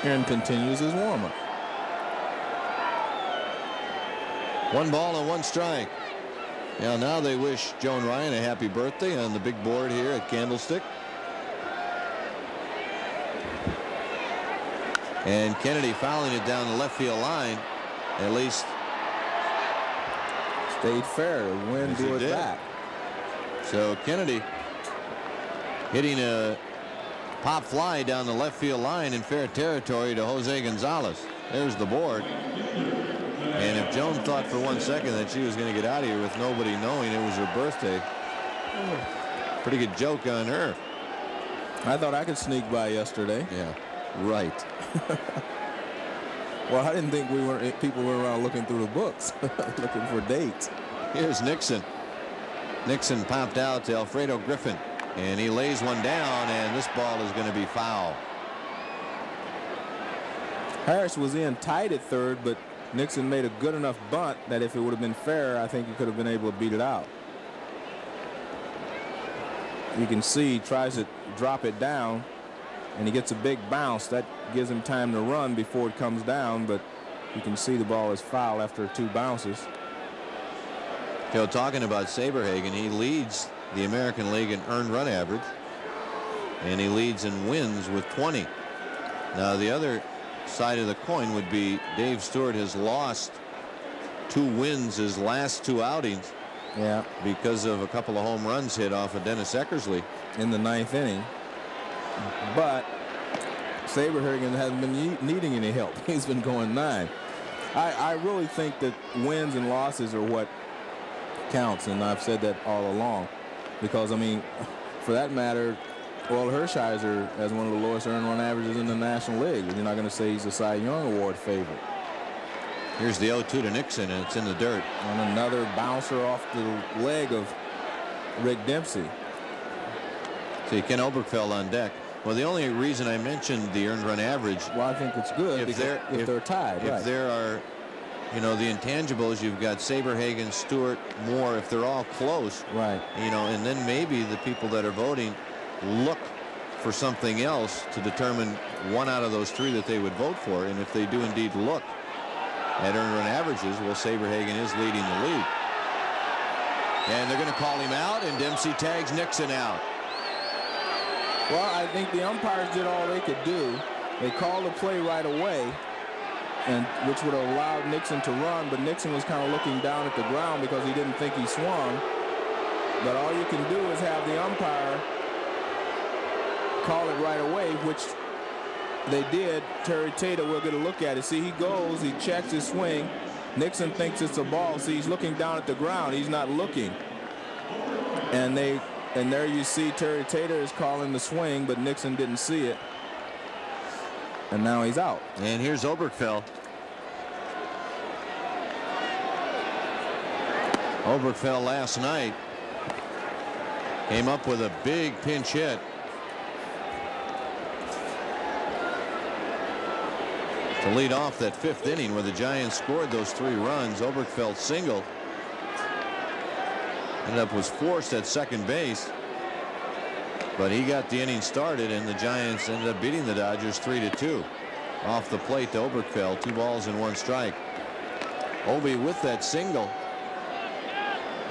And continues his warm-up. One ball and one strike. Now, now they wish Joan Ryan a happy birthday on the big board here at Candlestick. And Kennedy fouling it down the left field line. At least stayed fair. The wind blew it back. So Kennedy hitting a pop fly down the left field line in fair territory to Jose Gonzalez. There's the board. And if Joan thought for one second that she was going to get out of here with nobody knowing it was her birthday, pretty good joke on her. I thought I could sneak by yesterday. Yeah, right. well, I didn't think we were eh, people were around looking through the books, looking for dates. Here's Nixon. Nixon popped out to Alfredo Griffin, and he lays one down, and this ball is going to be foul. Harris was in tight at third, but Nixon made a good enough bunt that if it would have been fair, I think he could have been able to beat it out. You can see he tries to drop it down, and he gets a big bounce. That gives him time to run before it comes down, but you can see the ball is foul after two bounces. Joe, talking about Saberhagen, he leads the American League in earned run average, and he leads in wins with 20. Now, the other side of the coin would be Dave Stewart has lost two wins his last two outings. Yeah. Because of a couple of home runs hit off of Dennis Eckersley. In the ninth inning. But Saberhagen hasn't been needing any help. He's been going nine. I, I really think that wins and losses are what counts, and I've said that all along. Because, I mean, for that matter, well, Hershiser has one of the lowest earned run averages in the National League. You're not going to say he's a Cy Young Award favorite. Here's the 0-2 to Nixon, and it's in the dirt. And another bouncer off the leg of Rick Dempsey. See, Ken Oberkfell on deck. Well, the only reason I mentioned the earned run average. Well, I think it's good if they're if, if, they're tied. If right. there are, you know, the intangibles, you've got Saberhagen, Stewart, Moore. If they're all close, right? You know, and then maybe the people that are voting look for something else to determine one out of those three that they would vote for. And if they do indeed look at earned run averages, well, Saberhagen is leading the league. And they're going to call him out, and Dempsey tags Nixon out. Well, I think the umpires did all they could do. They called the play right away, and which would have allowed Nixon to run, but Nixon was kind of looking down at the ground because he didn't think he swung. But all you can do is have the umpire call it right away, which they did. Terry Tata, we'll get a look at it. See, he goes, he checks his swing. Nixon thinks it's a ball. See, he's looking down at the ground. He's not looking. And they and there you see Terry Tata is calling the swing, but Nixon didn't see it. And now he's out. And here's Oberkfell. Oberkfell last night came up with a big pinch hit. To lead off that fifth inning where the Giants scored those three runs, Oberkfell single ended up was forced at second base. But he got the inning started, and the Giants ended up beating the Dodgers 3 to 2. Off the plate to Oberkfell, two balls and one strike. Obi with that single.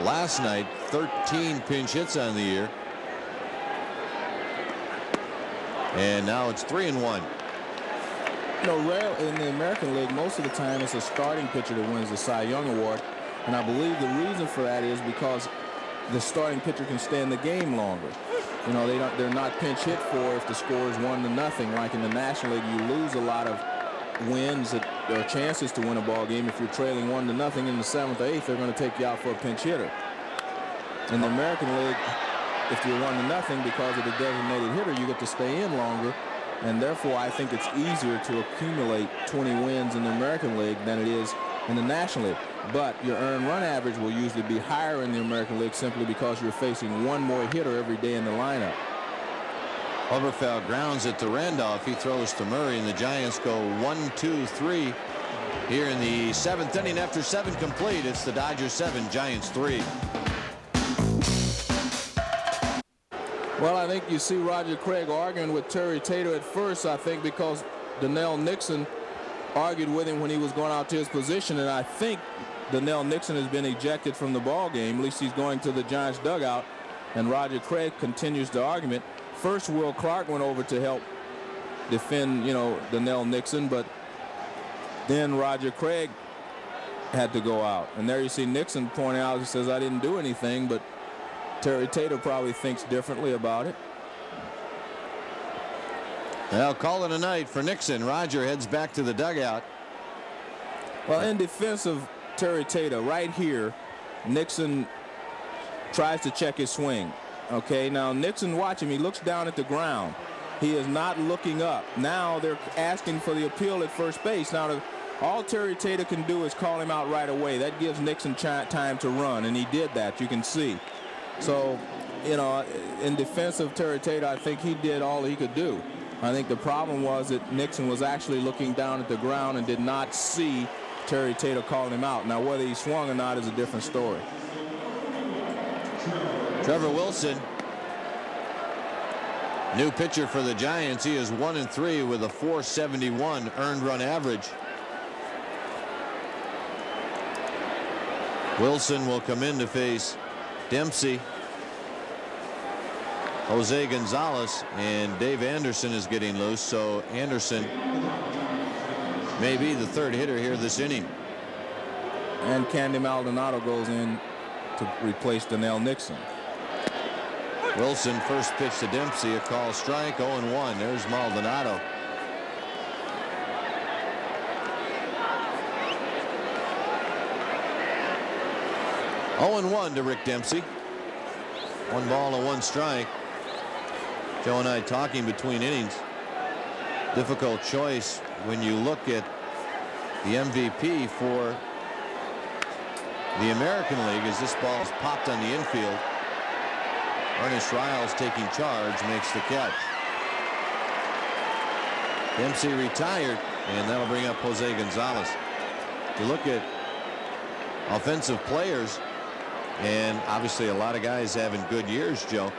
Last night, 13 pinch hits on the year. And now it's 3 and 1. You know, rare in the American League, most of the time it's a starting pitcher that wins the Cy Young Award. And I believe the reason for that is because the starting pitcher can stay in the game longer. You know, they don't, they're not pinch hit for if the score is one to nothing. Like in the National League, you lose a lot of wins that, or chances to win a ball game. If you're trailing one to nothing in the seventh or eighth, they're going to take you out for a pinch hitter. In the American League, if you're one to nothing because of the designated hitter, you get to stay in longer. And therefore, I think it's easier to accumulate 20 wins in the American League than it is in the National League. But your earned run average will usually be higher in the American League simply because you're facing one more hitter every day in the lineup. Oberkfell grounds it to Randolph. He throws to Murray, and the Giants go one, two, three here in the seventh inning after seven complete. It's the Dodgers seven, Giants three. Well, I think you see Roger Craig arguing with Terry Tata at first, I think, because Donnell Nixon argued with him when he was going out to his position, and I think Donnell Nixon has been ejected from the ball game. At least he's going to the Giants dugout, and Roger Craig continues the argument. First, Will Clark went over to help defend, you know, Donnell Nixon, but then Roger Craig had to go out. And there you see Nixon pointing out, he says, I didn't do anything, but Terry Tata probably thinks differently about it. Well, call it a night for Nixon. Roger heads back to the dugout. Well, in defense of Terry Tata, right here, Nixon tries to check his swing. Okay, now Nixon, watching. He looks down at the ground. He is not looking up. Now they're asking for the appeal at first base. Now, all Terry Tata can do is call him out right away. That gives Nixon time to run, and he did that. You can see. So, you know, in defense of Terry Tata, I think he did all he could do. I think the problem was that Nixon was actually looking down at the ground and did not see Terry Tata calling him out. Now, whether he swung or not is a different story. Trevor Wilson, new pitcher for the Giants. He is one and three with a 471 earned run average. Wilson will come in to face Dempsey. Jose Gonzalez and Dave Anderson is getting loose, so Anderson may be the third hitter here this inning. And Candy Maldonado goes in to replace Donnell Nixon. Wilson first pitch to Dempsey, a call strike, 0-1. There's Maldonado. Oh and one to Rick Dempsey. One ball and one strike. Joe and I talking between innings. Difficult choice when you look at the MVP for the American League as this ball is popped on the infield. Ernest Riles taking charge makes the catch. Dempsey retired and that'll bring up Jose Gonzalez. You look at offensive players and obviously a lot of guys having good years Joe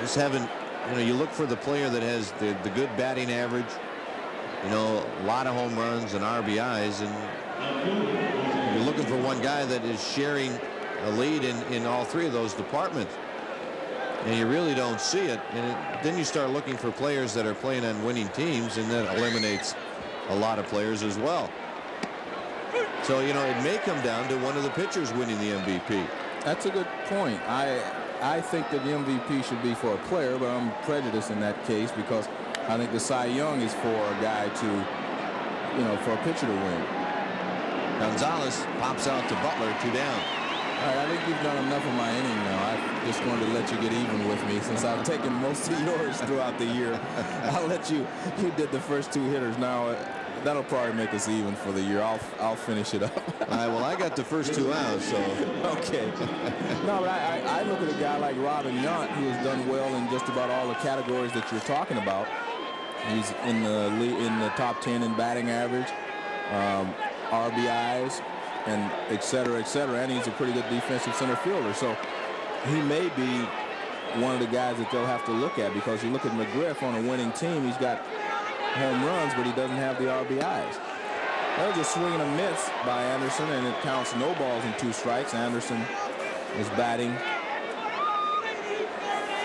just having, you know, you look for the player that has the, the good batting average, you know, a lot of home runs and RBIs, and you're looking for one guy that is sharing a lead in, in all three of those departments. And you really don't see it. And it, then you start looking for players that are playing on winning teams, and that eliminates a lot of players as well. So, you know, it may come down to one of the pitchers winning the MVP. That's a good point. I I think that the MVP should be for a player, but I'm prejudiced in that case because I think the Cy Young is for a guy to, you know, for a pitcher to win. Gonzalez pops out to Butler, two down. All right, I think you've done enough of my inning now. I just wanted to let you get even with me since I've taken most of yours throughout the year. I'll let you, you did the first two hitters. Now, that'll probably make us even for the year. I'll I'll finish it up. All right. Well, I got the first two outs, so okay. no, but I, I, I look at a guy like Robin Yount, who has done well in just about all the categories that you're talking about. He's in the in the top 10 in batting average, um, RBIs, and et cetera, et cetera. And he's a pretty good defensive center fielder. So he may be one of the guys that they'll have to look at because you look at McGriff on a winning team, he's got home runs, but he doesn't have the RBIs. That was a swing and a miss by Anderson, and it counts no balls and two strikes. Anderson is batting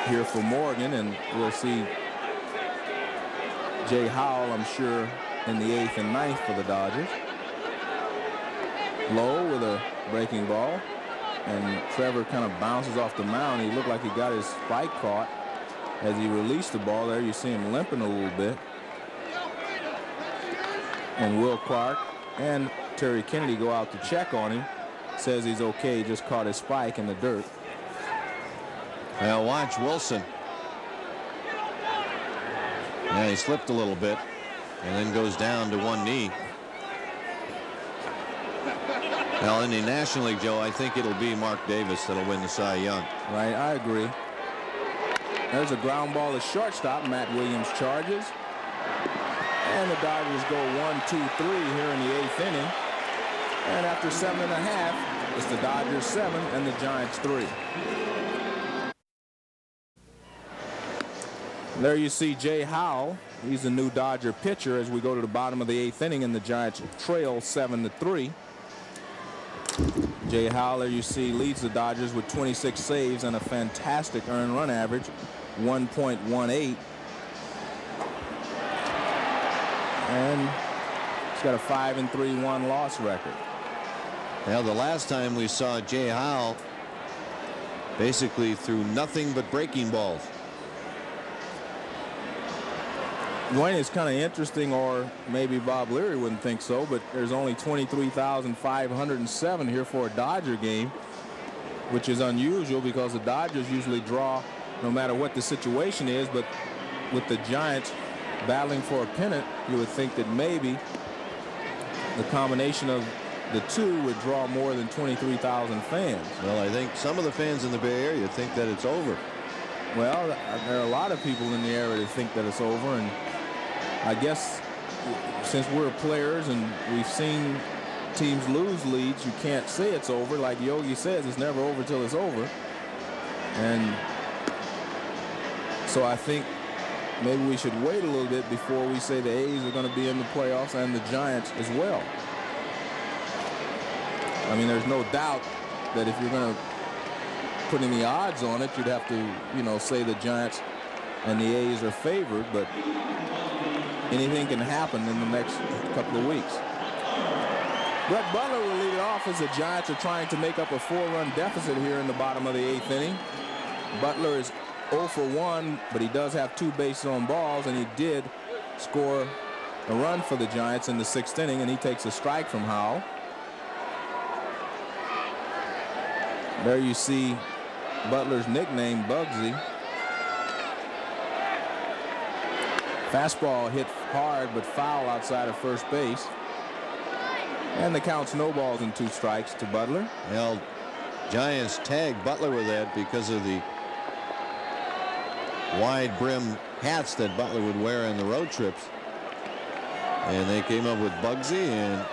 here for Morgan, and we'll see Jay Howell, I'm sure, in the eighth and ninth for the Dodgers. Low with a breaking ball, and Trevor kind of bounces off the mound. He looked like he got his spike caught as he released the ball. There you see him limping a little bit and Will Clark and Terry Kennedy go out to check on him. Says he's okay, just caught his spike in the dirt. Now watch Wilson. Yeah, he slipped a little bit and then goes down to one knee. Well, in the National League, Joe, I think it'll be Mark Davis that'll win the Cy Young. Right, I agree. There's a ground ball to shortstop. Matt Williams charges. And the Dodgers go one, two, three here in the eighth inning. And after seven and a half, it's the Dodgers seven and the Giants three. There you see Jay Howell. He's the new Dodger pitcher as we go to the bottom of the eighth inning and the Giants trail seven to three. Jay Howell, there you see, leads the Dodgers with 26 saves and a fantastic earned run average, 1.18. And he's got a 5 and 3 1 loss record. Now, the last time we saw Jay Howell basically threw nothing but breaking balls. Duane is kind of interesting, or maybe Bob Lurie wouldn't think so, but there's only 23,507 here for a Dodger game, which is unusual because the Dodgers usually draw no matter what the situation is, but with the Giants battling for a pennant, you would think that maybe the combination of the two would draw more than 23,000 fans. Well, I think some of the fans in the Bay Area think that it's over. Well, there are a lot of people in the area that think that it's over, and I guess since we're players and we've seen teams lose leads, you can't say it's over. Like Yogi says, it's never over till it's over. And so I think maybe we should wait a little bit before we say the A's are going to be in the playoffs and the Giants as well. I mean, there's no doubt that if you're going to put any odds on it, you'd have to, you know, say the Giants and the A's are favored, but anything can happen in the next couple of weeks. Brett Butler will lead it off as the Giants are trying to make up a four-run deficit here in the bottom of the eighth inning. Butler is 0 for 1, but he does have two bases on balls, and he did score a run for the Giants in the sixth inning, and he takes a strike from Howell. There you see Butler's nickname, Bugsy. Fastball hit hard but foul outside of first base. And the count no balls and two strikes to Butler. Well, Giants tagged Butler with that because of the wide brim hats that Butler would wear on the road trips. And they came up with Bugsy and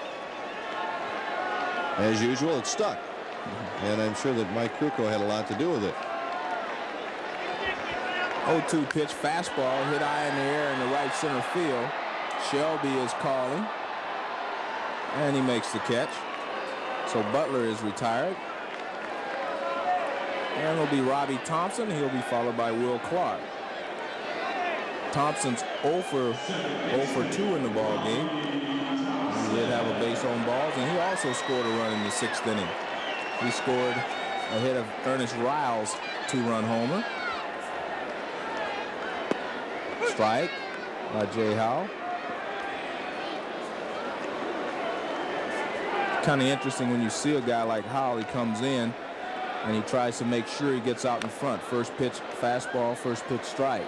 as usual it stuck. And I'm sure that Mike Krukow had a lot to do with it. 0-2 pitch fastball hit high in the air in the right center field. Shelby is calling. And he makes the catch. So Butler is retired. And it'll be Robby Thompson. He'll be followed by Will Clark. Thompson's 0 for 0 for 2 in the ball game. He did have a base on balls, and he also scored a run in the sixth inning. He scored ahead of Ernest Riles' two-run homer. Strike by Jay Howell. Kind of interesting when you see a guy like Howell, he comes in and he tries to make sure he gets out in front. First pitch fastball, first pitch strike.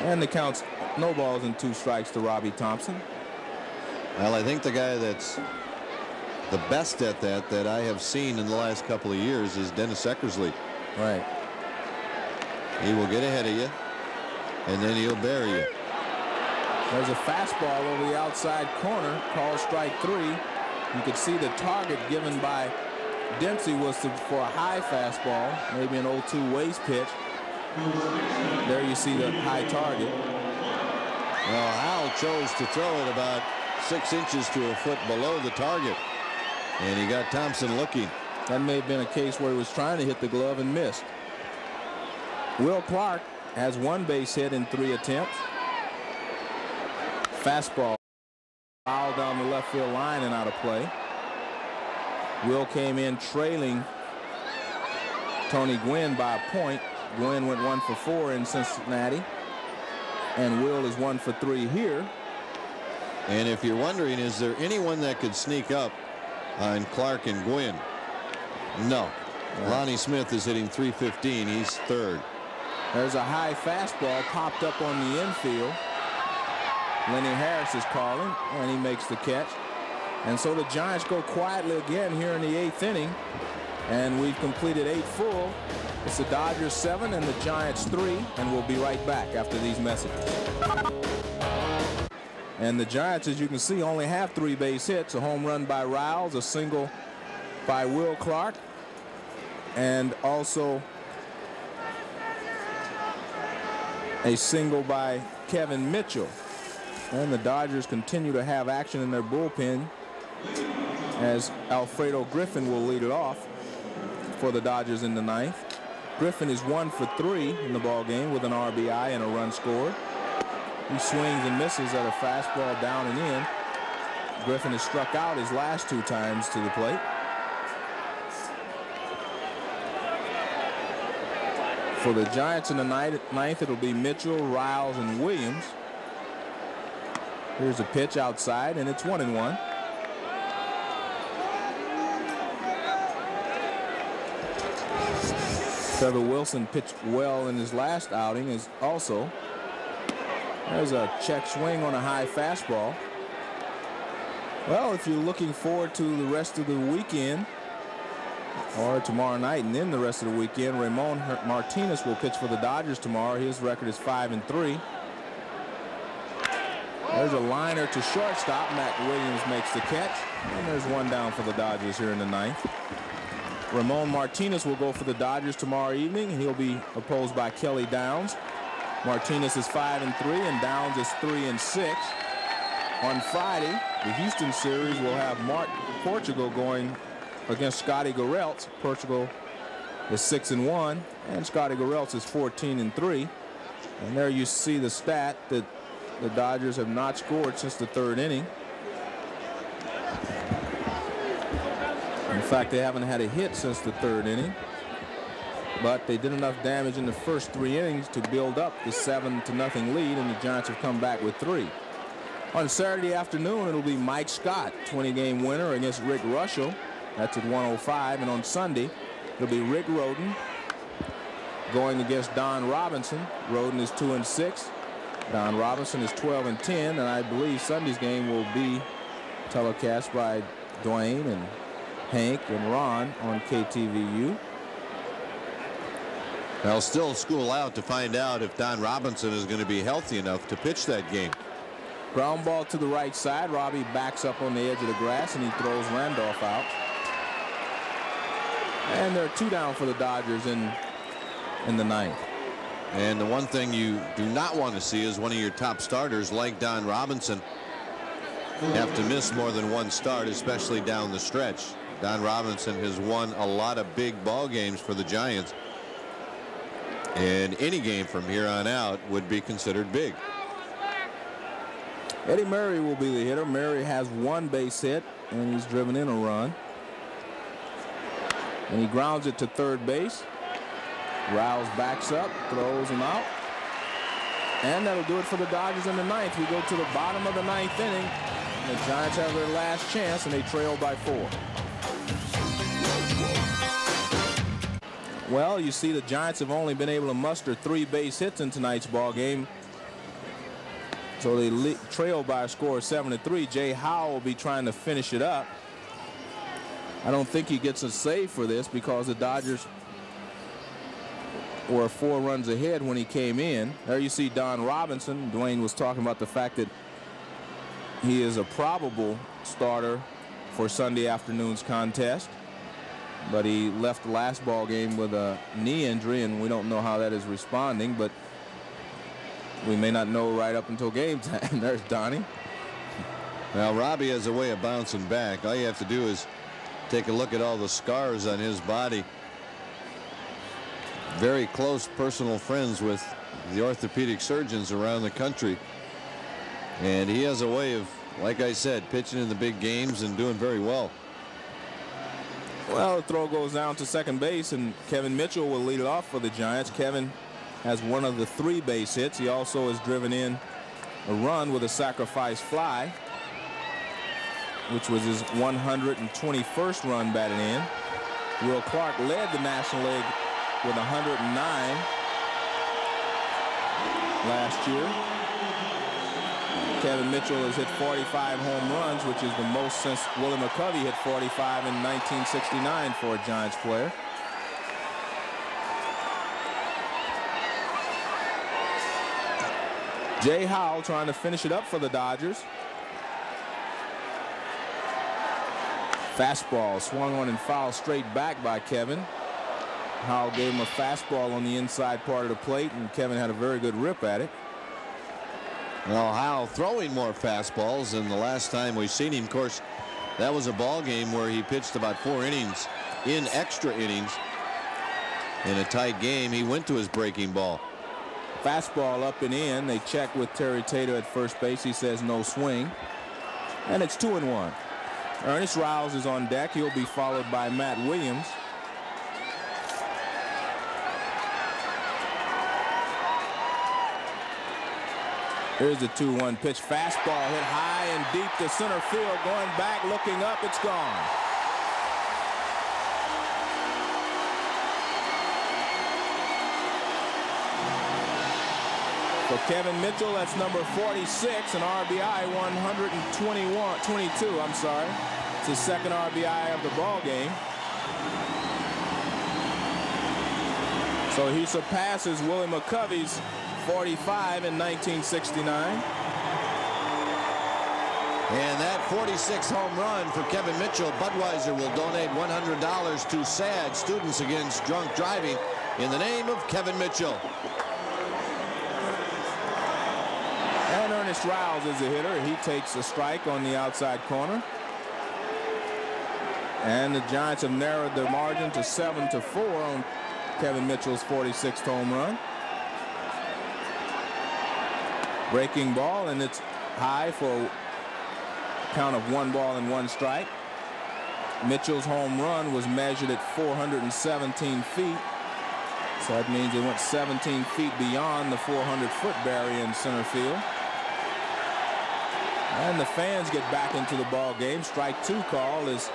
And the counts no balls and two strikes to Robby Thompson. Well, I think the guy that's the best at that that I have seen in the last couple of years is Dennis Eckersley. Right. He will get ahead of you, and then he'll bury you. There's a fastball over the outside corner, called strike three. You could see the target given by Dempsey was to, for a high fastball, maybe an 0-2 waste pitch. There you see the high target. Well, Howell chose to throw it about six inches to a foot below the target. And he got Thompson looking. That may have been a case where he was trying to hit the glove and missed. Will Clark has one base hit in three attempts. Fastball foul down the left field line and out of play. Will came in trailing Tony Gwynn by a point. Gwynn went one for four in Cincinnati. And Will is one for three here. And if you're wondering, is there anyone that could sneak up on Clark and Gwynn? No. Lonnie Smith is hitting 315. He's third. There's a high fastball popped up on the infield. Lenny Harris is calling, and he makes the catch. And so the Giants go quietly again here in the eighth inning. And we've completed eight full. It's the Dodgers seven and the Giants three. And we'll be right back after these messages. And the Giants, as you can see, only have three base hits. A home run by Riles, a single by Will Clark, and also a single by Kevin Mitchell. And the Dodgers continue to have action in their bullpen as Alfredo Griffin will lead it off for the Dodgers in the ninth. Griffin is one for three in the ball game with an RBI and a run scored. He swings and misses at a fastball down and in. Griffin has struck out his last two times to the plate. For the Giants in the ninth, it'll be Mitchell, Riles, and Williams. Here's a pitch outside, and it's one and one. Trevor Wilson pitched well in his last outing is also. There's a check swing on a high fastball. Well, if you're looking forward to the rest of the weekend, or tomorrow night and then the rest of the weekend. Ramon Martinez will pitch for the Dodgers tomorrow. His record is 5 and 3. There's a liner to shortstop. Matt Williams makes the catch. And there's one down for the Dodgers here in the ninth. Ramon Martinez will go for the Dodgers tomorrow evening. He'll be opposed by Kelly Downs. Martinez is 5 and 3 and Downs is 3 and 6. On Friday, the Houston series will have Mark Portugal going against Scotty Garrelts. Portugal is 6 and 1 and Scotty Garrelts is 14 and 3. And there you see the stat that the Dodgers have not scored since the third inning. In fact, they haven't had a hit since the third inning. But they did enough damage in the first three innings to build up the seven to nothing lead, and the Giants have come back with three. On Saturday afternoon, it'll be Mike Scott, 20-game winner against Rick Reuschel. That's at 105. And on Sunday, it'll be Rick Rhoden going against Don Robinson. Roden is 2 and 6. Don Robinson is 12 and 10. And I believe Sunday's game will be telecast by Duane and Hank and Ron on KTVU. They'll still school out to find out if Don Robinson is going to be healthy enough to pitch that game. Ground ball to the right side. Robby backs up on the edge of the grass and he throws Randolph out. And there are two down for the Dodgers in in the ninth. And the one thing you do not want to see is one of your top starters like Don Robinson have to miss more than one start, especially down the stretch. Don Robinson has won a lot of big ball games for the Giants. And any game from here on out would be considered big. Eddie Murray will be the hitter. Murray has one base hit, and he's driven in a run. And he grounds it to third base. Riles backs up, throws him out. And that'll do it for the Dodgers in the ninth. We go to the bottom of the ninth inning. And The Giants have their last chance, and they trail by four. Well, you see the Giants have only been able to muster three base hits in tonight's ball game. So they trail by a score of 7 to 3. Jay Howell will be trying to finish it up. I don't think he gets a save for this because the Dodgers were four runs ahead when he came in. There you see Don Robinson. Duane was talking about the fact that he is a probable starter for Sunday afternoon's contest. But he left the last ball game with a knee injury, and we don't know how that is responding, but we may not know right up until game time. There's Donnie. Now, Robbie has a way of bouncing back. All you have to do is take a look at all the scars on his body. Very close personal friends with the orthopedic surgeons around the country. And he has a way of, like I said, pitching in the big games and doing very well. Well, the throw goes down to second base, and Kevin Mitchell will lead it off for the Giants. Kevin has one of the three base hits. He also has driven in a run with a sacrifice fly, which was his 121st run batted in. Will Clark led the National League with 109 last year. Kevin Mitchell has hit 45 home runs, which is the most since Willie McCovey hit 45 in 1969 for a Giants player. Jay Howell trying to finish it up for the Dodgers. Fastball swung on and fouled straight back by Kevin. Howell gave him a fastball on the inside part of the plate, and Kevin had a very good rip at it. Well, Howell throwing more fastballs than the last time we've seen him. Of course, that was a ball game where he pitched about four innings in extra innings. In a tight game, he went to his breaking ball. Fastball up and in. They check with Terry Tata at first base. He says no swing. And it's two and one. Ernest Riles is on deck. He'll be followed by Matt Williams. Here's the 2-1 pitch. Fastball hit high and deep to center field. Going back, looking up, it's gone. For Kevin Mitchell, that's number 46, an RBI 121, 22, I'm sorry. It's his second RBI of the ball game. So he surpasses Willie McCovey's 45 in 1969. And that 46 home run for Kevin Mitchell, Budweiser will donate $100 to SAD, Students Against Drunk Driving, in the name of Kevin Mitchell. Ernest Riles is a hitter. He takes a strike on the outside corner. And the Giants have narrowed their margin to 7 to 4 on Kevin Mitchell's 46th home run. Breaking ball, and it's high for a count of one ball and one strike. Mitchell's home run was measured at 417 feet. So that means it went 17 feet beyond the 400-foot barrier in center field. And the fans get back into the ball game. Strike two call as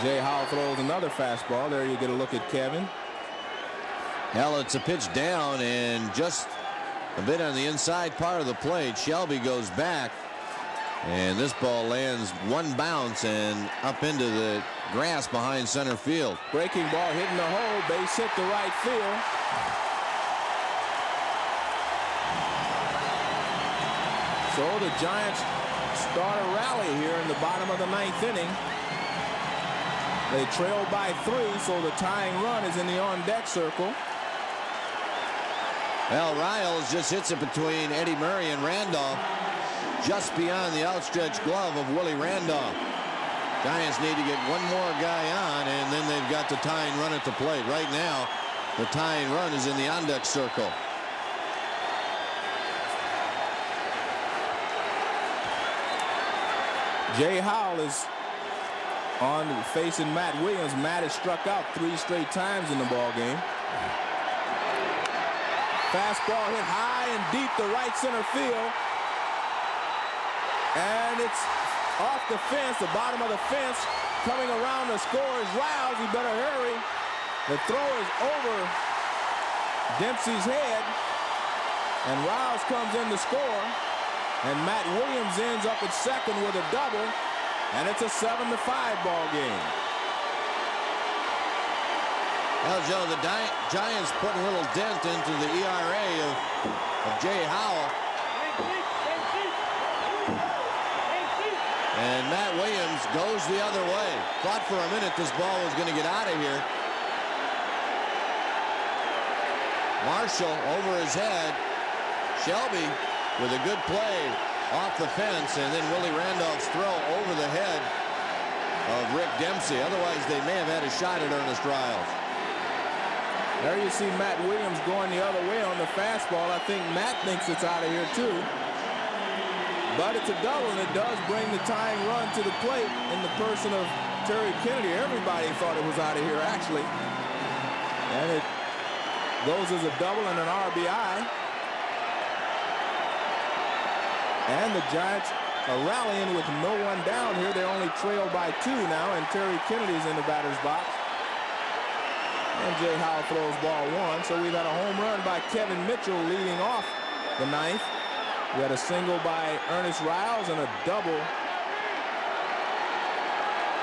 Jay Howell throws another fastball. There you get a look at Kevin. Hell, it's a pitch down and just a bit on the inside part of the plate. Shelby goes back. And this ball lands one bounce and up into the grass behind center field. Breaking ball hitting the hole. Base hit the right field. So the Giants start a rally here in the bottom of the ninth inning. They trail by three, so the tying run is in the on-deck circle. Well, Riles just hits it between Eddie Murray and Randolph, just beyond the outstretched glove of Willie Randolph. Giants need to get one more guy on, and then they've got the tying run at the plate. Right now, the tying run is in the on-deck circle. Jay Howell is on facing Matt Williams. Matt has struck out three straight times in the ball game. Fastball hit high and deep to right center field. And it's off the fence, the bottom of the fence. Coming around the score is Riles. He better hurry. The throw is over Dempsey's head. And Riles comes in to score. And Matt Williams ends up at second with a double. And it's a 7 to 5 ball game. Well, Joe, the Giants put a little dent into the ERA of, of Jay Howell. And Matt Williams goes the other way. Thought for a minute this ball was going to get out of here. Marshall over his head. Shelby with a good play off the fence, and then Willie Randolph's throw over the head of Rick Dempsey. Otherwise, they may have had a shot at Ernest Riles. There you see Matt Williams going the other way on the fastball. I think Matt thinks it's out of here, too. But it's a double, and it does bring the tying run to the plate in the person of Terry Kennedy. Everybody thought it was out of here, actually. And it goes as a double and an RBI. And the Giants are rallying with no one down here. They only trail by two now, and Terry Kennedy's in the batter's box. And Jay Howell throws ball one. So we've had a home run by Kevin Mitchell leading off the ninth. We had a single by Ernest Riles and a double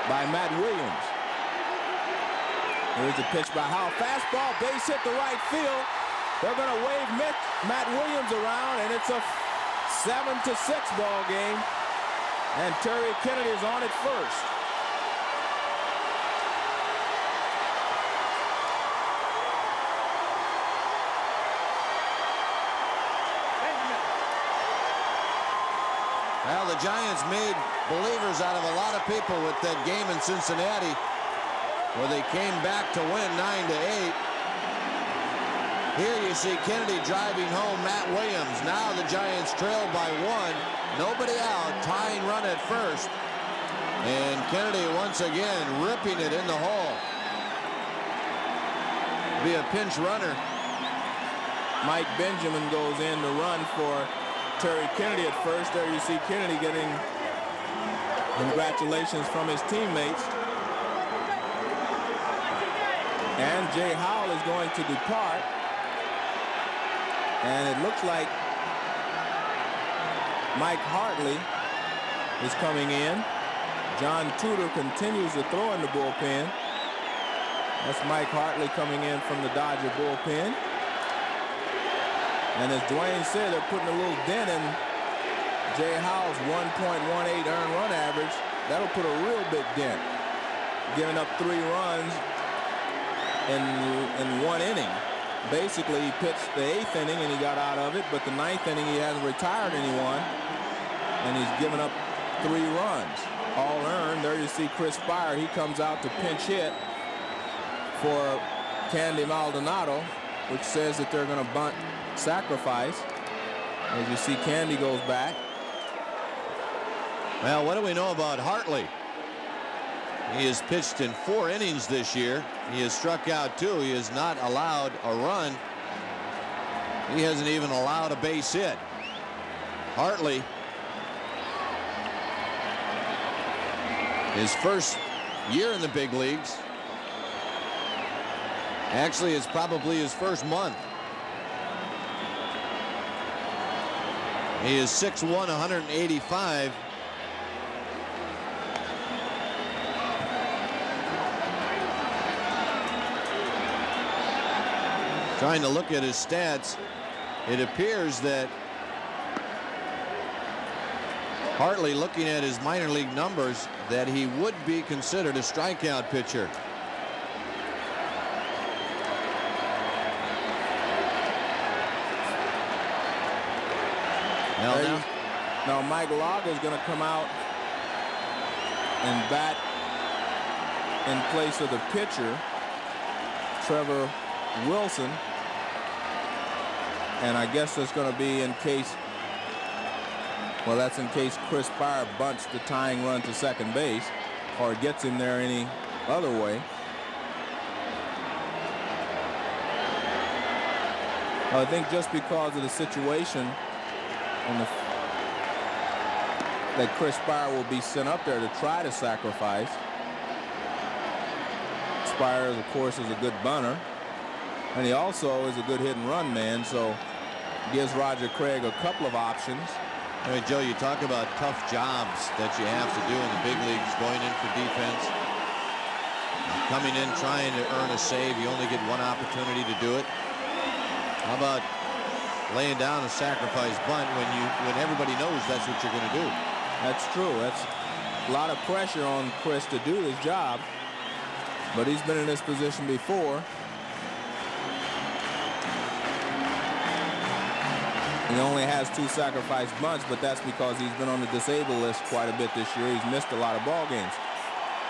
by Matt Williams. Here's a pitch by Howell. Fastball, base hit the right field. They're going to wave Matt Williams around, and it's a 7 to 6 ball game. And Terry Kennedy is on it first. Well, the Giants made believers out of a lot of people with that game in Cincinnati where they came back to win 9 to 8. Here you see Kennedy driving home Matt Williams. Now the Giants trail by one. Nobody out. Tying run at first. And Kennedy once again ripping it in the hole. Be a pinch runner. Mike Benjamin goes in to run for Terry Kennedy at first. There you see Kennedy getting congratulations from his teammates. And Jay Howell is going to depart. And it looks like Mike Hartley is coming in. John Tudor continues to throw in the bullpen. That's Mike Hartley coming in from the Dodger bullpen. And as Duane said, they're putting a little dent in Jay Howell's 1.18 earned run average. That'll put a real big dent. Giving up three runs in, in one inning. Basically, he pitched the eighth inning and he got out of it, but the ninth inning he hasn't retired anyone. And he's given up three runs. All earned. There you see Chris Speier. He comes out to pinch hit for Candy Maldonado, which says that they're going to bunt sacrifice. As you see, Candy goes back. Well, what do we know about Hartley? He has pitched in four innings this year. He has struck out two. He has not allowed a run. He hasn't even allowed a base hit. Hartley, his first year in the big leagues. Actually, it's probably his first month. He is 6'1", 185. Trying to look at his stats, it appears that Hartley, looking at his minor league numbers, that he would be considered a strikeout pitcher. Now, now, now Mike Laga is going to come out and bat in place of the pitcher, Trevor Wilson. And I guess that's going to be in case, well, that's in case Chris Speier bunts the tying run to second base or gets him there any other way. I think just because of the situation the, that Chris Speier will be sent up there to try to sacrifice. Speier, of course, is a good bunter. And he also is a good hit and run man, so gives Roger Craig a couple of options. Hey, Joe, you talk about tough jobs that you have to do in the big leagues, going in for defense. Coming in trying to earn a save, you only get one opportunity to do it. How about laying down a sacrifice bunt when you when everybody knows that's what you're going to do. That's true. That's a lot of pressure on Chris to do his job. But he's been in this position before. He only has two sacrifice bunts, but that's because he's been on the disabled list quite a bit this year. He's missed a lot of ball games.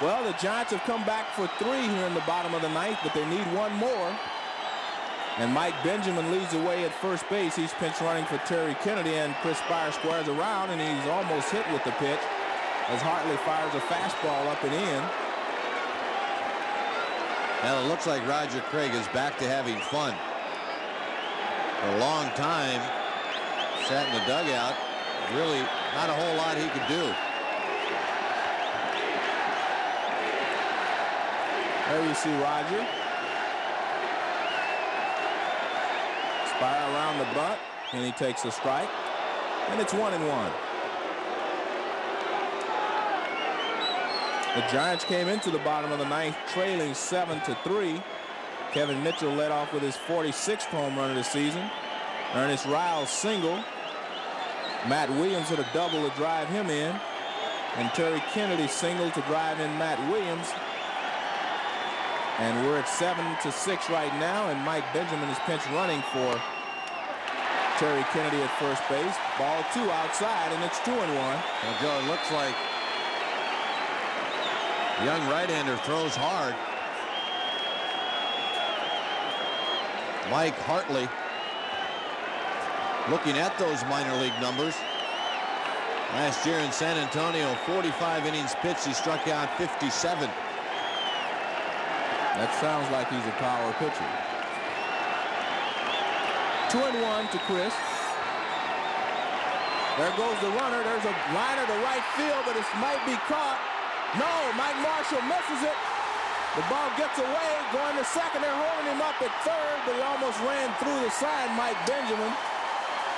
Well, the Giants have come back for three here in the bottom of the ninth, but they need one more. And Mike Benjamin leads away at first base. He's pinch running for Terry Kennedy, and Chris Speier squares around, and he's almost hit with the pitch as Hartley fires a fastball up and in. Well, it looks like Roger Craig is back to having fun. For a long time, sat in the dugout. Really not a whole lot he could do. There you see Roger. Speier around the bunt, and he takes a strike, and it's one and one. The Giants came into the bottom of the ninth trailing 7 to 3. Kevin Mitchell led off with his 46th home run of the season. Ernest Riles single. Matt Williams hit a double to drive him in. And Terry Kennedy single to drive in Matt Williams. And we're at 7 to 6 right now. And Mike Benjamin is pinch running for Terry Kennedy at first base. Ball two outside, and it's 2 and 1. Well, Joe, it looks like Young right-hander throws hard. Mike Hartley looking at those minor league numbers. Last year in San Antonio, 45 innings pitched. He struck out 57. That sounds like he's a power pitcher. Two and one to Chris. There goes the runner. There's a liner to the right field, but it might be caught. No, Mike Marshall misses it. The ball gets away, going to second. They're holding him up at third, but he almost ran through the side, Mike Benjamin.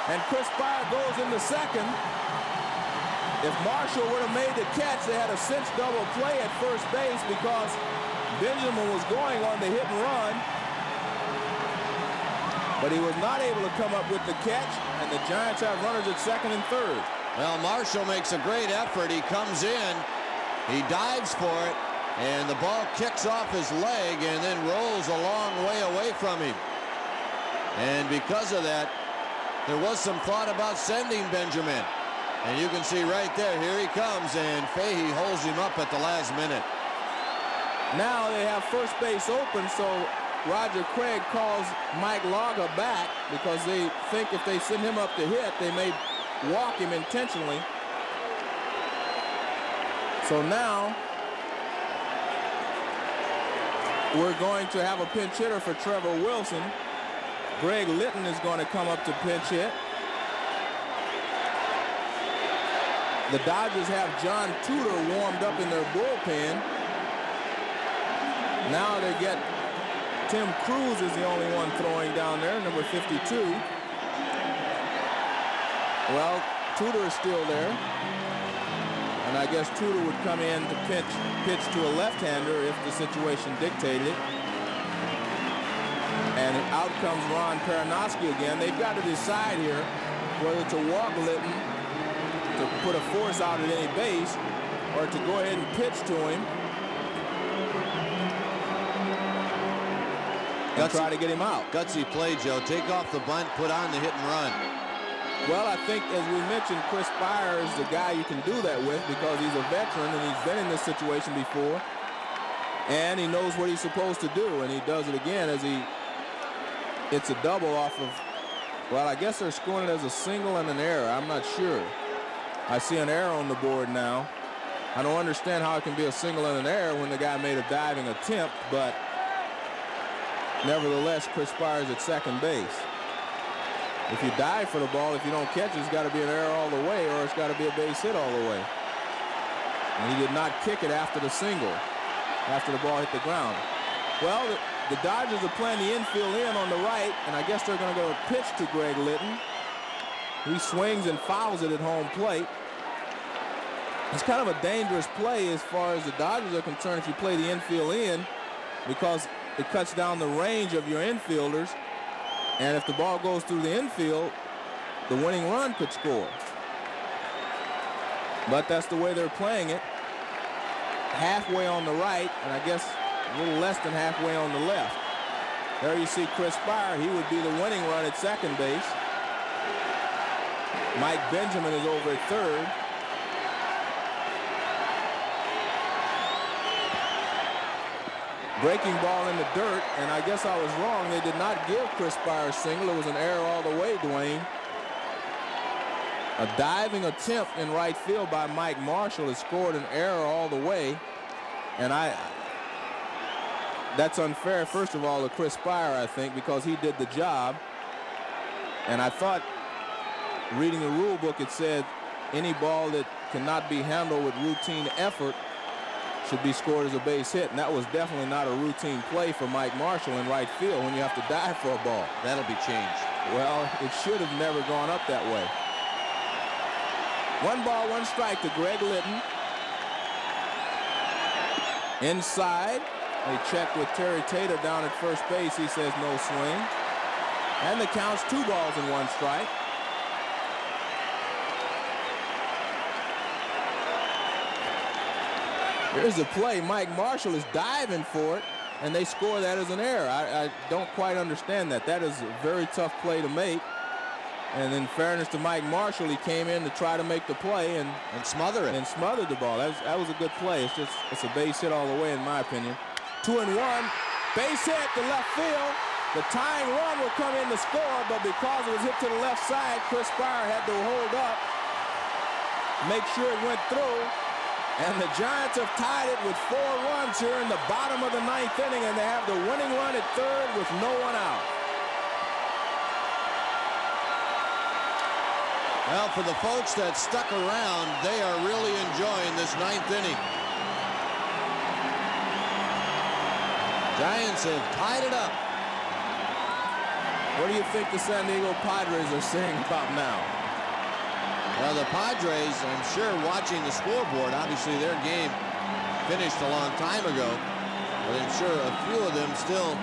And Chris Speier goes in the second. If Marshall would have made the catch, they had a cinch double play at first base because Benjamin was going on the hit and run. But he was not able to come up with the catch, and the Giants have runners at second and third. Well, Marshall makes a great effort. He comes in, he dives for it, and the ball kicks off his leg and then rolls a long way away from him. And because of that, there was some thought about sending Benjamin. And you can see right there, here he comes, and Fahey holds him up at the last minute. Now they have first base open, so Roger Craig calls Mike Laga back because they think if they send him up to hit, they may walk him intentionally. So now we're going to have a pinch hitter for Trevor Wilson. Greg Litton is going to come up to pinch hit. The Dodgers have John Tudor warmed up in their bullpen. Now they get Tim Crews is the only one throwing down there, number 52. Well, Tudor is still there. And I guess Tudor would come in to pitch, pitch to a left-hander if the situation dictated it. And out comes Ron Perranoski again. They've got to decide here whether to walk Litton to put a force out at any base or to go ahead and pitch to him and try to get him out. Gutsy play, Joe. Take off the bunt, put on the hit and run. Well, I think, as we mentioned, Chris Speier is the guy you can do that with because he's a veteran and he's been in this situation before. And he knows what he's supposed to do, and he does it again as he it's a double off of, well, I guess they're scoring it as a single and an error. I'm not sure. I see an error on the board now. I don't understand how it can be a single and an error when the guy made a diving attempt, but nevertheless, Chris Speier is at second base. If you dive for the ball, if you don't catch it, it's got to be an error all the way or it's got to be a base hit all the way. And he did not kick it after the single, after the ball hit the ground. Well, the, Dodgers are playing the infield in on the right, and I guess they're going to go pitch to Greg Litton. He swings and fouls it at home plate. It's kind of a dangerous play as far as the Dodgers are concerned if you play the infield in because it cuts down the range of your infielders and if the ball goes through the infield, the winning run could score. But that's the way they're playing it. Halfway on the right, and I guess a little less than halfway on the left. There you see Chris Speier. He would be the winning run at second base. Mike Benjamin is over at third. breaking ball in the dirt, and I guess I was wrong. They did not give Chris Speier a single. It was an error all the way, Duane. A diving attempt in right field by Mike Marshall has scored an error all the way. And I, that's unfair, first of all, to Chris Speier, I think, because he did the job. And I thought, reading the rule book, it said any ball that cannot be handled with routine effort should be scored as a base hit. And that was definitely not a routine play for Mike Marshall in right field when you have to dive for a ball. That'll be changed. Well, it should have never gone up that way. One ball, one strike to Greg Litton. Inside, they check with Terry Tata down at first base. He says no swing. And the count's two balls and one strike. Here's the play. Mike Marshall is diving for it, and they score that as an error. I, I don't quite understand that. That is a very tough play to make. And in fairness to Mike Marshall, he came in to try to make the play and, and smother it. And smothered the ball. That was, that was a good play. It's just it's a base hit all the way, in my opinion. Two and one. Base hit to left field. The tying run will come in to score, but because it was hit to the left side, Chris Speier had to hold up, make sure it went through. And the Giants have tied it with four runs here in the bottom of the ninth inning, and they have the winning run at third with no one out. Well, for the folks that stuck around, they are really enjoying this ninth inning. Giants have tied it up. What do you think the San Diego Padres are saying about now? Well, the Padres, I'm sure, watching the scoreboard. Obviously, their game finished a long time ago. But I'm sure a few of them still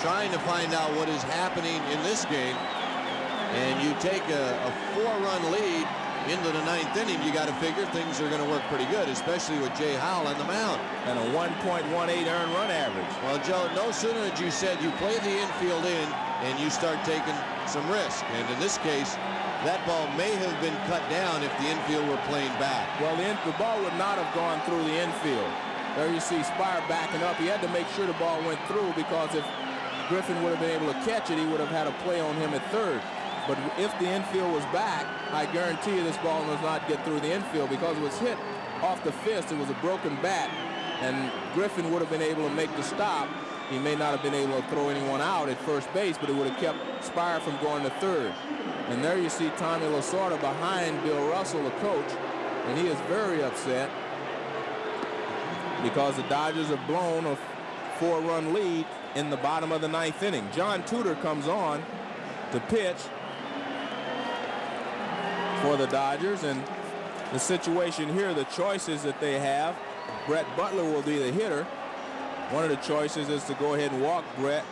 trying to find out what is happening in this game. And you take a, a four-run lead into the ninth inning, you got to figure things are going to work pretty good, especially with Jay Howell on the mound. And a 1.18 earned run average. Well, Joe, no sooner did you said you play the infield in and you start taking some risk. And in this case, that ball may have been cut down if the infield were playing back. Well, the, in, the ball would not have gone through the infield. There you see Speier backing up. He had to make sure the ball went through because if Griffin would have been able to catch it, he would have had a play on him at third. But if the infield was back, I guarantee you this ball does not get through the infield because it was hit off the fist. It was a broken bat, and Griffin would have been able to make the stop. He may not have been able to throw anyone out at first base, but it would have kept Speier from going to third. And there you see Tommy Lasorda behind Bill Russell, the coach, and he is very upset because the Dodgers have blown a four-run lead in the bottom of the ninth inning. John Tudor comes on to pitch for the Dodgers, and the situation here, the choices that they have, Brett Butler will be the hitter. One of the choices is to go ahead and walk Brett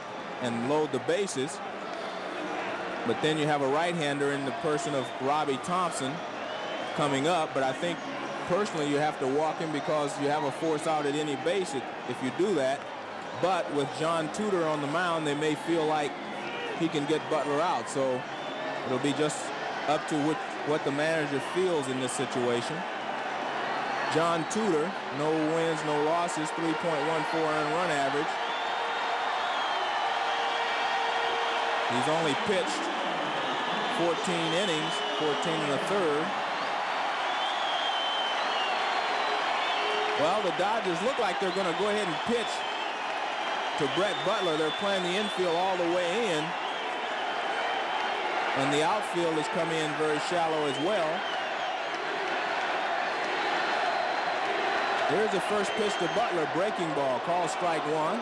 and load the bases. But then you have a right-hander in the person of Robby Thompson coming up. But I think personally you have to walk him because you have a force out at any base if you do that. But with John Tudor on the mound, they may feel like he can get Butler out. So it'll be just up to what, what the manager feels in this situation. John Tudor, no wins, no losses, 3.14 earned run average. He's only pitched 14 innings, 14 and a third. Well, the Dodgers look like they're going to go ahead and pitch to Brett Butler. They're playing the infield all the way in. And the outfield has come in very shallow as well. Here's the first pitch to Butler, breaking ball, call strike one.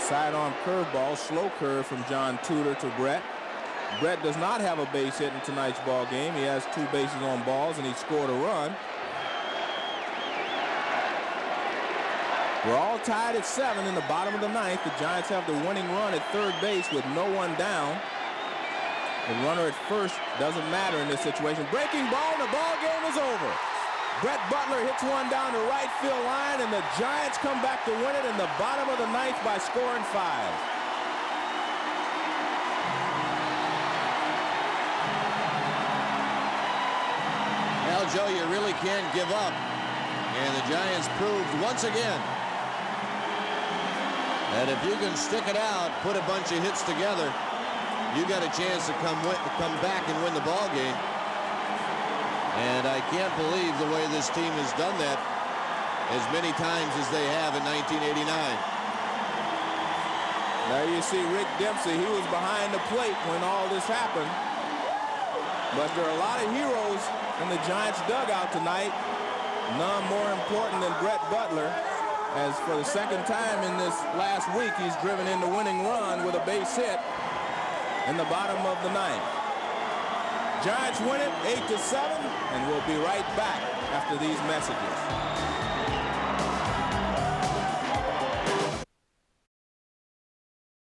Sidearm curveball, slow curve from John Tudor to Brett. Brett does not have a base hit in tonight's ball game. He has two bases on balls, and he scored a run. We're all tied at seven in the bottom of the ninth. The Giants have the winning run at third base with no one down. The runner at first doesn't matter in this situation. Breaking ball, and the ball game is over. Brett Butler hits one down the right field line, and the Giants come back to win it in the bottom of the ninth by scoring five. Well, Joe, you really can't give up. And the Giants proved once again that if you can stick it out, put a bunch of hits together, you got a chance to come win, come back and win the ball game. And I can't believe the way this team has done that as many times as they have in 1989. Now you see Rick Dempsey. He was behind the plate when all this happened. But there are a lot of heroes in the Giants dugout tonight. None more important than Brett Butler. As for the second time in this last week, he's driven in the winning run with a base hit. In the bottom of the ninth. Giants win it 8 to 7, and we'll be right back after these messages.